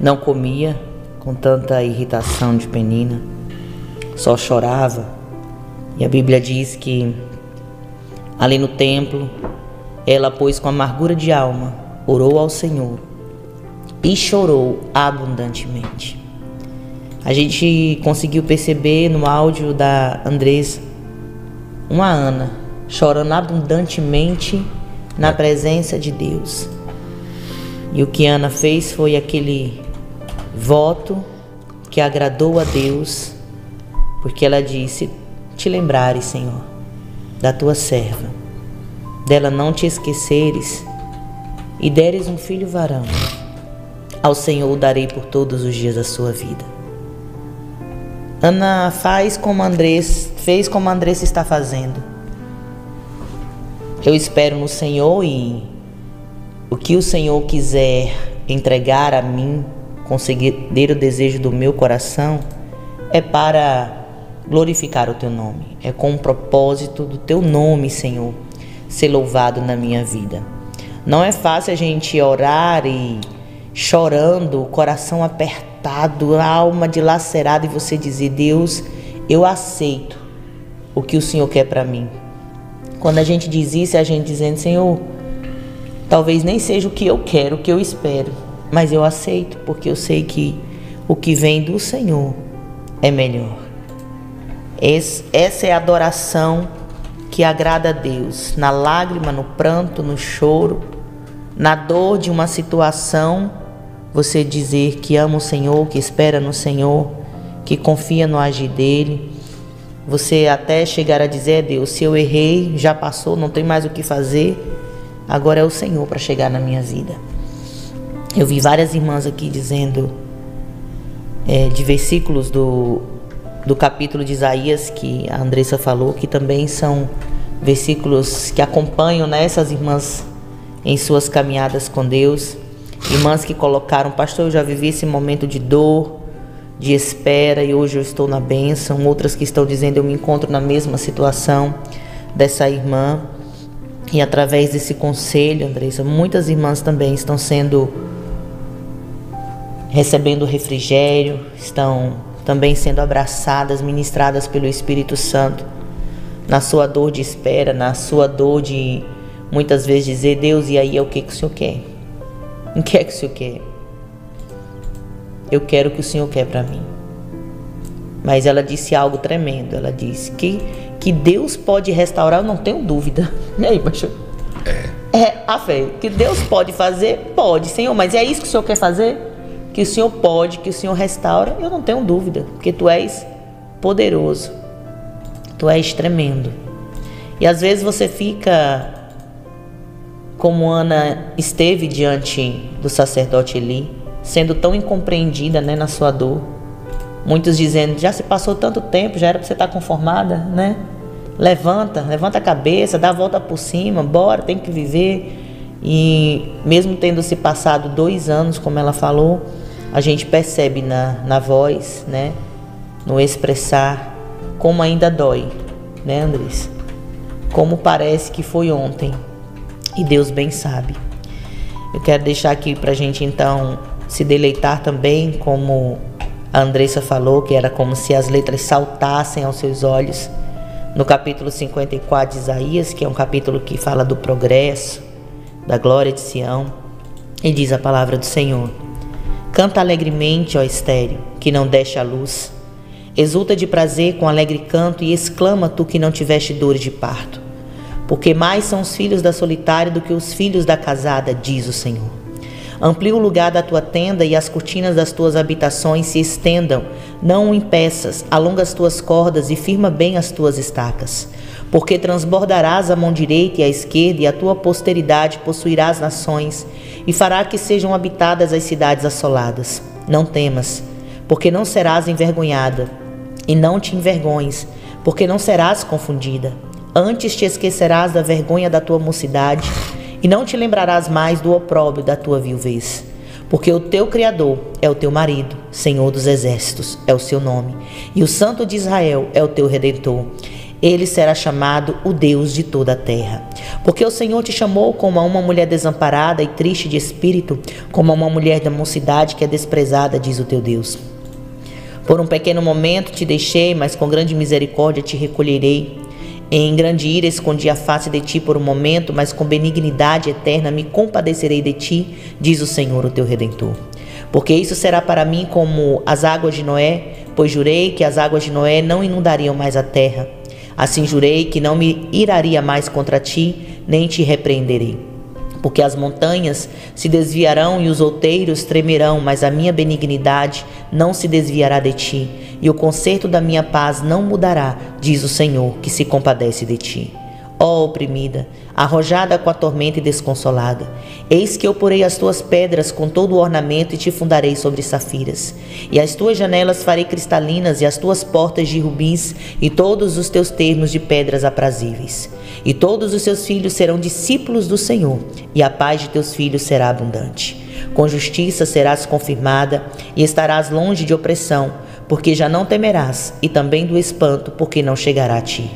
não comia com tanta irritação de Penina, só chorava. E a Bíblia diz que ali no templo, ela, pois com amargura de alma, orou ao Senhor e chorou abundantemente. A gente conseguiu perceber no áudio da Andressa uma Ana chorando abundantemente na presença de Deus. E o que Ana fez foi aquele voto que agradou a Deus, porque ela disse: Te lembrares, Senhor, da tua serva, dela não te esqueceres e deres um filho varão. Ao Senhor o darei por todos os dias da sua vida. Ana faz como Andrés, fez como Andrés está fazendo. Eu espero no Senhor e o que o Senhor quiser entregar a mim, conseguir o desejo do meu coração, é para glorificar o teu nome. É com o propósito do teu nome, Senhor, ser louvado na minha vida. Não é fácil a gente orar e chorando, o coração apertado apertado, a alma dilacerada e você dizer: Deus, eu aceito o que o Senhor quer para mim. Quando a gente diz isso, é a gente dizendo: Senhor, Talvez nem seja o que eu quero, o que eu espero, mas eu aceito, porque eu sei que o que vem do Senhor é melhor. essa é a adoração que agrada a Deus, na lágrima, no pranto, no choro, na dor de uma situação, você dizer que ama o Senhor, que espera no Senhor, que confia no agir dele. Você até chegar a dizer, Deus, se eu errei, já passou, não tem mais o que fazer, agora é o Senhor para chegar na minha vida. Eu vi várias irmãs aqui dizendo é, de versículos do, do capítulo de Isaías que a Andressa falou, que também são versículos que acompanham né, essas irmãs em suas caminhadas com Deus. Irmãs que colocaram, pastor, eu já vivi esse momento de dor, de espera e hoje eu estou na bênção. Outras que estão dizendo, eu me encontro na mesma situação dessa irmã. E através desse conselho, Andressa, muitas irmãs também estão sendo recebendo refrigério, estão também sendo abraçadas, ministradas pelo Espírito Santo, na sua dor de espera, na sua dor de muitas vezes dizer: Deus, e aí é o que, que o Senhor quer? O que é que o Senhor quer? Eu quero o que o Senhor quer para mim. Mas ela disse algo tremendo. Ela disse que, que Deus pode restaurar, eu não tenho dúvida. (laughs) E aí, pastor? É. É, a fé. Que Deus pode fazer? Pode, Senhor. Mas é isso que o Senhor quer fazer? Que o Senhor pode, que o Senhor restaura? Eu não tenho dúvida. Porque tu és poderoso. Tu és tremendo. E às vezes você fica como Ana esteve diante do sacerdote Eli, sendo tão incompreendida né, na sua dor. Muitos dizendo, já se passou tanto tempo, já era para você estar conformada, né? Levanta, levanta a cabeça, dá a volta por cima, bora, tem que viver. E mesmo tendo se passado dois anos, como ela falou, a gente percebe na, na voz, né? No expressar, como ainda dói, né, Andrés? Como parece que foi ontem, e Deus bem sabe. Eu quero deixar aqui para a gente então se deleitar também, como a Andressa falou, que era como se as letras saltassem aos seus olhos. No capítulo 54 de Isaías, que é um capítulo que fala do progresso, da glória de Sião, e diz a palavra do Senhor: Canta alegremente, ó estéreo, que não deixa a luz. Exulta de prazer com alegre canto e exclama tu que não tiveste dores de parto porque mais são os filhos da solitária do que os filhos da casada, diz o Senhor. Amplia o lugar da tua tenda e as cortinas das tuas habitações se estendam, não o impeças, alonga as tuas cordas e firma bem as tuas estacas. Porque transbordarás a mão direita e a esquerda, e a tua posteridade possuirá as nações, e fará que sejam habitadas as cidades assoladas. Não temas, porque não serás envergonhada, e não te envergonhes, porque não serás confundida. Antes te esquecerás da vergonha da tua mocidade e não te lembrarás mais do opróbrio da tua viuvez. Porque o teu Criador é o teu marido, Senhor dos exércitos é o seu nome, e o Santo de Israel é o teu redentor. Ele será chamado o Deus de toda a terra. Porque o Senhor te chamou como a uma mulher desamparada e triste de espírito, como a uma mulher da mocidade que é desprezada, diz o teu Deus. Por um pequeno momento te deixei, mas com grande misericórdia te recolherei. Em grande ira escondi a face de ti por um momento, mas com benignidade eterna me compadecerei de ti, diz o Senhor, o teu redentor. Porque isso será para mim como as águas de Noé, pois jurei que as águas de Noé não inundariam mais a terra. Assim jurei que não me iraria mais contra ti, nem te repreenderei. Porque as montanhas se desviarão e os outeiros tremerão, mas a minha benignidade não se desviará de ti, e o conserto da minha paz não mudará, diz o Senhor, que se compadece de ti. Ó oprimida, arrojada com a tormenta e desconsolada, eis que eu porei as tuas pedras com todo o ornamento e te fundarei sobre safiras. E as tuas janelas farei cristalinas e as tuas portas de rubins e todos os teus termos de pedras aprazíveis. E todos os seus filhos serão discípulos do Senhor, e a paz de teus filhos será abundante. Com justiça serás confirmada e estarás longe de opressão, porque já não temerás, e também do espanto, porque não chegará a ti.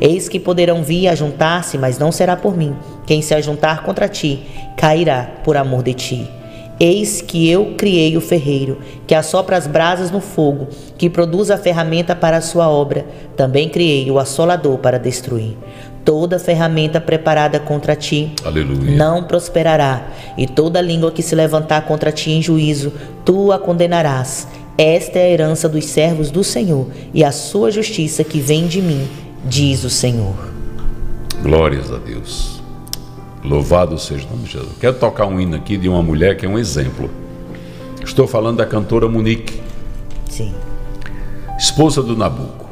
Eis que poderão vir a juntar-se, mas não será por mim. Quem se ajuntar contra ti, cairá por amor de ti. Eis que eu criei o ferreiro, que assopra as brasas no fogo, que produz a ferramenta para a sua obra. Também criei o assolador para destruir. toda ferramenta preparada contra ti Aleluia. não prosperará, e toda língua que se levantar contra ti em juízo, tu a condenarás. Esta é a herança dos servos do Senhor, e a sua justiça que vem de mim, diz o Senhor. Glórias a Deus. Louvado seja o nome de Jesus. Quero tocar um hino aqui de uma mulher que é um exemplo. Estou falando da cantora Monique, Sim. esposa do Nabuco.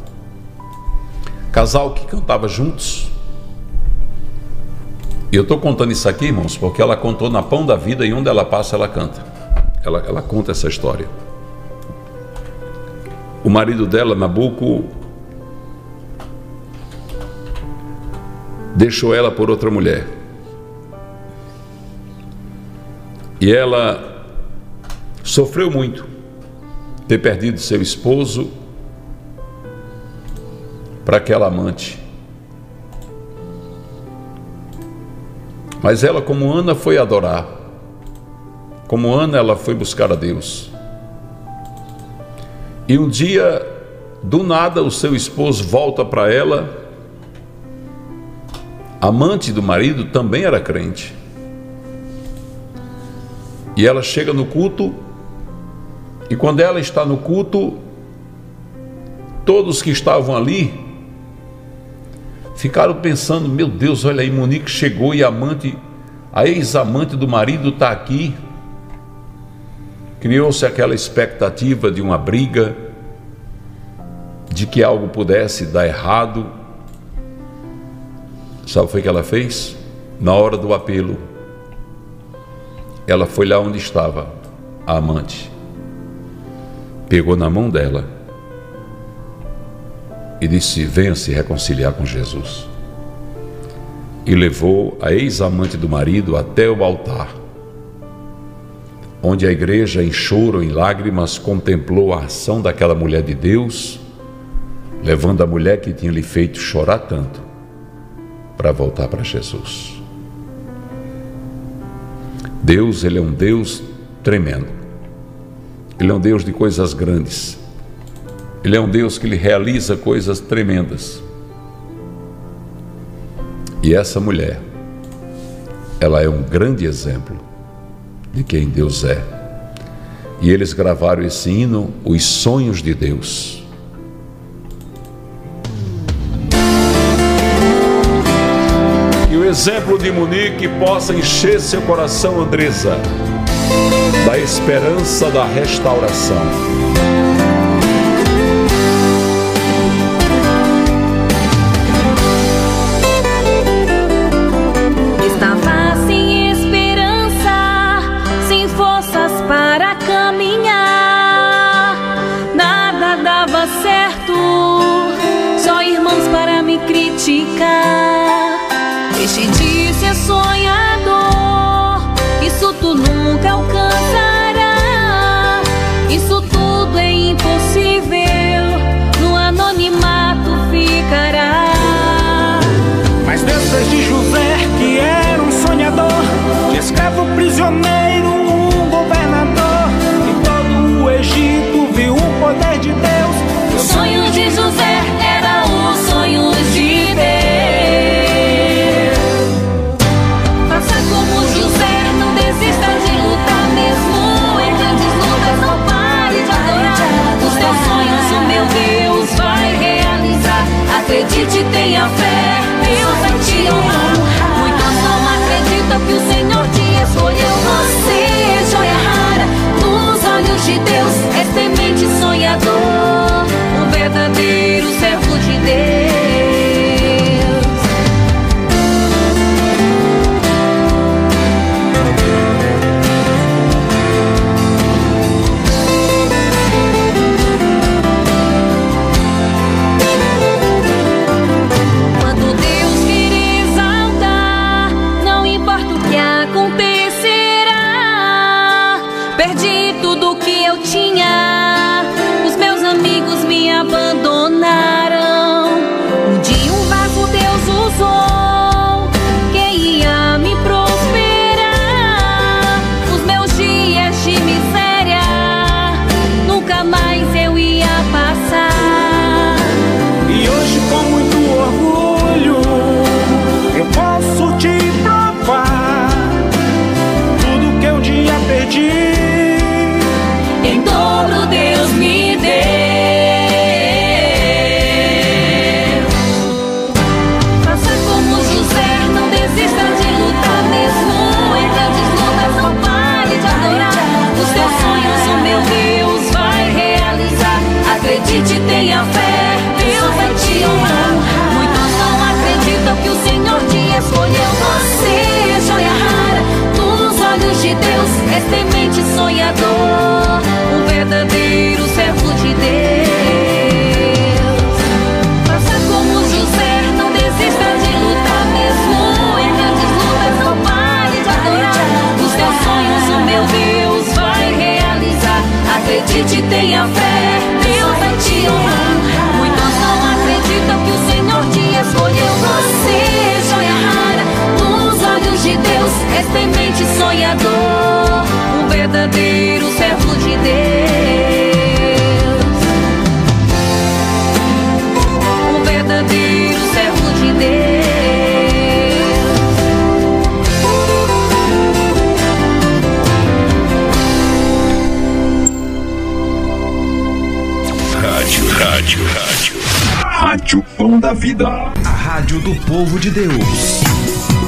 Casal que cantava juntos. E eu estou contando isso aqui, irmãos, porque ela contou na Pão da Vida e onde ela passa, ela canta. Ela, ela conta essa história. O marido dela, Nabuco, deixou ela por outra mulher. E ela sofreu muito ter perdido seu esposo para aquela amante. Mas ela, como Ana, foi adorar. Como Ana, ela foi buscar a Deus. E um dia, do nada, o seu esposo volta para ela. Amante do marido também era crente. E ela chega no culto, e quando ela está no culto, todos que estavam ali ficaram pensando: meu Deus, olha aí, Monique chegou e a amante, a ex-amante do marido está aqui. Criou-se aquela expectativa de uma briga, de que algo pudesse dar errado. Sabe o que ela fez? Na hora do apelo, ela foi lá onde estava a amante, pegou na mão dela e disse: Venha se reconciliar com Jesus. E levou a ex-amante do marido até o altar, onde a igreja, em choro, em lágrimas, contemplou a ação daquela mulher de Deus, levando a mulher que tinha lhe feito chorar tanto para voltar para Jesus. Deus, Ele é um Deus tremendo. Ele é um Deus de coisas grandes. Ele é um Deus que lhe realiza coisas tremendas. E essa mulher, ela é um grande exemplo de quem Deus é. E eles gravaram esse hino, Os Sonhos de Deus. Exemplo de Munique possa encher seu coração, Andresa, da esperança da restauração.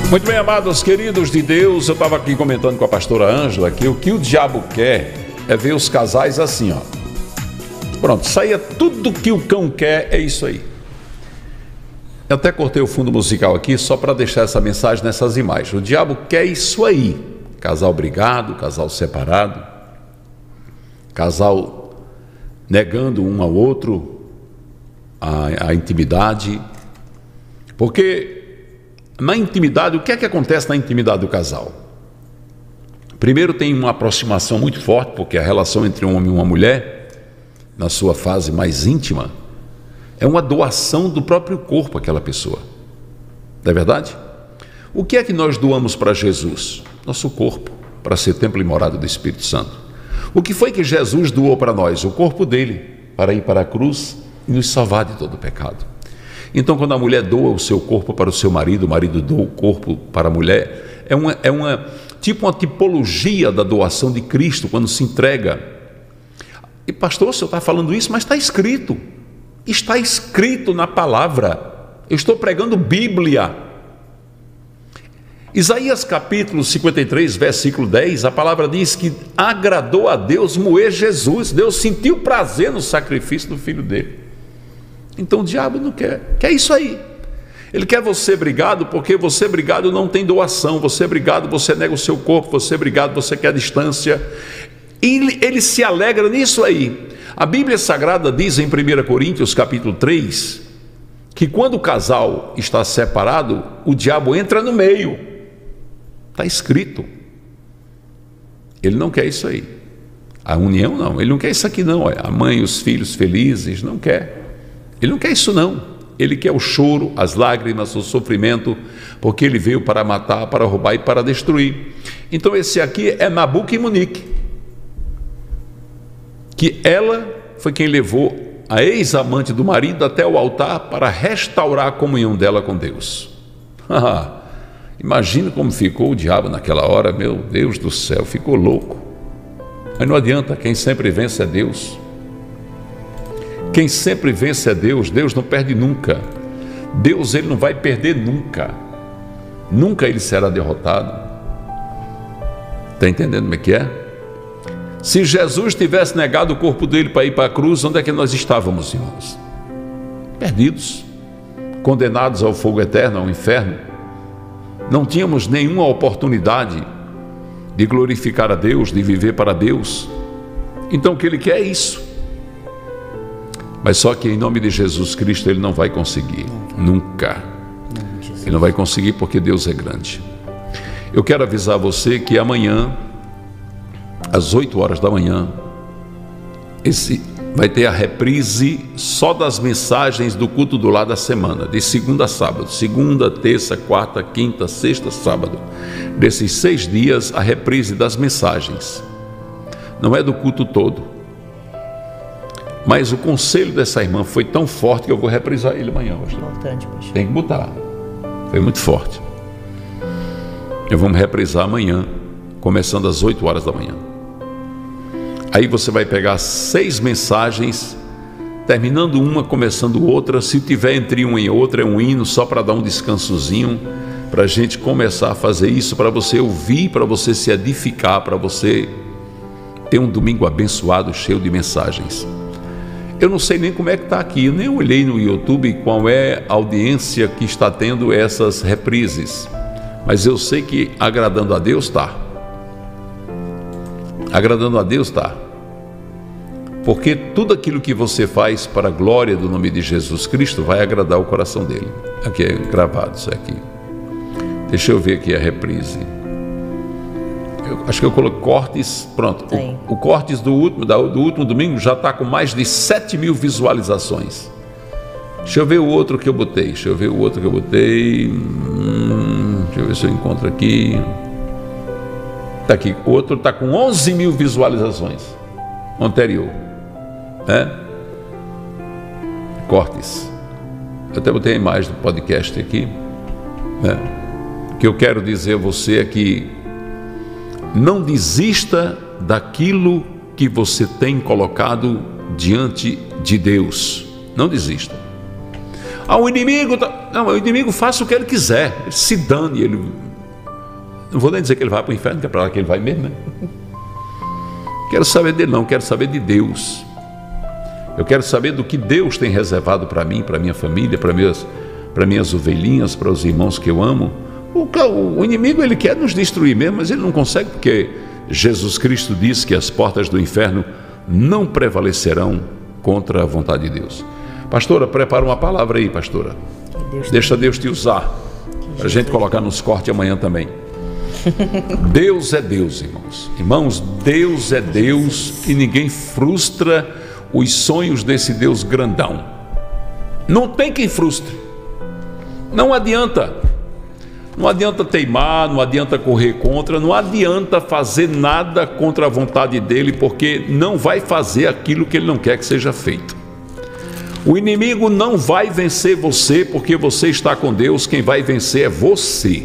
Muito bem, amados queridos de Deus, eu estava aqui comentando com a pastora Ângela que o que o diabo quer é ver os casais assim, ó. Pronto, saia tudo que o cão quer, é isso aí. Eu até cortei o fundo musical aqui só para deixar essa mensagem nessas imagens. O diabo quer isso aí: casal brigado, casal separado, casal negando um ao outro a, a intimidade. Porque na intimidade, o que é que acontece na intimidade do casal? Primeiro, tem uma aproximação muito forte, porque a relação entre um homem e uma mulher, na sua fase mais íntima, é uma doação do próprio corpo àquela pessoa. Não é verdade? O que é que nós doamos para Jesus? Nosso corpo, para ser templo e morada do Espírito Santo. O que foi que Jesus doou para nós? O corpo dele, para ir para a cruz e nos salvar de todo o pecado. Então, quando a mulher doa o seu corpo para o seu marido, o marido doa o corpo para a mulher, é uma, é uma tipo uma tipologia da doação de Cristo quando se entrega. E pastor, o senhor está falando isso, mas está escrito. Está escrito na palavra. Eu estou pregando Bíblia. Isaías capítulo 53, versículo 10, a palavra diz que agradou a Deus moer Jesus. Deus sentiu prazer no sacrifício do filho dele. Então o diabo não quer, quer isso aí. Ele quer você brigado, porque você brigado não tem doação, você brigado, você nega o seu corpo, você brigado, você quer distância. E ele, ele se alegra nisso aí. A Bíblia Sagrada diz em 1 Coríntios capítulo 3, que quando o casal está separado, o diabo entra no meio. Está escrito. Ele não quer isso aí. A união não, ele não quer isso aqui não. A mãe e os filhos felizes, não quer. Ele não quer isso não. Ele quer o choro, as lágrimas, o sofrimento, porque ele veio para matar, para roubar e para destruir. Então esse aqui é Nabuque e Munique. Que ela foi quem levou a ex-amante do marido até o altar para restaurar a comunhão dela com Deus. (laughs) Imagina como ficou o diabo naquela hora, meu Deus do céu, ficou louco. Mas não adianta, quem sempre vence é Deus. Quem sempre vence é Deus, Deus não perde nunca. Deus ele não vai perder nunca. Nunca ele será derrotado. Está entendendo como é que é? Se Jesus tivesse negado o corpo dele para ir para a cruz, onde é que nós estávamos, irmãos? Perdidos, condenados ao fogo eterno, ao inferno. Não tínhamos nenhuma oportunidade de glorificar a Deus, de viver para Deus. Então o que ele quer é isso. Mas só que em nome de Jesus Cristo ele não vai conseguir, nunca. Ele não vai conseguir porque Deus é grande. Eu quero avisar você que amanhã, às 8 horas da manhã, esse vai ter a reprise só das mensagens do culto do lado da semana, de segunda a sábado, segunda, terça, quarta, quinta, sexta, sábado. Desses seis dias, a reprise das mensagens. Não é do culto todo mas o conselho dessa irmã foi tão forte que eu vou reprisar ele amanhã. Pastor. Importante, pastor. Tem que botar. Foi muito forte. Eu vamos reprisar amanhã, começando às 8 horas da manhã. Aí você vai pegar seis mensagens, terminando uma, começando outra. Se tiver entre uma e outra, é um hino só para dar um descansozinho, para a gente começar a fazer isso, para você ouvir, para você se edificar, para você ter um domingo abençoado, cheio de mensagens. Eu não sei nem como é que está aqui, eu nem olhei no YouTube qual é a audiência que está tendo essas reprises, mas eu sei que agradando a Deus está. Agradando a Deus está. Porque tudo aquilo que você faz para a glória do nome de Jesus Cristo vai agradar o coração dele. Aqui é gravado isso aqui. Deixa eu ver aqui a reprise. Eu acho que eu coloquei cortes, pronto. O, o cortes do último, do último domingo já está com mais de 7 mil visualizações. Deixa eu ver o outro que eu botei. Deixa eu ver o outro que eu botei. Hum, deixa eu ver se eu encontro aqui. Tá aqui. O outro está com 11 mil visualizações. O anterior. Né? Cortes. Eu até botei a imagem do podcast aqui. Né? O que eu quero dizer a você é que não desista daquilo que você tem colocado diante de Deus. Não desista. Ah, o inimigo. Tá... Não, o inimigo faça o que ele quiser. Ele se dane. Ele... Não vou nem dizer que ele vai para o inferno, que é para lá que ele vai mesmo, né? Quero saber dele, não. Quero saber de Deus. Eu quero saber do que Deus tem reservado para mim, para minha família, para minhas, para minhas ovelhinhas, para os irmãos que eu amo. O, inimigo ele quer nos destruir mesmo, mas ele não consegue porque Jesus Cristo disse que as portas do inferno não prevalecerão contra a vontade de Deus. Pastora, prepara uma palavra aí, pastora. Deus Deixa Deus te usar para a gente colocar nos cortes amanhã também. (laughs) Deus é Deus, irmãos. Irmãos, Deus é Deus e ninguém frustra os sonhos desse Deus grandão. Não tem quem frustre. Não adianta. Não adianta teimar, não adianta correr contra, não adianta fazer nada contra a vontade dele, porque não vai fazer aquilo que ele não quer que seja feito. O inimigo não vai vencer você porque você está com Deus, quem vai vencer é você.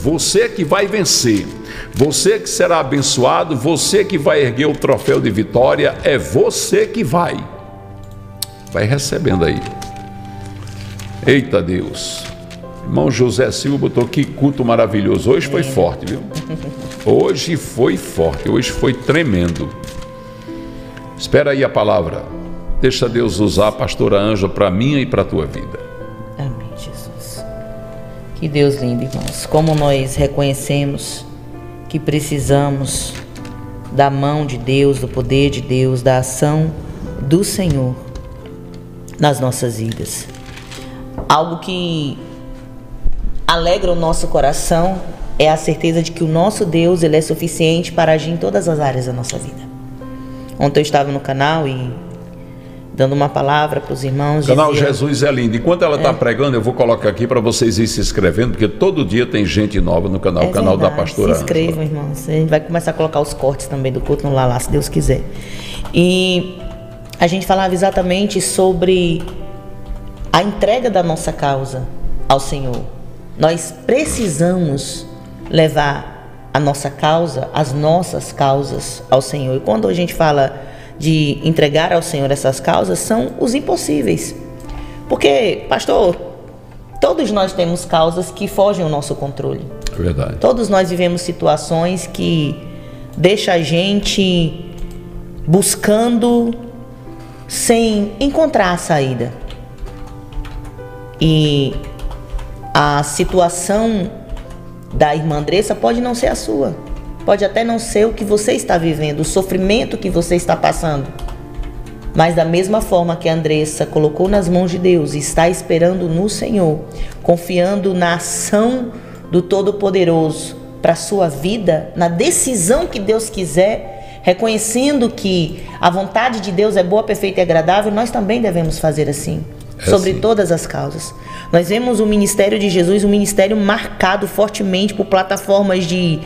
Você que vai vencer, você que será abençoado, você que vai erguer o troféu de vitória, é você que vai. Vai recebendo aí. Eita Deus. Irmão José Silva botou que culto maravilhoso. Hoje foi forte, viu? Hoje foi forte, hoje foi tremendo. Espera aí a palavra. Deixa Deus usar a pastora Ângela para minha e para a tua vida. Amém, Jesus. Que Deus lindo, irmãos. Como nós reconhecemos que precisamos da mão de Deus, do poder de Deus, da ação do Senhor nas nossas vidas. Algo que alegra o nosso coração é a certeza de que o nosso Deus ele é suficiente para agir em todas as áreas da nossa vida. Ontem eu estava no canal e dando uma palavra para os irmãos. O canal dizia- Jesus é lindo. Enquanto ela está pregando, eu vou colocar aqui para vocês irem se inscrevendo, porque todo dia tem gente nova no canal, É o canal da verdade. pastora Se inscrevam, irmãos. A gente vai começar a colocar os cortes também do culto no Lalá, se Deus quiser. E a gente falava exatamente sobre a entrega da nossa causa ao Senhor. Nós precisamos levar a nossa causa, as nossas causas ao Senhor. E quando a gente fala de entregar ao Senhor essas causas, são os impossíveis. Porque, pastor, todos nós temos causas que fogem ao nosso controle. É verdade. Todos nós vivemos situações que deixa a gente buscando sem encontrar a saída. E a situação da irmã Andressa pode não ser a sua. Pode até não ser o que você está vivendo, o sofrimento que você está passando. Mas da mesma forma que a Andressa colocou nas mãos de Deus e está esperando no Senhor, confiando na ação do Todo-Poderoso para a sua vida, na decisão que Deus quiser, reconhecendo que a vontade de Deus é boa, perfeita e agradável, nós também devemos fazer assim. É sobre assim. todas as causas. Nós vemos o ministério de Jesus, um ministério marcado fortemente por plataformas de,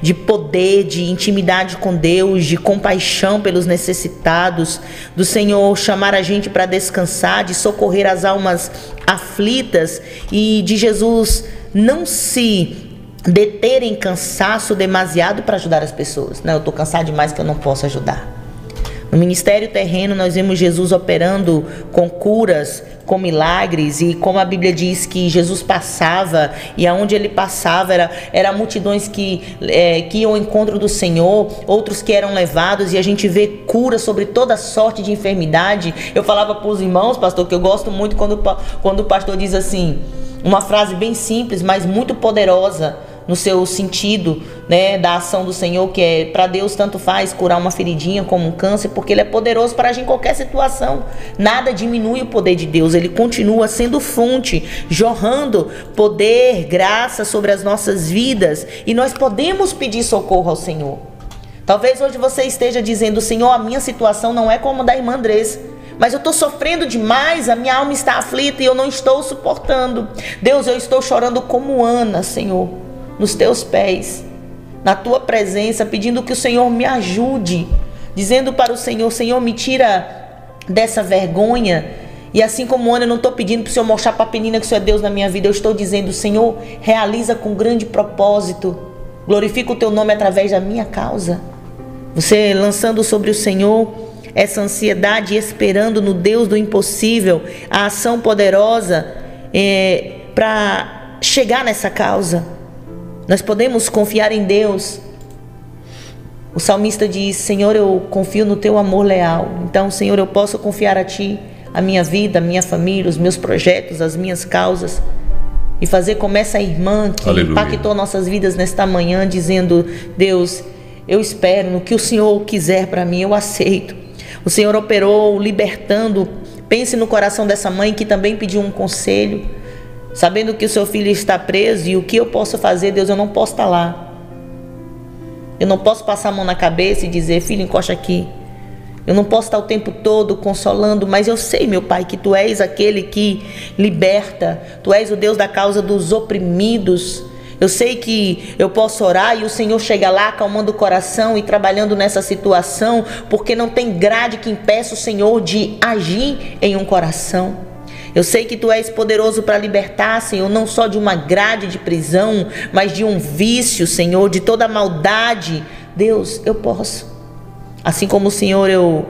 de poder, de intimidade com Deus, de compaixão pelos necessitados, do Senhor chamar a gente para descansar, de socorrer as almas aflitas e de Jesus não se deter em cansaço demasiado para ajudar as pessoas. Não, eu estou cansado demais que eu não posso ajudar. No ministério terreno, nós vemos Jesus operando com curas, com milagres, e como a Bíblia diz que Jesus passava, e aonde ele passava era, era multidões que, é, que iam ao encontro do Senhor, outros que eram levados, e a gente vê cura sobre toda sorte de enfermidade. Eu falava para os irmãos, pastor, que eu gosto muito quando, quando o pastor diz assim, uma frase bem simples, mas muito poderosa no seu sentido, né, da ação do Senhor, que é para Deus tanto faz curar uma feridinha como um câncer, porque ele é poderoso para agir em qualquer situação. Nada diminui o poder de Deus, ele continua sendo fonte, jorrando poder, graça sobre as nossas vidas, e nós podemos pedir socorro ao Senhor. Talvez hoje você esteja dizendo, Senhor, a minha situação não é como a da irmã Andressa. Mas eu estou sofrendo demais, a minha alma está aflita e eu não estou suportando. Deus, eu estou chorando como Ana, Senhor, nos teus pés, na tua presença, pedindo que o Senhor me ajude, dizendo para o Senhor: Senhor, me tira dessa vergonha. E assim como Ana, eu não estou pedindo para o Senhor mostrar para a menina que o Senhor é Deus na minha vida, eu estou dizendo: Senhor, realiza com grande propósito, glorifica o teu nome através da minha causa. Você lançando sobre o Senhor essa ansiedade, esperando no Deus do impossível, a ação poderosa é, para chegar nessa causa. Nós podemos confiar em Deus. O salmista diz: Senhor, eu confio no teu amor leal. Então, Senhor, eu posso confiar a ti a minha vida, a minha família, os meus projetos, as minhas causas. E fazer como essa irmã que Aleluia. impactou nossas vidas nesta manhã, dizendo: Deus, eu espero no que o Senhor quiser para mim, eu aceito. O Senhor operou libertando. Pense no coração dessa mãe que também pediu um conselho, sabendo que o seu filho está preso e o que eu posso fazer, Deus, eu não posso estar lá. Eu não posso passar a mão na cabeça e dizer, filho, encosta aqui. Eu não posso estar o tempo todo consolando, mas eu sei, meu Pai, que tu és aquele que liberta, tu és o Deus da causa dos oprimidos. Eu sei que eu posso orar e o Senhor chega lá acalmando o coração e trabalhando nessa situação, porque não tem grade que impeça o Senhor de agir em um coração. Eu sei que tu és poderoso para libertar, Senhor, não só de uma grade de prisão, mas de um vício, Senhor, de toda maldade. Deus, eu posso. Assim como o Senhor, eu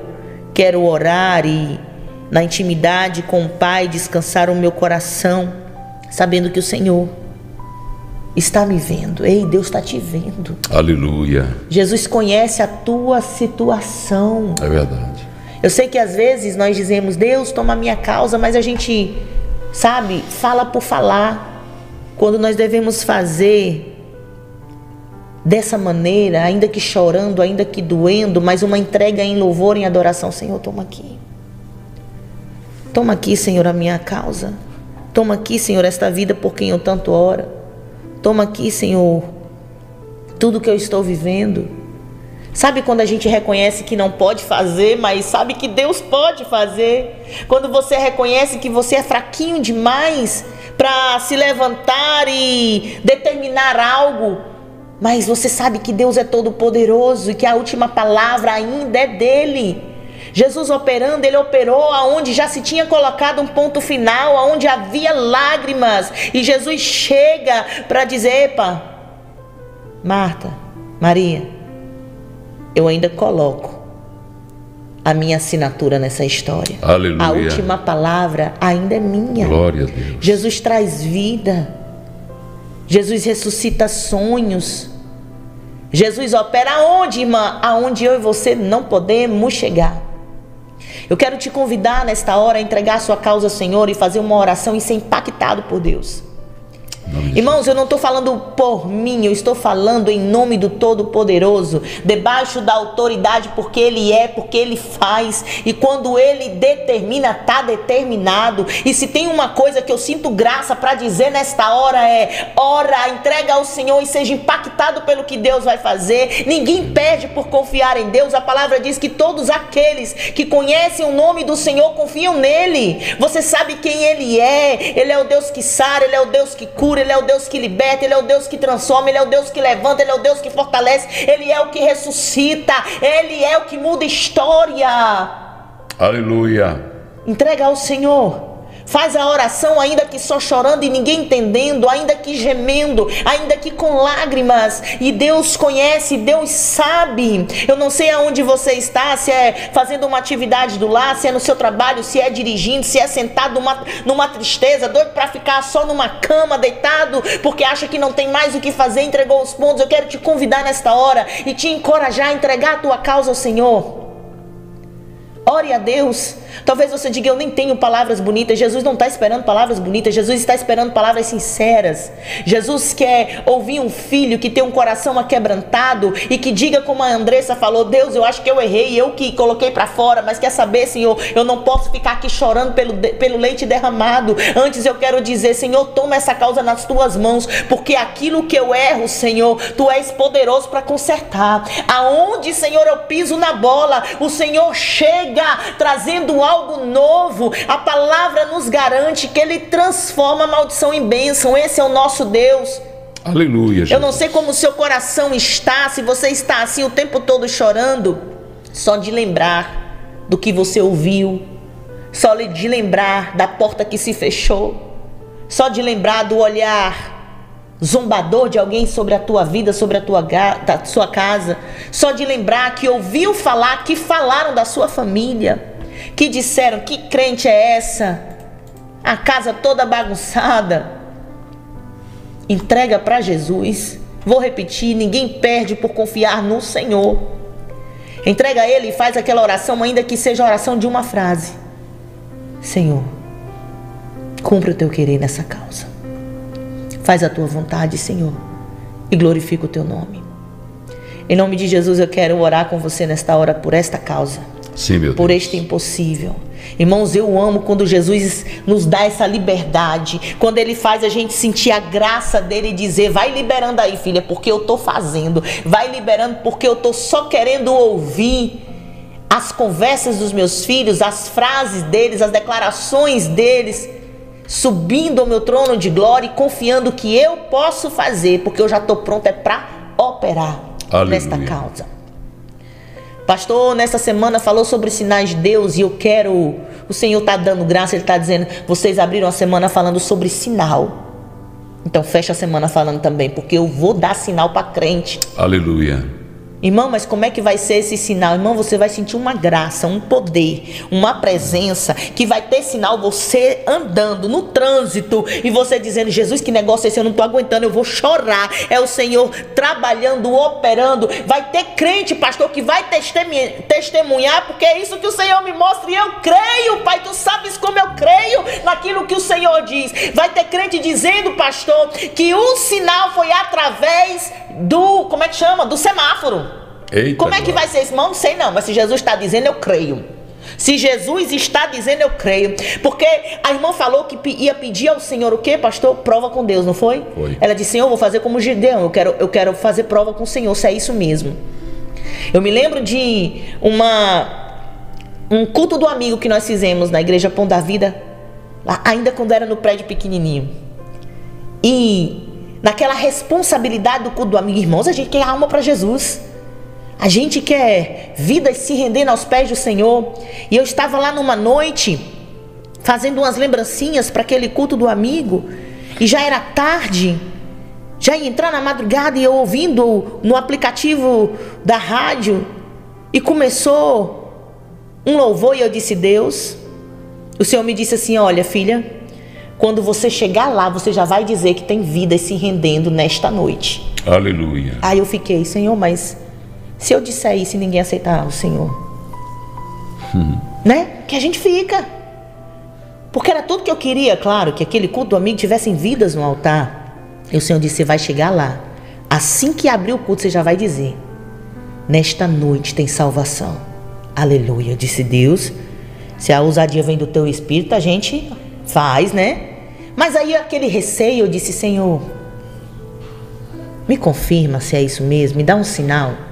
quero orar e na intimidade com o Pai descansar o meu coração, sabendo que o Senhor está me vendo. Ei, Deus está te vendo. Aleluia. Jesus conhece a tua situação. É verdade. Eu sei que às vezes nós dizemos, Deus toma a minha causa, mas a gente, sabe, fala por falar. Quando nós devemos fazer dessa maneira, ainda que chorando, ainda que doendo, mas uma entrega em louvor, em adoração. Senhor, toma aqui. Toma aqui, Senhor, a minha causa. Toma aqui, Senhor, esta vida por quem eu tanto oro. Toma aqui, Senhor, tudo que eu estou vivendo. Sabe quando a gente reconhece que não pode fazer, mas sabe que Deus pode fazer? Quando você reconhece que você é fraquinho demais para se levantar e determinar algo, mas você sabe que Deus é todo poderoso e que a última palavra ainda é dele. Jesus operando, ele operou aonde já se tinha colocado um ponto final, aonde havia lágrimas. E Jesus chega para dizer: Epa, Marta, Maria, eu ainda coloco a minha assinatura nessa história. Aleluia. A última palavra ainda é minha. Glória a Deus. Jesus traz vida. Jesus ressuscita sonhos. Jesus opera aonde, irmã? Aonde eu e você não podemos chegar. Eu quero te convidar nesta hora a entregar a sua causa ao Senhor e fazer uma oração e ser impactado por Deus. Irmãos, eu não estou falando por mim, eu estou falando em nome do Todo-Poderoso, debaixo da autoridade, porque Ele é, porque Ele faz, e quando Ele determina, está determinado. E se tem uma coisa que eu sinto graça para dizer nesta hora é: ora, entrega ao Senhor e seja impactado pelo que Deus vai fazer. Ninguém perde por confiar em Deus. A palavra diz que todos aqueles que conhecem o nome do Senhor confiam nele. Você sabe quem Ele é, Ele é o Deus que sara, Ele é o Deus que cura ele é o Deus que liberta, Ele é o Deus que transforma, Ele é o Deus que levanta, Ele é o Deus que fortalece, Ele é o que ressuscita, Ele é o que muda história. Aleluia. Entrega ao Senhor. Faz a oração ainda que só chorando e ninguém entendendo, ainda que gemendo, ainda que com lágrimas. E Deus conhece, Deus sabe. Eu não sei aonde você está, se é fazendo uma atividade do lar, se é no seu trabalho, se é dirigindo, se é sentado numa, numa tristeza, doido para ficar só numa cama, deitado, porque acha que não tem mais o que fazer, entregou os pontos. Eu quero te convidar nesta hora e te encorajar a entregar a tua causa ao Senhor. Ore a Deus. Talvez você diga, eu nem tenho palavras bonitas. Jesus não está esperando palavras bonitas, Jesus está esperando palavras sinceras. Jesus quer ouvir um filho que tem um coração aquebrantado e que diga como a Andressa falou: Deus, eu acho que eu errei, eu que coloquei para fora, mas quer saber, Senhor, eu não posso ficar aqui chorando pelo, pelo leite derramado. Antes eu quero dizer, Senhor, toma essa causa nas tuas mãos, porque aquilo que eu erro, Senhor, tu és poderoso para consertar. Aonde, Senhor, eu piso na bola, o Senhor chega trazendo algo novo. A palavra nos garante que ele transforma a maldição em bênção. Esse é o nosso Deus. Aleluia. Jesus. Eu não sei como o seu coração está, se você está assim o tempo todo chorando, só de lembrar do que você ouviu, só de lembrar da porta que se fechou, só de lembrar do olhar zombador de alguém sobre a tua vida, sobre a tua da sua casa, só de lembrar que ouviu falar, que falaram da sua família, que disseram que crente é essa, a casa toda bagunçada. Entrega para Jesus. Vou repetir: ninguém perde por confiar no Senhor. Entrega a Ele e faz aquela oração, ainda que seja a oração de uma frase: Senhor, cumpre o teu querer nessa causa. Faz a tua vontade, Senhor, e glorifica o teu nome. Em nome de Jesus, eu quero orar com você nesta hora por esta causa. Sim, meu por Deus. este impossível. Irmãos, eu amo quando Jesus nos dá essa liberdade, quando ele faz a gente sentir a graça dele e dizer: vai liberando aí, filha, porque eu tô fazendo, vai liberando porque eu tô só querendo ouvir as conversas dos meus filhos, as frases deles, as declarações deles subindo ao meu trono de glória e confiando que eu posso fazer, porque eu já estou pronto é para operar Aleluia. nesta causa. Pastor, nessa semana falou sobre sinais de Deus e eu quero. O Senhor está dando graça, Ele está dizendo. Vocês abriram a semana falando sobre sinal. Então fecha a semana falando também, porque eu vou dar sinal para crente. Aleluia. Irmão, mas como é que vai ser esse sinal? Irmão, você vai sentir uma graça, um poder, uma presença que vai ter sinal você andando no trânsito e você dizendo: Jesus, que negócio é esse? Eu não estou aguentando, eu vou chorar. É o Senhor trabalhando, operando. Vai ter crente, pastor, que vai testemunhar, porque é isso que o Senhor me mostra e eu creio, Pai. Tu sabes como eu creio naquilo que o Senhor diz. Vai ter crente dizendo, pastor, que o sinal foi através do, como é que chama? Do semáforo. Eita como é que vai ser isso? Não sei não, mas se Jesus está dizendo, eu creio. Se Jesus está dizendo, eu creio. Porque a irmã falou que ia pedir ao Senhor o quê, pastor? Prova com Deus, não foi? Foi. Ela disse, Senhor, eu vou fazer como Gideão, eu quero, eu quero fazer prova com o Senhor, se é isso mesmo. Eu me lembro de uma um culto do amigo que nós fizemos na igreja Pão da Vida, lá, ainda quando era no prédio pequenininho. E naquela responsabilidade do culto do amigo. Irmãos, a gente quer alma para Jesus. A gente quer vidas se rendendo aos pés do Senhor. E eu estava lá numa noite, fazendo umas lembrancinhas para aquele culto do amigo. E já era tarde. Já ia entrar na madrugada e eu ouvindo no aplicativo da rádio. E começou um louvor e eu disse: Deus. O Senhor me disse assim: Olha, filha, quando você chegar lá, você já vai dizer que tem vidas se rendendo nesta noite. Aleluia. Aí eu fiquei, Senhor, mas se eu disser isso e ninguém aceitar o Senhor, Hum. né? Que a gente fica. Porque era tudo que eu queria, claro, que aquele culto do amigo tivessem vidas no altar. E o Senhor disse: você vai chegar lá. Assim que abrir o culto, você já vai dizer: Nesta noite tem salvação. Aleluia. Disse Deus. Se a ousadia vem do teu espírito, a gente faz, né? Mas aí aquele receio, eu disse: Senhor, me confirma se é isso mesmo, me dá um sinal.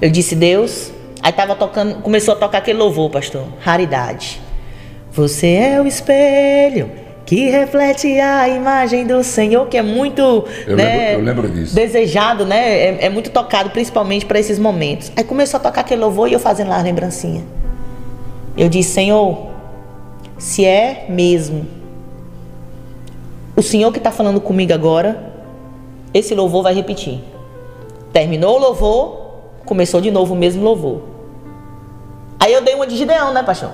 Eu disse: Deus. Aí tava tocando, começou a tocar aquele louvor, pastor. Raridade. Você é o espelho que reflete a imagem do Senhor, que é muito Eu né, lembro- eu lembro disso. desejado, né? É, é muito tocado, principalmente para esses momentos. Aí começou a tocar aquele louvor e eu fazendo lá a lembrancinha. Eu disse, Senhor, se é mesmo o Senhor que está falando comigo agora, esse louvor vai repetir. Terminou o louvor, começou de novo o mesmo louvor. Aí eu dei uma de Gideão, né, paixão?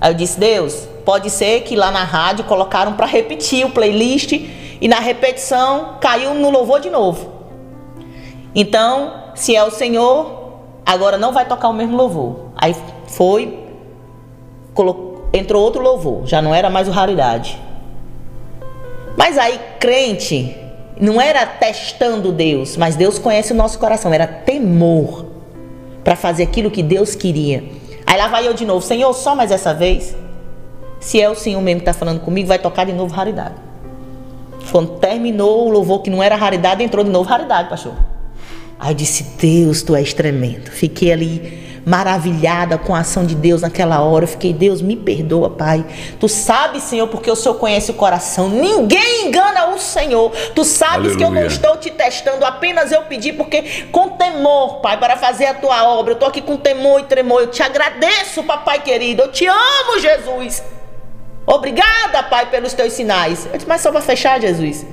Aí eu disse, Deus, pode ser que lá na rádio colocaram para repetir o playlist e na repetição caiu no louvor de novo. Então, se é o Senhor, agora não vai tocar o mesmo louvor. Aí foi, Colocou, entrou outro louvor, já não era mais o raridade. Mas aí, crente, não era testando Deus, mas Deus conhece o nosso coração, era temor para fazer aquilo que Deus queria. Aí lá vai eu de novo, Senhor, só mais essa vez. Se é o Senhor mesmo que está falando comigo, vai tocar de novo raridade. Quando terminou o louvor que não era raridade, entrou de novo raridade, pastor. Aí eu disse, Deus, tu és tremendo. Fiquei ali maravilhada com a ação de Deus naquela hora. Eu fiquei, Deus, me perdoa, Pai. Tu sabes, Senhor, porque o Senhor conhece o coração. Ninguém engana o Senhor. Tu sabes Aleluia. que eu não estou te testando, apenas eu pedi, porque com temor, Pai, para fazer a tua obra. Eu estou aqui com temor e tremor. Eu te agradeço, papai querido. Eu te amo, Jesus. Obrigada, Pai, pelos teus sinais. Eu disse, mas só para fechar, Jesus.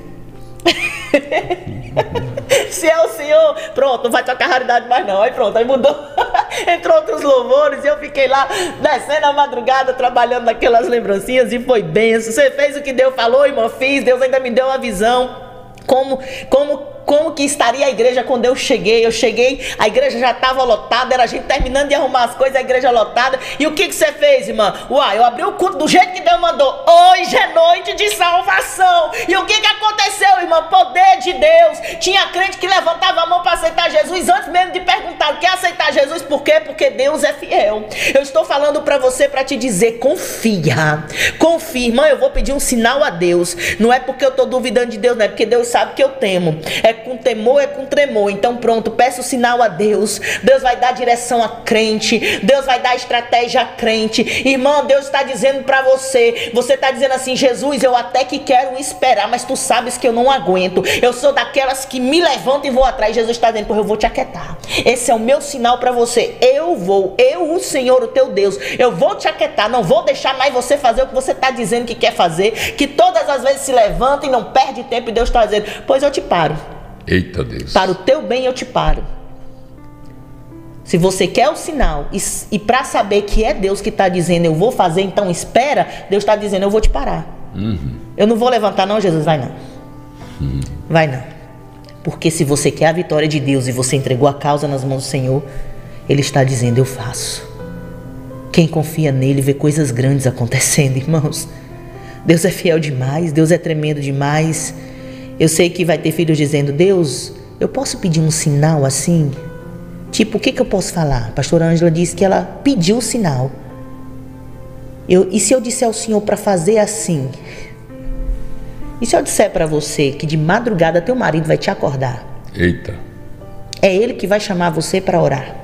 (laughs) Se é o Senhor, pronto, não vai tocar raridade mais não. Aí pronto, aí mudou. (laughs) Entrou outros louvores e eu fiquei lá descendo a madrugada, trabalhando naquelas lembrancinhas e foi benção. Você fez o que Deus falou, irmão, fiz. Deus ainda me deu uma visão. Como, como como que estaria a igreja quando eu cheguei? Eu cheguei, a igreja já estava lotada, era a gente terminando de arrumar as coisas, a igreja lotada. E o que, que você fez, irmã? Uai, eu abri o culto do jeito que Deus mandou. Hoje é noite de salvação. E o que, que aconteceu, irmã? Poder de Deus. Tinha crente que levantava a mão para aceitar Jesus antes mesmo de perguntar: quer aceitar Jesus? Por quê? Porque Deus é fiel. Eu estou falando para você para te dizer: confia. Confia, irmã. Eu vou pedir um sinal a Deus. Não é porque eu estou duvidando de Deus, não é porque Deus sabe que eu temo. É com temor, é com tremor. Então, pronto, peço sinal a Deus. Deus vai dar direção a crente. Deus vai dar estratégia a crente. Irmão, Deus está dizendo para você. Você está dizendo assim: Jesus, eu até que quero esperar, mas tu sabes que eu não aguento. Eu sou daquelas que me levanto e vou atrás. Jesus está dizendo: eu vou te aquietar. Esse é o meu sinal para você. Eu vou, eu, o Senhor, o teu Deus, eu vou te aquietar. Não vou deixar mais você fazer o que você está dizendo que quer fazer. Que todas as vezes se levanta e não perde tempo. E Deus está dizendo: pois eu te paro. Eita Deus. Para o teu bem eu te paro. Se você quer o sinal e, e para saber que é Deus que está dizendo eu vou fazer, então espera, Deus está dizendo eu vou te parar. Uhum. Eu não vou levantar, não, Jesus, vai não. Uhum. Vai não. Porque se você quer a vitória de Deus e você entregou a causa nas mãos do Senhor, Ele está dizendo eu faço. Quem confia nele vê coisas grandes acontecendo, (laughs) irmãos. Deus é fiel demais, Deus é tremendo demais. Eu sei que vai ter filhos dizendo: Deus, eu posso pedir um sinal assim? Tipo, o que, que eu posso falar? A pastora Ângela disse que ela pediu o sinal. Eu, e se eu disser ao Senhor para fazer assim? E se eu disser para você que de madrugada teu marido vai te acordar? Eita. É ele que vai chamar você para orar.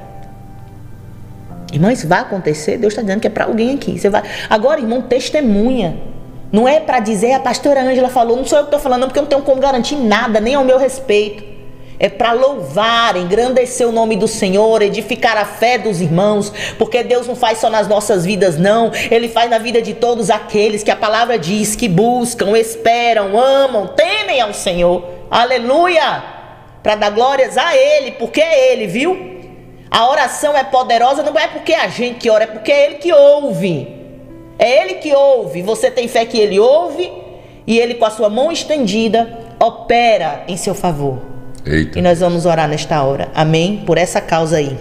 Irmão, isso vai acontecer? Deus está dizendo que é para alguém aqui. Você vai. Agora, irmão, testemunha. Não é para dizer a pastora Ângela falou, não sou eu que estou falando, porque eu não tenho como garantir nada, nem ao meu respeito. É para louvar, engrandecer o nome do Senhor, edificar a fé dos irmãos, porque Deus não faz só nas nossas vidas, não. Ele faz na vida de todos aqueles que a palavra diz que buscam, esperam, amam, temem ao Senhor. Aleluia! Para dar glórias a Ele, porque é Ele, viu? A oração é poderosa, não é porque é a gente ora, é porque é Ele que ouve. É Ele que ouve. Você tem fé que Ele ouve e Ele, com a sua mão estendida, opera em seu favor. Eita. E nós vamos orar nesta hora. Amém? Por essa causa aí.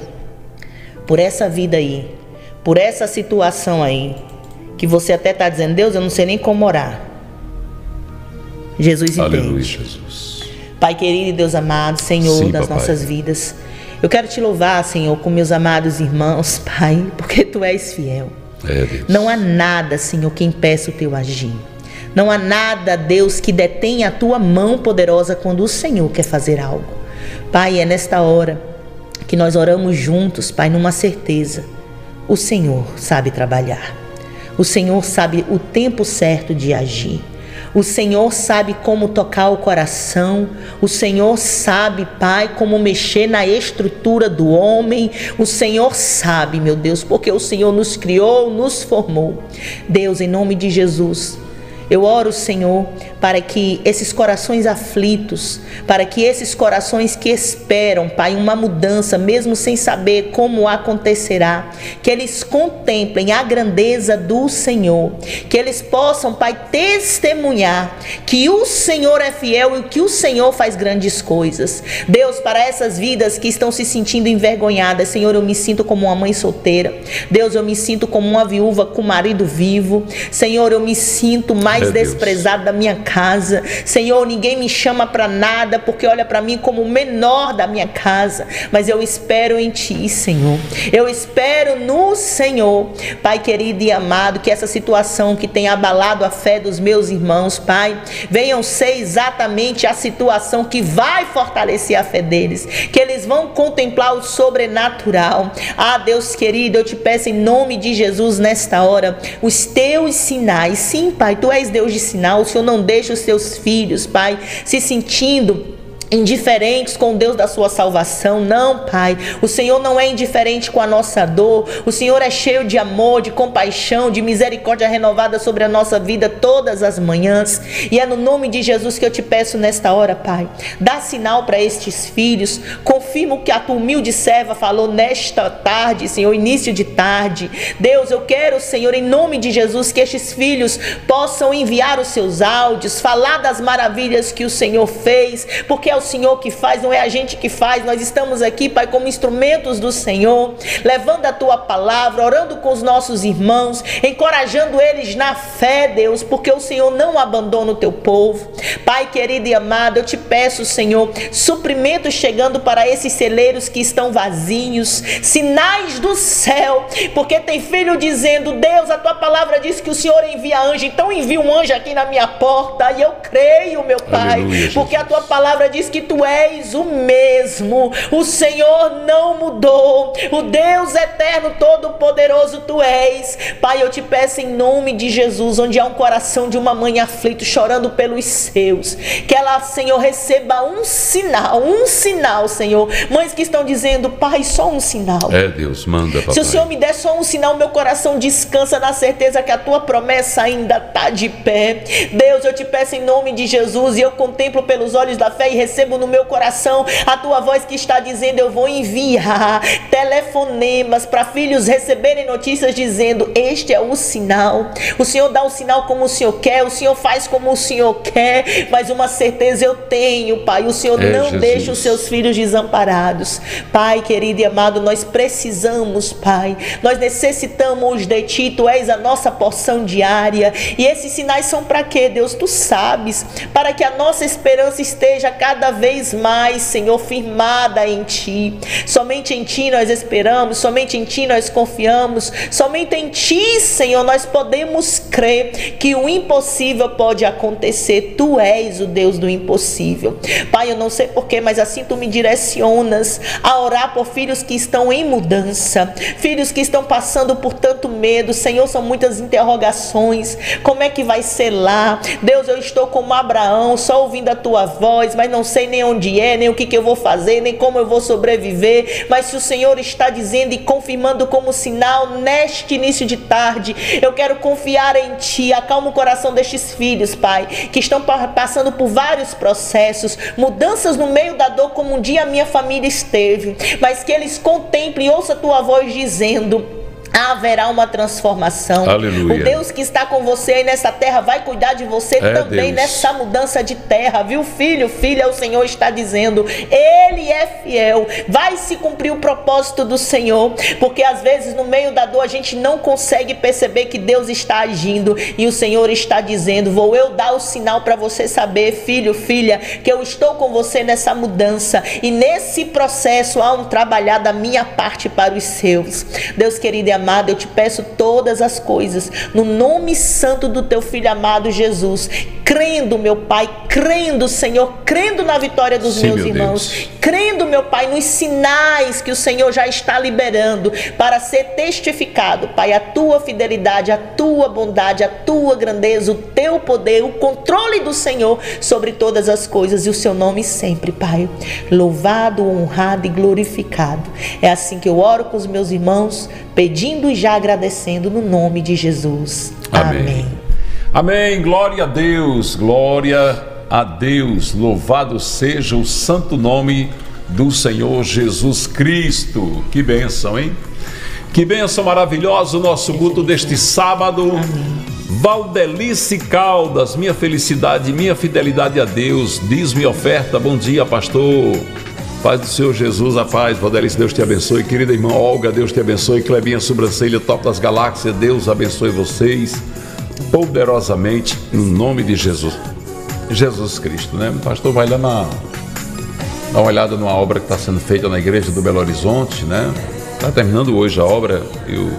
Por essa vida aí. Por essa situação aí. Que você até está dizendo, Deus, eu não sei nem como orar. Jesus entende. Aleluia, Jesus. Pai querido e Deus amado, Senhor Sim, das papai. nossas vidas. Eu quero te louvar, Senhor, com meus amados irmãos, (laughs) Pai, porque tu és fiel. É, Não há nada, Senhor, que impeça o teu agir. Não há nada, Deus, que detém a tua mão poderosa quando o Senhor quer fazer algo. Pai, é nesta hora que nós oramos juntos, Pai, numa certeza. O Senhor sabe trabalhar. O Senhor sabe o tempo certo de agir. O Senhor sabe como tocar o coração. O Senhor sabe, Pai, como mexer na estrutura do homem. O Senhor sabe, meu Deus, porque o Senhor nos criou, nos formou. Deus, em nome de Jesus, eu oro, Senhor, para que esses corações aflitos, para que esses corações que esperam, Pai, uma mudança, mesmo sem saber como acontecerá, que eles contemplem a grandeza do Senhor, que eles possam, Pai, testemunhar que o Senhor é fiel e que o Senhor faz grandes coisas. Deus, para essas vidas que estão se sentindo envergonhadas, Senhor, eu me sinto como uma mãe solteira. Deus, eu me sinto como uma viúva com marido vivo. Senhor, eu me sinto mais É desprezado da minha casa. Senhor, ninguém me chama para nada porque olha para mim como o menor da minha casa, mas eu espero em ti, Senhor. Eu espero no Senhor. Pai querido e amado, que essa situação que tem abalado a fé dos meus irmãos, Pai, venham ser exatamente a situação que vai fortalecer a fé deles, que eles vão contemplar o sobrenatural. Ah, Deus querido, eu te peço em nome de Jesus nesta hora, os teus sinais. Sim, Pai, tu és Deus de sinal. O Senhor não deixa os seus filhos, Pai, se sentindo indiferentes com Deus da sua salvação. Não, Pai. O Senhor não é indiferente com a nossa dor. O Senhor é cheio de amor, de compaixão, de misericórdia renovada sobre a nossa vida todas as manhãs. E é no nome de Jesus que eu te peço nesta hora, Pai. Dá sinal para estes filhos. Confirma o que a tua humilde serva falou nesta tarde, Senhor, início de tarde. Deus, eu quero, Senhor, em nome de Jesus, que estes filhos possam enviar os seus áudios, falar das maravilhas que o Senhor fez, porque é o Senhor que faz, não é a gente que faz. Nós estamos aqui, Pai, como instrumentos do Senhor, levando a tua palavra, orando com os nossos irmãos, encorajando eles na fé, Deus, porque o Senhor não abandona o teu povo. Pai querido e amado, eu te peço, Senhor, suprimentos chegando para esses celeiros que estão vazios, sinais do céu, porque tem filho dizendo: Deus, a tua palavra diz que o Senhor envia anjo, então envia um anjo aqui na minha porta, e eu creio, meu Pai, Aleluia, porque a tua palavra diz que tu és o mesmo, o Senhor não mudou, o Deus eterno, todo-poderoso tu és. Pai, eu te peço em nome de Jesus, onde há um coração de uma mãe aflito chorando pelos seus, que ela, Senhor, receba um sinal, um sinal, Senhor. Mães que estão dizendo, Pai, só um sinal. É Deus, manda, papai. Se o Senhor me der só um sinal, meu coração descansa na certeza que a tua promessa ainda está de pé. Deus, eu te peço em nome de Jesus e eu contemplo pelos olhos da fé e recebo no meu coração a tua voz que está dizendo: Eu vou enviar telefonemas para filhos receberem notícias dizendo: Este é o sinal. O Senhor dá o sinal como o Senhor quer, o Senhor faz como o Senhor quer, mas uma certeza eu tenho, Pai: o Senhor É, não Jesus. deixa os seus filhos desamparados. Pai querido e amado, nós precisamos, Pai, nós necessitamos de Ti, Tu és a nossa porção diária. E esses sinais são para quê, Deus? Tu sabes, para que a nossa esperança esteja cada vez mais, Senhor, firmada em Ti. Somente em Ti nós esperamos, somente em Ti nós confiamos, somente em Ti, Senhor, nós podemos crer que o impossível pode acontecer. Tu és o Deus do impossível. Pai, eu não sei porquê, mas assim Tu me direcionas a orar por filhos que estão em mudança, filhos que estão passando por tanto medo. Senhor, são muitas interrogações. Como é que vai ser lá? Deus, eu estou como Abraão, só ouvindo a tua voz, mas não sei nem onde é, nem o que, que eu vou fazer, nem como eu vou sobreviver. Mas se o Senhor está dizendo e confirmando como sinal neste início de tarde, eu quero confiar em Ti. Acalma o coração destes filhos, Pai, que estão pa- passando por vários processos, mudanças no meio da dor, como um dia a minha família esteve, mas que eles contemplem e ouçam a tua voz dizendo. Haverá uma transformação. Aleluia. O Deus que está com você aí nessa terra vai cuidar de você É, também Deus. nessa mudança de terra, viu, filho? Filha, o Senhor está dizendo, Ele é fiel, vai se cumprir o propósito do Senhor, porque às vezes no meio da dor a gente não consegue perceber que Deus está agindo e o Senhor está dizendo: Vou eu dar o sinal para você saber, filho, filha, que eu estou com você nessa mudança e nesse processo há um trabalhar da minha parte para os seus. Deus querido e amado, eu te peço todas as coisas no nome santo do teu filho amado Jesus, crendo, meu Pai, crendo, Senhor, crendo na vitória dos Sim, meus meu irmãos, Deus. crendo, meu Pai, nos sinais que o Senhor já está liberando para ser testificado, Pai, a tua fidelidade, a tua bondade, a tua grandeza, o teu poder, o controle do Senhor sobre todas as coisas e o seu nome sempre, Pai, louvado, honrado e glorificado. É assim que eu oro com os meus irmãos, pedindo e já agradecendo no nome de Jesus. Amém. Amém. Amém. Glória a Deus. Glória a Deus. Louvado seja o santo nome do Senhor Jesus Cristo. Que bênção, hein? Que bênção maravilhosa o nosso culto deste sábado. Valdelice Caldas, minha felicidade, minha fidelidade a Deus. Diz-me oferta. Bom dia, pastor. Paz do Senhor Jesus, a paz. Valdelice, Deus te abençoe. Querida irmã Olga, Deus te abençoe. Clebinha Sobrancelha, top das galáxias, Deus abençoe vocês poderosamente no nome de Jesus. Jesus Cristo, né? O pastor vai lá na, dar uma olhada numa obra que está sendo feita na igreja do Belo Horizonte, né? Está terminando hoje a obra e o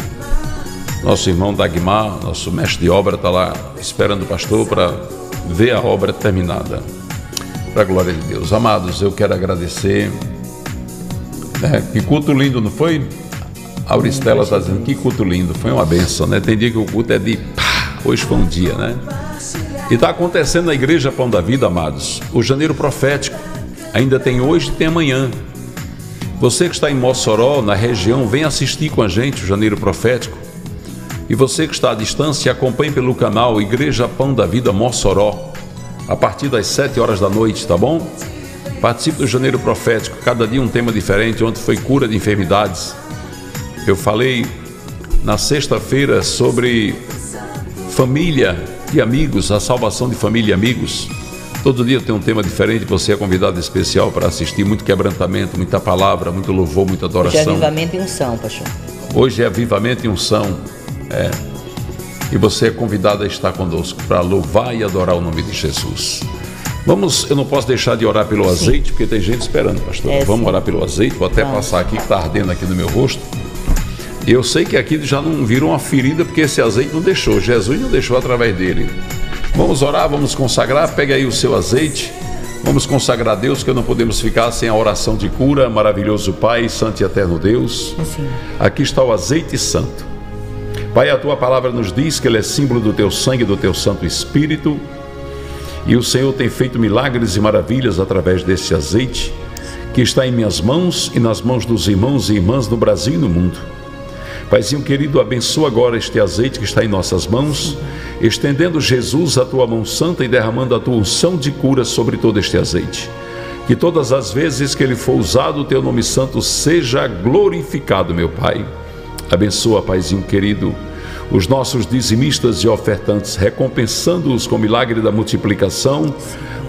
nosso irmão Dagmar, nosso mestre de obra, está lá esperando o pastor para ver a obra terminada. Para a glória de Deus. Amados, eu quero agradecer. Né? Que culto lindo, não foi? Auristela está dizendo que culto lindo, foi uma benção, né? Tem dia que o culto é de Hoje foi um dia, né? E está acontecendo na Igreja Pão da Vida, amados, o janeiro profético. Ainda tem hoje e tem amanhã. Você que está em Mossoró, na região, vem assistir com a gente o janeiro profético. E você que está à distância, acompanhe pelo canal Igreja Pão da Vida Mossoró, a partir das 7 horas da noite, tá bom? Participe do janeiro profético, cada dia um tema diferente. Ontem foi cura de enfermidades. Eu falei na sexta-feira sobre família e amigos, a salvação de família e amigos. Todo dia tem um tema diferente, você é convidado especial para assistir, muito quebrantamento, muita palavra, muito louvor, muita adoração. Hoje é avivamento e unção, pastor. Hoje é avivamento e unção, é. E você é convidado a estar conosco para louvar e adorar o nome de Jesus. Vamos, eu não posso deixar de orar pelo sim. azeite, porque tem gente esperando, pastor. É, Vamos sim. orar pelo azeite, vou até Vamos. passar aqui que está ardendo aqui no meu rosto. Eu sei que aqui já não viram uma ferida porque esse azeite não deixou, Jesus não deixou através dele. Vamos orar, vamos consagrar, pega aí o seu azeite. Vamos consagrar a Deus que não podemos ficar sem a oração de cura, maravilhoso Pai, Santo e Eterno Deus. Sim. Aqui está o azeite santo. Pai, a tua palavra nos diz que ele é símbolo do teu sangue e do teu Santo Espírito. E o Senhor tem feito milagres e maravilhas através desse azeite que está em minhas mãos e nas mãos dos irmãos e irmãs do Brasil e no mundo. Paizinho querido, abençoa agora este azeite que está em nossas mãos, estendendo Jesus a tua mão santa e derramando a tua unção de cura sobre todo este azeite. Que todas as vezes que ele for usado, o teu nome santo seja glorificado, meu Pai. Abençoa, Paizinho querido, os nossos dizimistas e ofertantes, recompensando-os com o milagre da multiplicação,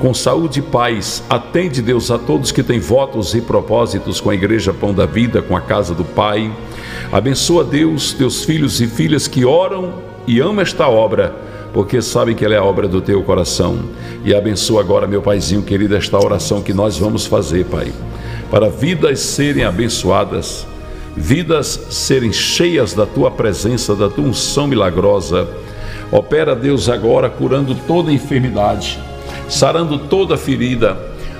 com saúde e paz. Atende, Deus, a todos que têm votos e propósitos com a Igreja Pão da Vida, com a Casa do Pai Abençoa Deus, teus filhos e filhas que oram e amam esta obra, porque sabem que ela é a obra do teu coração. E abençoa agora, meu Paizinho querido, esta oração que nós vamos fazer, Pai, para vidas serem abençoadas, vidas serem cheias da tua presença, da tua unção milagrosa. Opera, Deus, agora curando toda enfermidade, sarando toda ferida,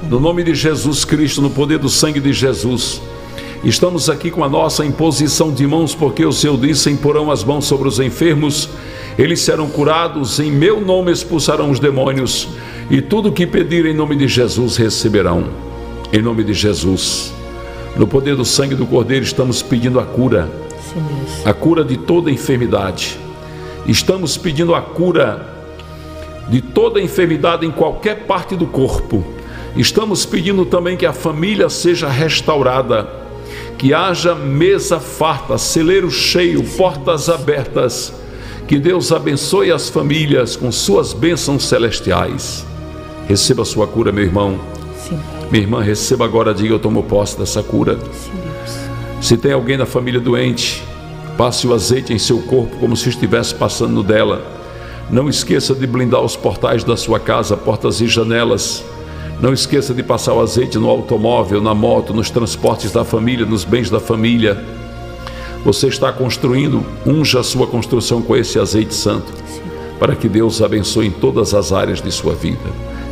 no nome de Jesus Cristo, no poder do sangue de Jesus. Estamos aqui com a nossa imposição de mãos, porque o Senhor disse: imporão as mãos sobre os enfermos, eles serão curados, em meu nome expulsarão os demônios, e tudo que pedirem em nome de Jesus receberão. Em nome de Jesus. No poder do sangue do Cordeiro, estamos pedindo a cura, a cura de toda enfermidade. Estamos pedindo a cura de toda enfermidade em qualquer parte do corpo. Estamos pedindo também que a família seja restaurada que haja mesa farta, celeiro cheio, portas abertas. Que Deus abençoe as famílias com suas bênçãos celestiais. Receba a sua cura, meu irmão. Sim. Minha irmã, receba agora, diga eu tomo posse dessa cura. Sim, Se tem alguém na família doente, passe o azeite em seu corpo como se estivesse passando no dela. Não esqueça de blindar os portais da sua casa, portas e janelas não esqueça de passar o azeite no automóvel, na moto, nos transportes da família, nos bens da família. Você está construindo, unja a sua construção com esse azeite santo, para que Deus abençoe em todas as áreas de sua vida.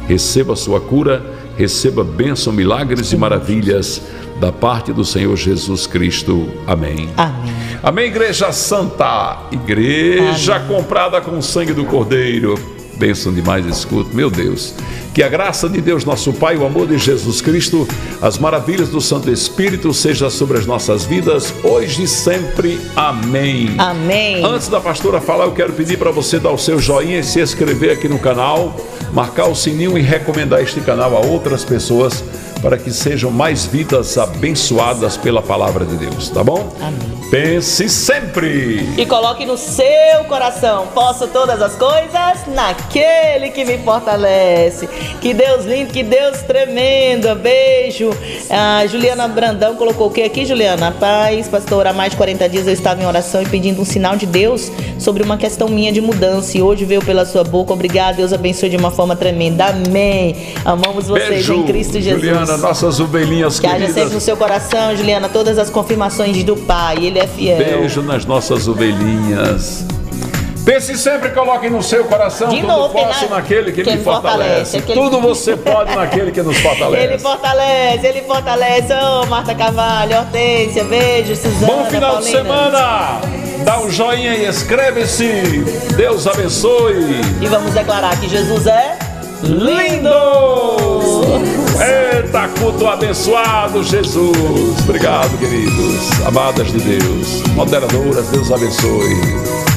Receba a sua cura, receba bênção, milagres e maravilhas da parte do Senhor Jesus Cristo. Amém. Amém. Amém, Igreja Santa, Igreja Amém. comprada com o sangue do Cordeiro Bênção demais esse culto, meu Deus. Que a graça de Deus, nosso Pai, o amor de Jesus Cristo, as maravilhas do Santo Espírito seja sobre as nossas vidas, hoje e sempre. Amém. Amém. Antes da pastora falar, eu quero pedir para você dar o seu joinha e se inscrever aqui no canal, marcar o sininho e recomendar este canal a outras pessoas para que sejam mais vidas abençoadas pela palavra de Deus, tá bom? Amém. Pense sempre. E coloque no seu coração: posso todas as coisas naquele que me fortalece. Que Deus lindo, que Deus tremendo. Beijo. A Juliana Brandão colocou o que aqui, Juliana? Paz, pastor, há mais de 40 dias eu estava em oração e pedindo um sinal de Deus sobre uma questão minha de mudança. E hoje veio pela sua boca. Obrigado, Deus abençoe de uma forma tremenda. Amém. Amamos vocês Beijo, em Cristo Jesus. Juliana, nossas ovelhinhas Que haja sempre no queridas. seu coração, Juliana, todas as confirmações do Pai. Ele é fiel. Beijo nas nossas ovelhinhas. Pense sempre, coloque no seu coração De tudo novo, posso na- naquele que quem me fortalece. fortalece, aquele Tudo que- você pode naquele que nos (laughs) fortalece. Ele fortalece, ele fortalece. Ô, Marta Cavalho, Hortência, beijo, Suzana, Bom final de Paulina. semana! Dá um joinha e inscreve-se. Deus abençoe. E vamos declarar que Jesus é Lindo! Eita, culto abençoado, Jesus. Obrigado, queridos. Amadas de Deus. Moderadoras, Deus abençoe.